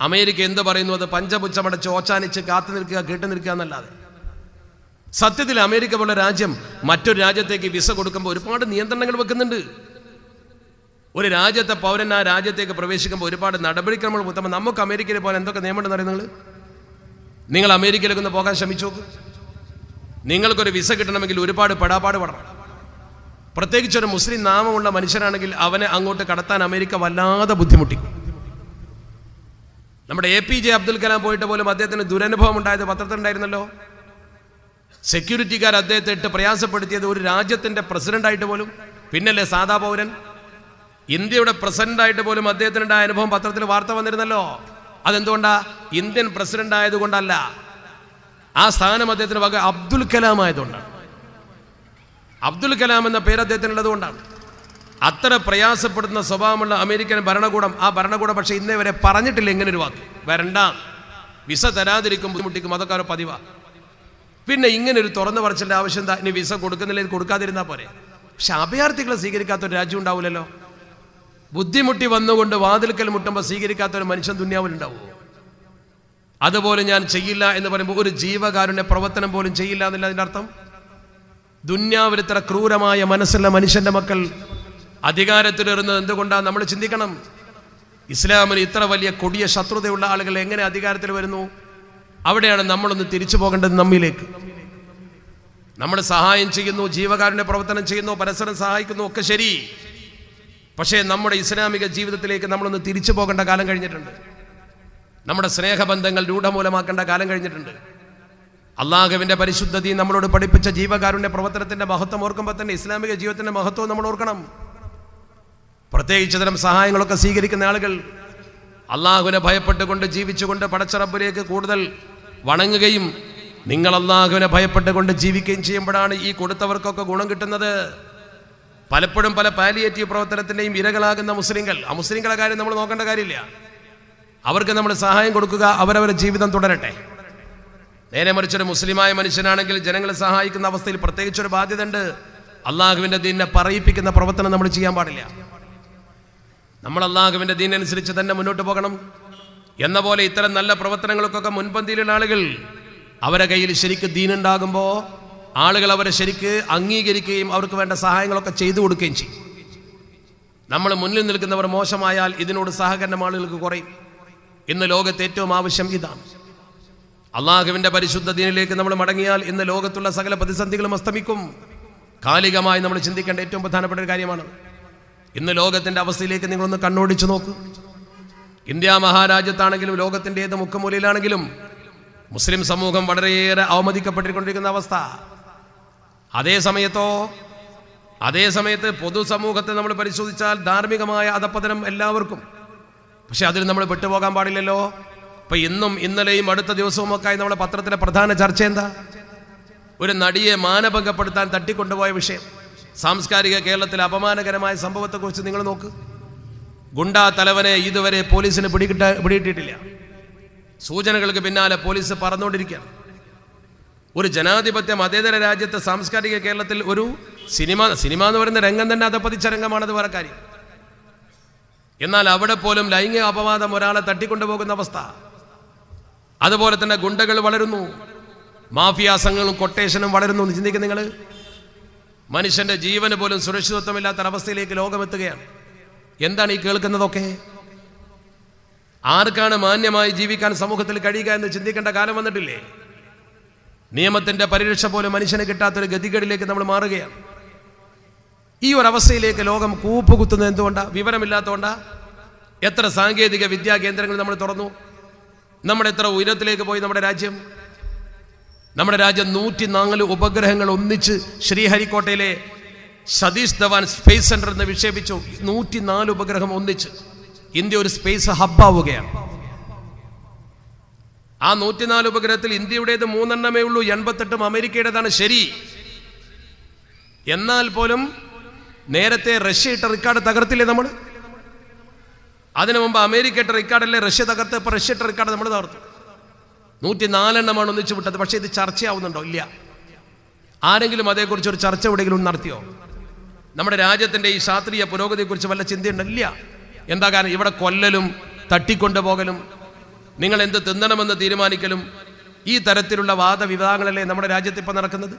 A: അമേരിക്ക എന്ത് പറയുന്നു അത് പഞ്ചപുച്ഛമടച്ച് ഓച്ചാനിച്ച് കാത്തു നിൽക്കുക കേട്ടു നിൽക്കുക എന്നല്ലാതെ സത്യത്തിൽ അമേരിക്ക പോലെ രാജ്യം മറ്റൊരു രാജ്യത്തേക്ക് വിസ കൊടുക്കുമ്പോൾ ഒരുപാട് നിയന്ത്രണങ്ങൾ വെക്കുന്നുണ്ട് ഒരു രാജ്യത്തെ പൗരൻ ആ രാജ്യത്തേക്ക് പ്രവേശിക്കുമ്പോൾ ഒരുപാട് നടപടിക്രമങ്ങൾ മുത്തമ്മ നമുക്ക് അമേരിക്കയിൽ പോലെ എന്തൊക്കെ നിയമമുണ്ടെന്ന് അറിയാം നിങ്ങൾ നിങ്ങൾ അമേരിക്കയിലേക്ക് ഒന്ന് പോകാൻ ശ്രമിച്ചു നോക്ക് നിങ്ങൾക്കൊരു വിസ കിട്ടണമെങ്കിൽ ഒരുപാട് പെടാപാട് പെടണം പ്രത്യേകിച്ച് ഒരു മുസ്ലിം നാമമുള്ള മനുഷ്യനാണെങ്കിൽ അവനെ അങ്ങോട്ട് കടത്താൻ അമേരിക്ക വല്ലാതെ ബുദ്ധിമുട്ടിക്കും നമ്മുടെ A P J Abdul Kalam പോയിട്ട് പോലും അദ്ദേഹത്തിന് ദുരനുഭവം ഉണ്ടായത് പത്രത്തിലുണ്ടായിരുന്നല്ലോ സെക്യൂരിറ്റിക്കാർ അദ്ദേഹത്തെ ഇട്ട് പ്രയാസപ്പെടുത്തിയത് ഒരു പ്രസിഡന്റ് ആയിട്ട് പോലും പിന്നല്ലേ സാധാ പൗരൻ ഇന്ത്യയുടെ ആയിട്ട് പോലും അദ്ദേഹത്തിനുണ്ടായ അനുഭവം പത്രത്തിൽ വാർത്ത വന്നിരുന്നല്ലോ അതെന്തുകൊണ്ടാ ഇന്ത്യൻ പ്രസിഡന്റ് ആയതുകൊണ്ടല്ല ആ സ്ഥാനം അദ്ദേഹത്തിന് വക അബ്ദുൽ കലാം ആയതുകൊണ്ടാണ് അബ്ദുൽ കലാം എന്ന പേര് അദ്ദേഹത്തിനുള്ളത് കൊണ്ടാണ് അത്ര പ്രയാസപ്പെടുന്ന സ്വഭാവമുള്ള അമേരിക്കൻ ഭരണകൂടം ആ ഭരണകൂടം പക്ഷേ ഇന്നേ വരെ പറഞ്ഞിട്ടില്ല ഇങ്ങനെ ഒരു വാക്ക് വരണ്ട വിസ തരാതിരിക്കും ബുദ്ധിമുട്ടിക്കും അതൊക്കെ പതിവാ പിന്നെ ഇങ്ങനെ ഒരു തുറന്നു പറച്ചിൻ്റെ ആവശ്യം എന്താ ഇനി വിസ കൊടുക്കുന്നില്ല കൊടുക്കാതിരുന്നാൽ പോരെ പക്ഷെ അഭയാർത്ഥികളെ സ്വീകരിക്കാത്ത ഒരു രാജ്യം ഉണ്ടാവില്ലല്ലോ ബുദ്ധിമുട്ടി വന്നുകൊണ്ട് വാതിൽക്കൽ മുട്ടുമ്പോൾ സ്വീകരിക്കാത്ത ഒരു മനുഷ്യൻ ദുന്യാവിലുണ്ടാവുമോ അതുപോലെ ഞാൻ ചെയ്യില്ല എന്ന് പറയുമ്പോൾ ഒരു ജീവകാരുണ്യ പ്രവർത്തനം പോലും ചെയ്യില്ല എന്നല്ല അതിൻ്റെ അർത്ഥം ദുന്യാവിൽ ഇത്ര ക്രൂരമായ മനസ്സുള്ള മനുഷ്യൻ്റെ മക്കൾ അധികാരത്തിലേറുന്നത് എന്തുകൊണ്ടാണ് നമ്മൾ ചിന്തിക്കണം ഇസ്ലാമിന് ഇത്ര വലിയ കൊടിയ ശത്രുതയുള്ള ആളുകൾ എങ്ങനെ അധികാരത്തിൽ വരുന്നു അവിടെയാണ് നമ്മളൊന്ന് തിരിച്ചു പോകേണ്ടത് നമ്മിലേക്ക് നമ്മൾ സഹായം ചെയ്യുന്നു ജീവകാരുണ്യ പ്രവർത്തനം ചെയ്യുന്നു പരസ്പരം സഹായിക്കുന്നു ഒക്കെ ശരി പക്ഷേ നമ്മുടെ ഇസ്ലാമിക ജീവിതത്തിലേക്ക് നമ്മളൊന്ന് തിരിച്ചു പോകേണ്ട കാലം കഴിഞ്ഞിട്ടുണ്ട് നമ്മുടെ സ്നേഹബന്ധങ്ങൾ രൂഢമൂലമാക്കേണ്ട കാലം കഴിഞ്ഞിട്ടുണ്ട് അള്ളാഹുവിന്റെ പരിശുദ്ധതയും നമ്മളോട് പഠിപ്പിച്ച ജീവകാരുണ്യ പ്രവർത്തനത്തിൻ്റെ മഹത്വം ഓർക്കുമ്പോൾ തന്നെ ഇസ്ലാമിക ജീവിതത്തിൻ്റെ മഹത്വം നമ്മൾ ഓർക്കണം പ്രത്യേകിച്ച് തരം സഹായങ്ങളൊക്കെ സ്വീകരിക്കുന്ന ആളുകൾ അള്ളാഹുവിനെ ഭയപ്പെട്ടുകൊണ്ട് ജീവിച്ചുകൊണ്ട് പടച്ചറബിലേക്ക് കൂടുതൽ വണങ്ങുകയും നിങ്ങൾ അള്ളാഹുവിനെ ഭയപ്പെട്ടുകൊണ്ട് ജീവിക്കുകയും ചെയ്യുമ്പോഴാണ് ഈ കൊടുത്തവർക്കൊക്കെ ഗുണം കിട്ടുന്നത് പലപ്പോഴും പല പാലിയേറ്റീവ് പ്രവർത്തനത്തിൻ്റെയും ഇരകളാകുന്ന മുസ്ലിങ്ങൾ ആ മുസ്ലിങ്ങളുടെ കാര്യം നമ്മൾ നോക്കേണ്ട കാര്യമില്ല അവർക്ക് നമ്മൾ സഹായം കൊടുക്കുക അവരവരുടെ ജീവിതം തുടരട്ടെ നേരെ മറിച്ചൊരു മുസ്ലിമായ മനുഷ്യനാണെങ്കിൽ ജനങ്ങളെ സഹായിക്കുന്ന അവസ്ഥയിൽ പ്രത്യേകിച്ചൊരു ബാധ്യത ഉണ്ട് അള്ളാഹുവിൻ്റെ ദീനെ പറയിപ്പിക്കുന്ന പ്രവർത്തനം നമ്മൾ ചെയ്യാൻ പാടില്ല നമ്മൾ അള്ളാഹുവിൻ്റെ ദീനനുസരിച്ച് തന്നെ മുന്നോട്ട് പോകണം എന്ന പോലെ ഇത്തരം നല്ല പ്രവർത്തനങ്ങൾക്കൊക്കെ മുൻപന്തിയിലുള്ള ആളുകൾ അവരെ കയ്യിൽ ശരിക്ക് ദീനുണ്ടാകുമ്പോൾ ആളുകൾ അവരെ ശരിക്ക് അംഗീകരിക്കുകയും അവർക്ക് വേണ്ട സഹായങ്ങളൊക്കെ ചെയ്തു കൊടുക്കുകയും ചെയ്യും നമ്മൾ മുന്നിൽ നിൽക്കുന്നവർ മോശമായാൽ ഇതിനോട് സഹകരണം ആളുകൾക്ക് കുറയും ഇന്ന് ലോകത്ത് ഏറ്റവും ആവശ്യം ഇതാണ് അള്ളാഹുവിൻ്റെ പരിശുദ്ധ ദീനിലേക്ക് നമ്മൾ മടങ്ങിയാൽ ഇന്ന് ലോകത്തുള്ള സകല പ്രതിസന്ധികളും അസ്തമിക്കും കാലികമായി നമ്മൾ ചിന്തിക്കേണ്ട ഏറ്റവും പ്രധാനപ്പെട്ട ഒരു കാര്യമാണ് ഇന്ന് ലോകത്തിൻ്റെ അവസ്ഥയിലേക്ക് നിങ്ങളൊന്ന് കണ്ണോടിച്ചു നോക്ക് ഇന്ത്യ മഹാരാജ്യത്താണെങ്കിലും ലോകത്തിൻ്റെ ഏത് മുക്കുമൂലയിലാണെങ്കിലും മുസ്ലിം സമൂഹം വളരെയേറെ അവമതിക്കപ്പെട്ടിക്കൊണ്ടിരിക്കുന്ന അവസ്ഥ അതേ സമയത്തോ അതേ സമയത്ത് പൊതുസമൂഹത്തെ നമ്മൾ പരിശോധിച്ചാൽ ധാർമ്മികമായ അധപ്പതനം എല്ലാവർക്കും പക്ഷെ അതിൽ നമ്മൾ വിട്ടുപോകാൻ പാടില്ലല്ലോ ഇപ്പം ഇന്നും ഇന്നലെയും അടുത്ത ദിവസവും ഒക്കെയായി നമ്മുടെ പത്രത്തിലെ പ്രധാന ചർച്ച എന്താ ഒരു നടിയെ മാനഭംഗപ്പെടുത്താൻ തട്ടിക്കൊണ്ടുപോയ വിഷയം സാംസ്കാരിക കേരളത്തിലെ അപമാനകരമായ സംഭവത്തെക്കുറിച്ച് നിങ്ങൾ നോക്ക് ഗുണ്ടാ തലവനെ ഇതുവരെ പോലീസിന് പിടികിട്ട പിടിയിട്ടിട്ടില്ല സൂചനകൾക്ക് പിന്നാലെ പോലീസ് പറന്നുകൊണ്ടിരിക്കുകയാണ് ഒരു ജനാധിപത്യം അതേതര രാജ്യത്തെ സാംസ്കാരിക കേരളത്തിൽ ഒരു സിനിമ സിനിമ എന്ന് പറയുന്ന രംഗം തന്നെ അതപ്പതിച്ച രംഗമാണത് വേറെ കാര്യം എന്നാൽ അവിടെ പോലും ലൈംഗിക അപവാദം ഒരാളെ തട്ടിക്കൊണ്ടുപോകുന്ന അവസ്ഥ അതുപോലെ തന്നെ ഗുണ്ടകൾ വളരുന്നു മാഫിയാസങ്ങളും കൊട്ടേഷനും വളരുന്നു ചിന്തിക്കുന്ന നിങ്ങൾ മനുഷ്യന്റെ ജീവന് പോലും സുരക്ഷിതത്വമില്ലാത്തൊരവസ്ഥയിലേക്ക് ലോകമെത്തുകയാണ് എന്താണ് ഈ കേൾക്കുന്നതൊക്കെ ആർക്കാണ് മാന്യമായി ജീവിക്കാൻ സമൂഹത്തിൽ കഴിയുക എന്ന് ചിന്തിക്കേണ്ട കാലം വന്നിട്ടില്ലേ നിയമത്തിന്റെ പരിരക്ഷ പോലും മനുഷ്യന് കിട്ടാത്തൊരു ഗതികേടിലേക്ക് നമ്മൾ മാറുകയാണ് ഈ ഒരു അവസ്ഥയിലേക്ക് ലോകം കൂപ്പുകുത്തുന്നത് എന്തുകൊണ്ടാണ് വിവരമില്ലാത്തതുകൊണ്ടാ എത്ര സാങ്കേതിക വിദ്യാ കേന്ദ്രങ്ങൾ നമ്മൾ തുറന്നു നമ്മുടെ എത്ര ഉയരത്തിലേക്ക് പോയി നമ്മുടെ രാജ്യം നമ്മുടെ രാജ്യം നൂറ്റി നാല് ഉപഗ്രഹങ്ങൾ ഒന്നിച്ച് ശ്രീഹരിക്കോട്ടയിലെ സതീഷ് ധവാൻ സ്പേസ് സെന്ററിൽ നിന്ന് വിക്ഷേപിച്ചു നൂറ്റി നാല് ഉപഗ്രഹം ഒന്നിച്ച് ഇന്ത്യ ഒരു സ്പേസ് ഹബ്ബാവുകയാണ് ആ നൂറ്റിനാല് ഉപഗ്രഹത്തിൽ ഇന്ത്യയുടേത് മൂന്നെണ്ണമേ ഉള്ളൂ എൺപത്തെട്ടും അമേരിക്കയുടേതാണ് ശരി എന്നാൽ പോലും നേരത്തെ റഷ്യ ഇട്ട റിക്കാർഡ് തകർത്തില്ലേ നമ്മൾ അതിനു മുമ്പ് അമേരിക്ക ഇട്ട റിക്കാർഡല്ലേ റഷ്യ തകർത്ത് ഇപ്പൊ റഷ്യ ഇട്ട റിക്കാർഡ് നമ്മൾ തകർത്തു നൂറ്റി നാലെണ്ണമാണ് ഒന്നിച്ചു വിട്ടത് പക്ഷേ ഇത് ചർച്ചയാവുന്നുണ്ടോ ഇല്ല ആരെങ്കിലും അതേക്കുറിച്ച് ഒരു ചർച്ച എവിടെയെങ്കിലും നടത്തിയോ നമ്മുടെ രാജ്യത്തിൻ്റെ ഈ ശാസ്ത്രീയ പുരോഗതിയെക്കുറിച്ച് വല്ല ചിന്തയുണ്ടല്ല എന്താ കാരണം ഇവിടെ കൊല്ലലും തട്ടിക്കൊണ്ടുപോകലും നിങ്ങൾ എന്ത് തിന്നണമെന്ന് തീരുമാനിക്കലും ഈ തരത്തിലുള്ള വാദവിവാദങ്ങളല്ലേ നമ്മുടെ രാജ്യത്ത് ഇപ്പം നടക്കുന്നത്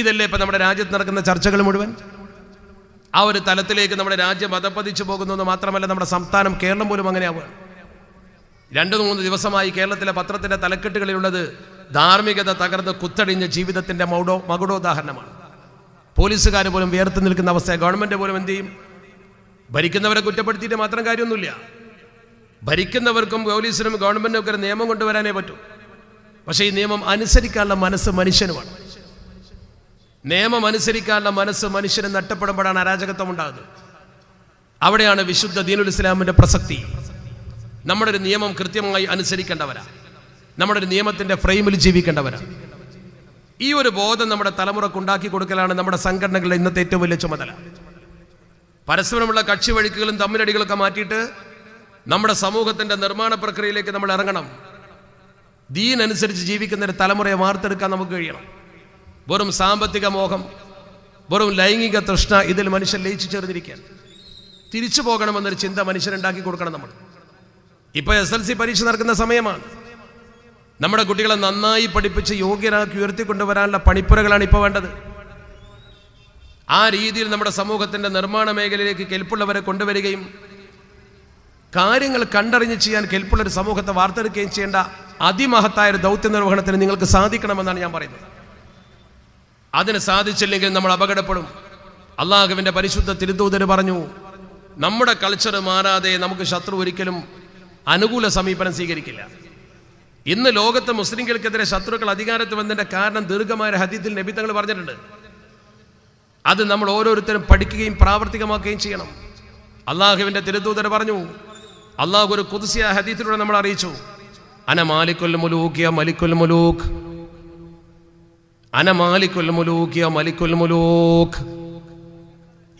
A: ഇതല്ലേ ഇപ്പം നമ്മുടെ രാജ്യത്ത് നടക്കുന്ന ചർച്ചകൾ മുഴുവൻ ആ ഒരു തലത്തിലേക്ക് നമ്മുടെ രാജ്യം വധപ്പതിച്ചു പോകുന്നു എന്ന് മാത്രമല്ല നമ്മുടെ സംസ്ഥാനം കേരളം പോലും അങ്ങനെയാവുകയാണ് രണ്ട് മൂന്ന് ദിവസമായി കേരളത്തിലെ പത്രത്തിന്റെ തലക്കെട്ടുകളിലുള്ളത് ധാർമ്മികത തകർന്ന് കുത്തടിഞ്ഞ ജീവിതത്തിന്റെ മൗടോ മകുടോദാഹരണമാണ് പോലീസുകാർ പോലും ഉയർത്തി നിൽക്കുന്ന അവസ്ഥ ഗവൺമെന്റ് പോലും എന്ത് ചെയ്യും ഭരിക്കുന്നവരെ കുറ്റപ്പെടുത്തിയിട്ട് മാത്രം കാര്യമൊന്നുമില്ല ഭരിക്കുന്നവർക്കും പോലീസിനും ഗവൺമെന്റിനും ഒക്കെ ഒരു നിയമം കൊണ്ടുവരാനേ പറ്റൂ പക്ഷേ ഈ നിയമം അനുസരിക്കാനുള്ള മനസ്സ് മനുഷ്യനുമാണ് നിയമം അനുസരിക്കാനുള്ള മനസ്സ് മനുഷ്യന് നഷ്ടപ്പെടുമ്പോഴാണ് അരാജകത്വം ഉണ്ടാകുന്നത് അവിടെയാണ് വിശുദ്ധ ദീനുൽ ഇസ്ലാമിന്റെ പ്രസക്തി നമ്മുടെ ഒരു നിയമം കൃത്യമായി അനുസരിക്കേണ്ടവരാ നമ്മുടെ ഒരു നിയമത്തിന്റെ ഫ്രെയിമിൽ ജീവിക്കേണ്ടവരാ ഈ ഒരു ബോധം നമ്മുടെ തലമുറക്ക് ഉണ്ടാക്കി കൊടുക്കലാണ് നമ്മുടെ സംഘടനകളുടെ ഇന്നത്തെ ഏറ്റവും വലിയ ചുമതല പരസ്പരമുള്ള കക്ഷി വഴിക്കുകളും തമ്മിലടികളൊക്കെ മാറ്റിയിട്ട് നമ്മുടെ സമൂഹത്തിന്റെ നിർമ്മാണ പ്രക്രിയയിലേക്ക് നമ്മൾ ഇറങ്ങണം ദീൻ അനുസരിച്ച് ജീവിക്കുന്ന ഒരു തലമുറയെ വാർത്തെടുക്കാൻ നമുക്ക് കഴിയണം വെറും സാമ്പത്തിക മോഹം വെറും ലൈംഗിക തൃഷ്ണ ഇതിൽ മനുഷ്യൻ ലയിച്ചു ചേർന്നിരിക്കുകയാണ് തിരിച്ചു പോകണമെന്നൊരു ചിന്ത മനുഷ്യനുണ്ടാക്കി കൊടുക്കണം നമ്മൾ ഇപ്പോൾ എസ് എൽ സി പരീക്ഷ നടക്കുന്ന സമയമാണ് നമ്മുടെ കുട്ടികളെ നന്നായി പഠിപ്പിച്ച് യോഗ്യരാക്കി ഉയർത്തിക്കൊണ്ടുവരാനുള്ള പണിപ്പുരകളാണ് ഇപ്പോൾ വേണ്ടത് ആ രീതിയിൽ നമ്മുടെ സമൂഹത്തിന്റെ നിർമ്മാണ മേഖലയിലേക്ക് കെൽപ്പുള്ളവരെ കൊണ്ടുവരികയും കാര്യങ്ങൾ കണ്ടറിഞ്ഞ് ചെയ്യാൻ കെൽപ്പുള്ള ഒരു സമൂഹത്തെ വാർത്തെടുക്കുകയും ചെയ്യേണ്ട അതിമഹത്തായ ഒരു ദൗത്യ നിർവഹണത്തിന് നിങ്ങൾക്ക് സാധിക്കണമെന്നാണ് ഞാൻ പറയുന്നത് അതിന് സാധിച്ചില്ലെങ്കിൽ നമ്മൾ അപകടപ്പെടും അള്ളാഹുവിന്റെ പരിശുദ്ധ തിരുത്തൂതര് പറഞ്ഞു നമ്മുടെ കൾച്ചർ മാറാതെ നമുക്ക് ശത്രു ഒരിക്കലും അനുകൂല സമീപനം സ്വീകരിക്കില്ല ഇന്ന് ലോകത്ത് മുസ്ലിംകൾക്കെതിരെ ശത്രുക്കൾ അധികാരത്ത് വന്നതിന്റെ കാരണം ദീർഘമായ ഹദീത്തിൽ നബി തങ്ങൾ പറഞ്ഞിട്ടുണ്ട് അത് നമ്മൾ ഓരോരുത്തരും പഠിക്കുകയും പ്രാവർത്തികമാക്കുകയും ചെയ്യണം അള്ളാഹുവിന്റെ തിരുത്തൂതർ പറഞ്ഞു അള്ളാഹു ഒരു കുതിസിയ ഹദീത്തിലൂടെ നമ്മൾ അറിയിച്ചു അന മാലിക്കുൽ മുലൂക്കിയ മലിക്കുൽ മുലൂഖ് അന മാലിക്കുൽ മുലൂക്കിയ മലിക്കുൽ മുലൂഖ്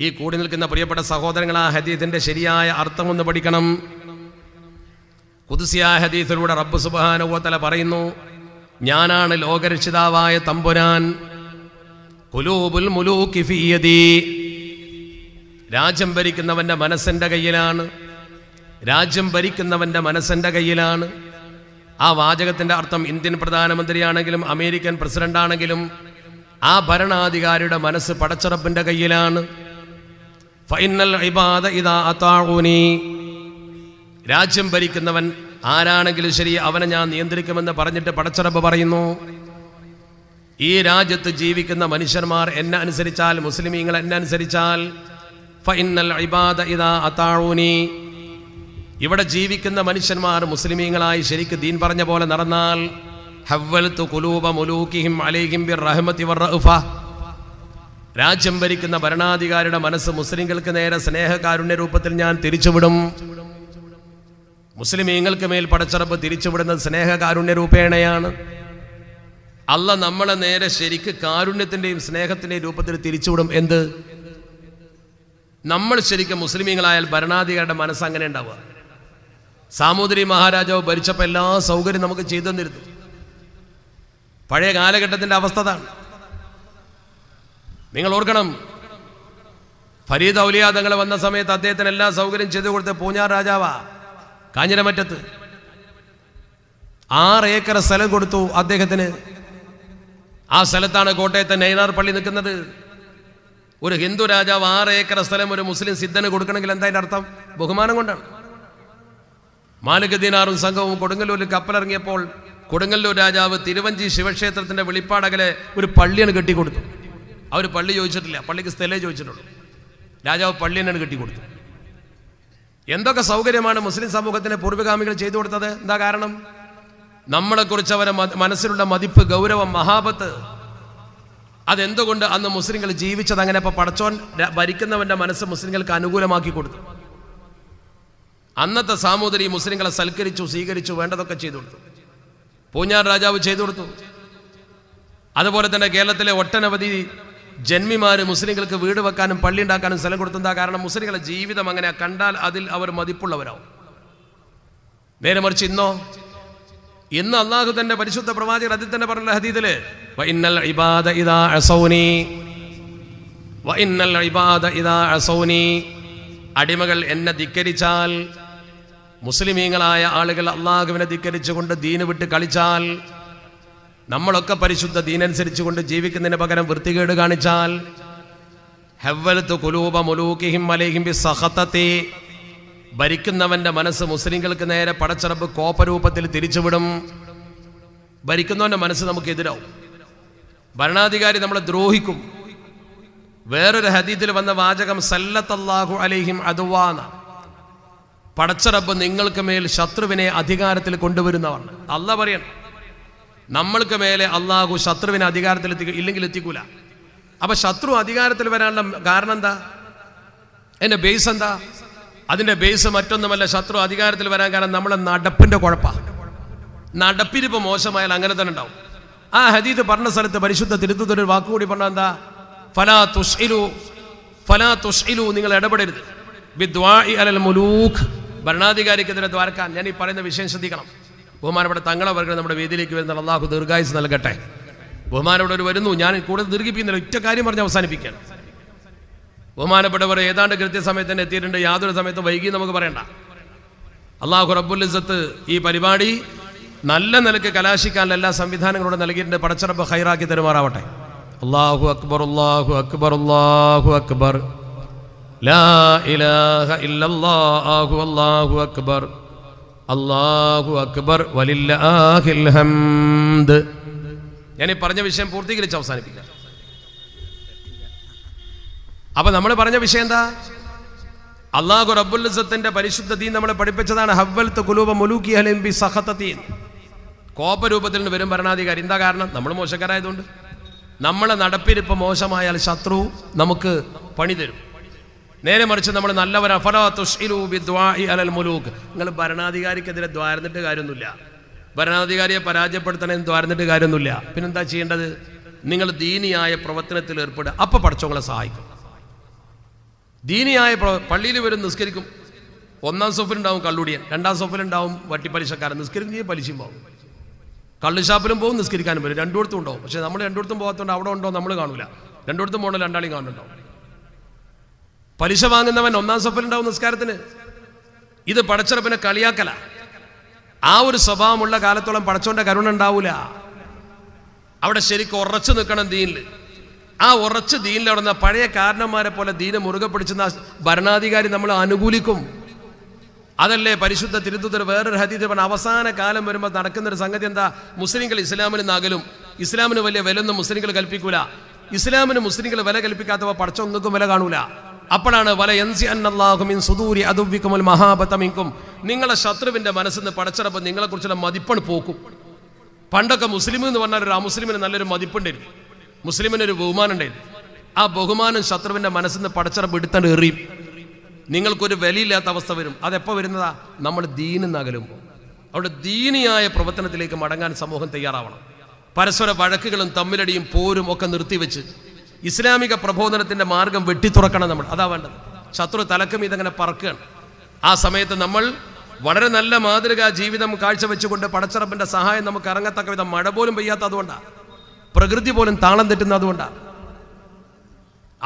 A: ഈ കൂടി നിൽക്കുന്ന പ്രിയപ്പെട്ട സഹോദരങ്ങൾ ആ ഹദീത്തിന്റെ ശരിയായ അർത്ഥമൊന്ന് പഠിക്കണം കുതിസിയാ ഹദീസിലൂടെ റബ്ബ് സുബാനുവത്തല പറയുന്നു ഞാനാണ് ലോകരക്ഷിതാവായ തമ്പുരാൻ കുലൂബുൽ മുലൂക്കിഫിയതി രാജ്യം ഭരിക്കുന്നവൻ്റെ മനസ്സിൻ്റെ കയ്യിലാണ് രാജ്യം ഭരിക്കുന്നവൻ്റെ മനസ്സിൻ്റെ കയ്യിലാണ് ആ വാചകത്തിൻ്റെ അർത്ഥം ഇന്ത്യൻ പ്രധാനമന്ത്രിയാണെങ്കിലും അമേരിക്കൻ പ്രസിഡൻ്റാണെങ്കിലും ആ ഭരണാധികാരിയുടെ മനസ്സ് പടച്ചറപ്പിൻ്റെ കയ്യിലാണ് ഫൈനൽ ഇബാദ ഇതാ അത്താഴൂനി രാജ്യം ഭരിക്കുന്നവൻ ആരാണെങ്കിലും ശരി അവനെ ഞാൻ നിയന്ത്രിക്കുമെന്ന് പറഞ്ഞിട്ട് പടച്ചറബ് പറയുന്നു ഈ രാജ്യത്ത് ജീവിക്കുന്ന മനുഷ്യന്മാർ എന്നെ അനുസരിച്ചാൽ മുസ്ലിമീങ്ങൾ എന്നെ അനുസരിച്ചാൽ ഇബാദ ഇവിടെ ജീവിക്കുന്ന മനുഷ്യന്മാർ മുസ്ലിമീങ്ങളായി ശരിക്ക് ദീൻ പറഞ്ഞ പോലെ നടന്നാൽ രാജ്യം ഭരിക്കുന്ന ഭരണാധികാരിയുടെ മനസ്സ് മുസ്ലിങ്ങൾക്ക് നേരെ സ്നേഹകാരുണ്യ രൂപത്തിൽ ഞാൻ തിരിച്ചുവിടും മുസ്ലിമീങ്ങൾക്ക് മേൽ പടച്ചിറപ്പ് തിരിച്ചുവിടുന്നത് സ്നേഹകാരുണ്യ രൂപേണയാണ് അല്ല നമ്മളെ നേരെ ശരിക്ക് കാരുണ്യത്തിന്റെയും സ്നേഹത്തിന്റെയും രൂപത്തിൽ തിരിച്ചുവിടും എന്ത് നമ്മൾ ശരിക്കും മുസ്ലിമീങ്ങളായാൽ ഭരണാധികാരിയുടെ മനസ്സ് അങ്ങനെ ഉണ്ടാവുക സാമൂതിരി മഹാരാജാവ് ഭരിച്ചപ്പോൾ എല്ലാ സൗകര്യം നമുക്ക് ചെയ്തു തന്നിരുന്നു പഴയ കാലഘട്ടത്തിന്റെ അവസ്ഥ അതാണ് നിങ്ങൾ ഓർക്കണം ഫരീദ് ഔലിയാദങ്ങൾ വന്ന സമയത്ത് അദ്ദേഹത്തിന് എല്ലാ സൗകര്യം ചെയ്തു കൊടുത്ത് പൂഞ്ഞാർ രാജാവാണ് കാഞ്ഞിരമറ്റത്ത് ആറ് ഏക്കർ സ്ഥലം കൊടുത്തു അദ്ദേഹത്തിന് ആ സ്ഥലത്താണ് കോട്ടയത്തെ നൈനാർ പള്ളി നിൽക്കുന്നത് ഒരു ഹിന്ദു രാജാവ് ആറ് ഏക്കർ സ്ഥലം ഒരു മുസ്ലിം സിദ്ധന് കൊടുക്കണമെങ്കിൽ എന്താ അതിൻ്റെ അർത്ഥം ബഹുമാനം കൊണ്ടാണ് മാലിക് ദീനാറും സംഘവും കൊടുങ്ങല്ലൂരിൽ കപ്പലിറങ്ങിയപ്പോൾ കൊടുങ്ങല്ലൂർ രാജാവ് തിരുവഞ്ചി ശിവക്ഷേത്രത്തിന്റെ വെളിപ്പാടകലെ ഒരു പള്ളിയാണ് കെട്ടിക്കൊടുത്തു അവർ പള്ളി ചോദിച്ചിട്ടില്ല പള്ളിക്ക് സ്ഥലേ ചോദിച്ചിട്ടുള്ളൂ രാജാവ് പള്ളിയാണ് കെട്ടിക്കൊടുത്തു എന്തൊക്കെ സൗകര്യമാണ് മുസ്ലിം സമൂഹത്തിന് പൂർവ്വഗാമികൾ ചെയ്തു കൊടുത്തത് എന്താ കാരണം നമ്മളെക്കുറിച്ച് അവരെ മനസ്സിലുള്ള മതിപ്പ് ഗൗരവം മഹാപത്ത് അതെന്തുകൊണ്ട് അന്ന് മുസ്ലിങ്ങൾ ജീവിച്ചത് അങ്ങനെ ഇപ്പൊ പടച്ചോൻ ഭരിക്കുന്നവന്റെ മനസ്സ് മുസ്ലിങ്ങൾക്ക് അനുകൂലമാക്കി കൊടുത്തു അന്നത്തെ സാമൂതിരി മുസ്ലിങ്ങളെ സൽക്കരിച്ചു സ്വീകരിച്ചു വേണ്ടതൊക്കെ ചെയ്തു കൊടുത്തു പൂഞ്ഞാർ രാജാവ് ചെയ്തു കൊടുത്തു അതുപോലെ തന്നെ കേരളത്തിലെ ഒട്ടനവധി ജന്മിമാർ മുസ്ലിങ്ങൾക്ക് വീട് വെക്കാനും പള്ളി ഉണ്ടാക്കാനും സ്ഥലം കൊടുത്തെന്താ കാരണം മുസ്ലിങ്ങളെ ജീവിതം അങ്ങനെ കണ്ടാൽ അതിൽ അവർ മതിപ്പുള്ളവരാവും നേരെ മറിച്ച് ഇന്നോ ഇന്ന് അള്ളാഹു തന്റെ പരിശുദ്ധ പ്രവാചകർ അതിൽ തന്നെ പറഞ്ഞ ഹദീദില് അടിമകൾ എന്നെ ധിക്കരിച്ചാൽ മുസ്ലിമീങ്ങളായ ആളുകൾ അള്ളാഹുവിനെ ധിക്കരിച്ചുകൊണ്ട് ദീന് വിട്ട് കളിച്ചാൽ നമ്മളൊക്കെ പരിശുദ്ധ ദീനനുസരിച്ച് കൊണ്ട് ജീവിക്കുന്നതിന് പകരം വൃത്തികേട് കാണിച്ചാൽ ഹെവലത്ത് കുലൂബ മുലൂക്കിഹിം മലേഹിം ബി സഹത്തത്തെ ഭരിക്കുന്നവൻ്റെ മനസ്സ് മുസ്ലിങ്ങൾക്ക് നേരെ പടച്ചറപ്പ് കോപരൂപത്തിൽ തിരിച്ചുവിടും ഭരിക്കുന്നവൻ്റെ മനസ്സ് നമുക്കെതിരാവും ഭരണാധികാരി നമ്മളെ ദ്രോഹിക്കും വേറൊരു ഹദീത്തിൽ വന്ന വാചകം സല്ലത്തല്ലാഹു അലൈഹിം അതുവാന പടച്ചറബ് നിങ്ങൾക്ക് മേൽ ശത്രുവിനെ അധികാരത്തിൽ കൊണ്ടുവരുന്നവർ അല്ല പറയണം നമ്മൾക്ക് മേലെ അള്ളാഹു ശത്രുവിനെ അധികാരത്തിൽ എത്തിക്കും ഇല്ലെങ്കിൽ എത്തിക്കൂല അപ്പൊ ശത്രു അധികാരത്തിൽ വരാനുള്ള കാരണം എന്താ എന്റെ ബേസ് എന്താ അതിന്റെ ബേസ് മറ്റൊന്നുമല്ല ശത്രു അധികാരത്തിൽ വരാൻ കാരണം നമ്മളെ നടപ്പിന്റെ കുഴപ്പാ നടപ്പിരിപ്പ് മോശമായാൽ അങ്ങനെ തന്നെ ഉണ്ടാവും ആ ഹദീദ് പറഞ്ഞ സ്ഥലത്ത് പരിശുദ്ധ തിരുത്തുതൊരു വാക്കുകൂടി പറഞ്ഞ എന്താ ഫലാ തുഷ്ഇലു ഫലാ തുഷ്ഇലു നിങ്ങൾ ഇടപെടരുത് ബിദ്വാഇ അലൽ മുലൂഖ് ഭരണാധികാരിക്കെതിരെ ദ്വാരക്കാൻ ഞാൻ ഈ പറയുന്ന വിഷയം ശ്രദ്ധിക്കണം ബഹുമാനപ്പെട്ട തങ്ങളവർഗം നമ്മുടെ വേദിയിലേക്ക് വരുന്ന അള്ളാഹു ദീർഘായുസ് നൽകട്ടെ ബഹുമാനപ്പെട്ടവർ വരുന്നു ഞാൻ കൂടുതൽ ദീർഘിപ്പിക്കുന്നില്ല ഒറ്റ കാര്യം പറഞ്ഞ് അവസാനിപ്പിക്കണം ബഹുമാനപ്പെട്ടവർ ഏതാണ്ട് കൃത്യസമയത്ത് തന്നെ എത്തിയിട്ടുണ്ട് യാതൊരു സമയത്തും വൈകി നമുക്ക് പറയണ്ട അള്ളാഹു റബ്ബുലിസത്ത് ഈ പരിപാടി നല്ല നിലക്ക് കലാശിക്കാൻ എല്ലാ സംവിധാനങ്ങളോട് നൽകിയിട്ടുണ്ട് പടച്ചറബ് ഹൈറാക്കി തരുമാറാവട്ടെ അള്ളാഹു അക്ബർ അള്ളാഹു അക്ബർ അള്ളാഹു അക്ബർ ലാ ഇലാഹ ഇല്ലല്ലാഹു അള്ളാഹു അക്ബർ അള്ളാഹു അക്ബർ ഹംദ് ഞാൻ ഈ പറഞ്ഞ വിഷയം പൂർത്തീകരിച്ച് അവസാനിപ്പിക്കാം അപ്പൊ നമ്മൾ പറഞ്ഞ വിഷയം എന്താ അള്ളാഹു റബ്ബുൽസത്തിന്റെ പരിശുദ്ധ ദീൻ നമ്മളെ പഠിപ്പിച്ചതാണ് ഹവൽ തുലൂബ മുലൂക്കി ഹലിംബി സഹത്തീൻ കോപരൂപത്തിൽ നിന്ന് വരും ഭരണാധികാരി എന്താ കാരണം നമ്മൾ മോശക്കാരായതുകൊണ്ട് നമ്മളെ നടപ്പിരിപ്പ് മോശമായാൽ ശത്രു നമുക്ക് പണി തരും നേരെ മറിച്ച് നമ്മൾ നല്ലവരാ നിങ്ങൾ ഭരണാധികാരിക്കെതിരെ ദ്വാരന്നിട്ട് കാര്യമൊന്നുമില്ല ഭരണാധികാരിയെ പരാജയപ്പെടുത്തണമെന്ന് ദ്വാരന്നിട്ട് കാര്യമൊന്നുമില്ല പിന്നെന്താ ചെയ്യേണ്ടത് നിങ്ങൾ ദീനിയായ പ്രവർത്തനത്തിൽ ഏർപ്പെടുക അപ്പൊ പഠിച്ചവങ്ങളെ സഹായിക്കും ദീനിയായ പള്ളിയിൽ വരും നിസ്കരിക്കും ഒന്നാം സോഫിലുണ്ടാവും കള്ളുടിയൻ രണ്ടാം സോഫിലുണ്ടാവും വട്ടിപ്പലിശക്കാരൻ നിസ്കരിക്കുകയും പലിശയും പോകും കള്ളു ഷാപ്പിലും പോകും നിസ്കരിക്കാനും വരും ഇടത്തും ഉണ്ടാവും പക്ഷേ നമ്മൾ രണ്ടിടത്തും പോകാത്തതുകൊണ്ട് അവിടെ ഉണ്ടോ നമ്മൾ കാണില്ല രണ്ടിടത്തും പോകണോ രണ്ടാളിയും കാണുന്നുണ്ടാവും പലിശ വാങ്ങുന്നവൻ ഒന്നാം ഉണ്ടാവും നിസ്കാരത്തിന് ഇത് പടച്ചിറപ്പിനെ കളിയാക്കല ആ ഒരു സ്വഭാവമുള്ള കാലത്തോളം പടച്ചോണ്ട കരുണ ഉണ്ടാവൂല അവിടെ ശരിക്കും ഉറച്ചു നിൽക്കണം ദീനിൽ ആ ഉറച്ച് ദീനിൽ നടന്ന പഴയ കാരണന്മാരെ പോലെ ദീനെ മുറുകെ പിടിച്ചുന്ന ഭരണാധികാരി നമ്മൾ അനുകൂലിക്കും അതല്ലേ പരിശുദ്ധ തിരുത്തുത്തിൽ വേറൊരു ഹദീത് പറഞ്ഞ അവസാന കാലം വരുമ്പോൾ നടക്കുന്നൊരു സംഗതി എന്താ മുസ്ലിങ്ങൾ ഇസ്ലാമിന് നകലും ഇസ്ലാമിന് വലിയ വിലൊന്നും മുസ്ലിങ്ങൾ കൽപ്പിക്കൂല ഇസ്ലാമിന് മുസ്ലിങ്ങൾ വില കൽപ്പിക്കാത്തവ പടച്ചൊന്നും വില കാണൂല അപ്പോഴാണ് വല എൻസി അന്നല്ലാഹുമിൻ സുദൂരി അതുവിക്കുമൽ മഹാബത്തമിക്കും നിങ്ങളെ ശത്രുവിൻ്റെ മനസ്സിൽ നിന്ന് പടച്ചിടപ്പം നിങ്ങളെക്കുറിച്ചുള്ള മതിപ്പണ് പോക്കും പണ്ടൊക്കെ മുസ്ലിം എന്ന് പറഞ്ഞാൽ ഒരു അമുസ്ലിമിന് നല്ലൊരു മതിപ്പുണ്ടായിരുന്നു ഒരു ബഹുമാനം ഉണ്ടായിരുന്നു ആ ബഹുമാനം ശത്രുവിൻ്റെ മനസ്സിൽ നിന്ന് പടച്ചിടപ്പ് എടുത്തണ്ട് എറിയും നിങ്ങൾക്കൊരു വിലയില്ലാത്ത അവസ്ഥ വരും അതെപ്പോൾ വരുന്നതാ നമ്മൾ ദീനിൽ നകലുമ്പോൾ അവിടെ ദീനിയായ പ്രവർത്തനത്തിലേക്ക് മടങ്ങാൻ സമൂഹം തയ്യാറാവണം പരസ്പര വഴക്കുകളും തമ്മിലടിയും പോരും ഒക്കെ നിർത്തിവെച്ച് ഇസ്ലാമിക പ്രബോധനത്തിന്റെ മാർഗം വെട്ടിത്തുറക്കണം നമ്മൾ അതാ വേണ്ടത് ശത്രു തലക്കും ഇതങ്ങനെ പറക്കുകയാണ് ആ സമയത്ത് നമ്മൾ വളരെ നല്ല മാതൃക ജീവിതം കാഴ്ചവെച്ചുകൊണ്ട് പടച്ചറപ്പിന്റെ സഹായം നമുക്ക് ഇറങ്ങത്തക്ക വിധം മഴ പോലും പെയ്യാത്ത അതുകൊണ്ടാണ് പ്രകൃതി പോലും താളം തെറ്റുന്ന അതുകൊണ്ടാണ്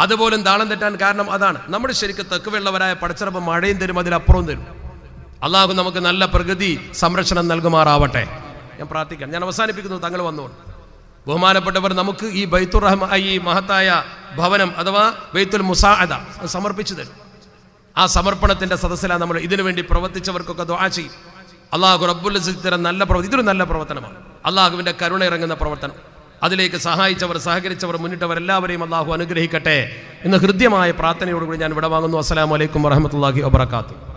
A: അതുപോലും താളം തെറ്റാൻ കാരണം അതാണ് നമ്മൾ ശരിക്കും തെക്കുവെള്ളവരായ പടച്ചിറപ്പ് മഴയും തരും അതിലപ്പുറവും തരും അള്ളാഹു നമുക്ക് നല്ല പ്രകൃതി സംരക്ഷണം നൽകുമാറാവട്ടെ ഞാൻ പ്രാർത്ഥിക്കാം ഞാൻ അവസാനിപ്പിക്കുന്നു തങ്ങൾ വന്നുകൊണ്ട് ബഹുമാനപ്പെട്ടവർ നമുക്ക് ഈ ബൈത്തുർ റഹ്മ ഈ മഹത്തായ ഭവനം അഥവാ ബൈത്തുൽ മുസാഅദ സമർപ്പിച്ചു തരും ആ സമർപ്പണത്തിന്റെ സദസ്സിലാണ് നമ്മൾ ഇതിനു വേണ്ടി പ്രവർത്തിച്ചവർക്കൊക്കെ ദുആ ചെയ്യും അള്ളാഹു റബ്ബുൽ തരം നല്ല പ്രവർത്തി ഇതൊരു നല്ല പ്രവർത്തനമാണ് അള്ളാഹുവിൻ്റെ കരുണ ഇറങ്ങുന്ന പ്രവർത്തനം അതിലേക്ക് സഹായിച്ചവർ സഹകരിച്ചവർ മുന്നിട്ടവർ എല്ലാവരെയും അള്ളാഹു അനുഗ്രഹിക്കട്ടെ എന്ന ഹൃദ്യമായ പ്രാർത്ഥനയോടുകൂടി ഞാൻ വിടവാങ്ങുന്നു അലൈക്കും വറഹമത്തല്ലാഹി വബർക്കാത്തു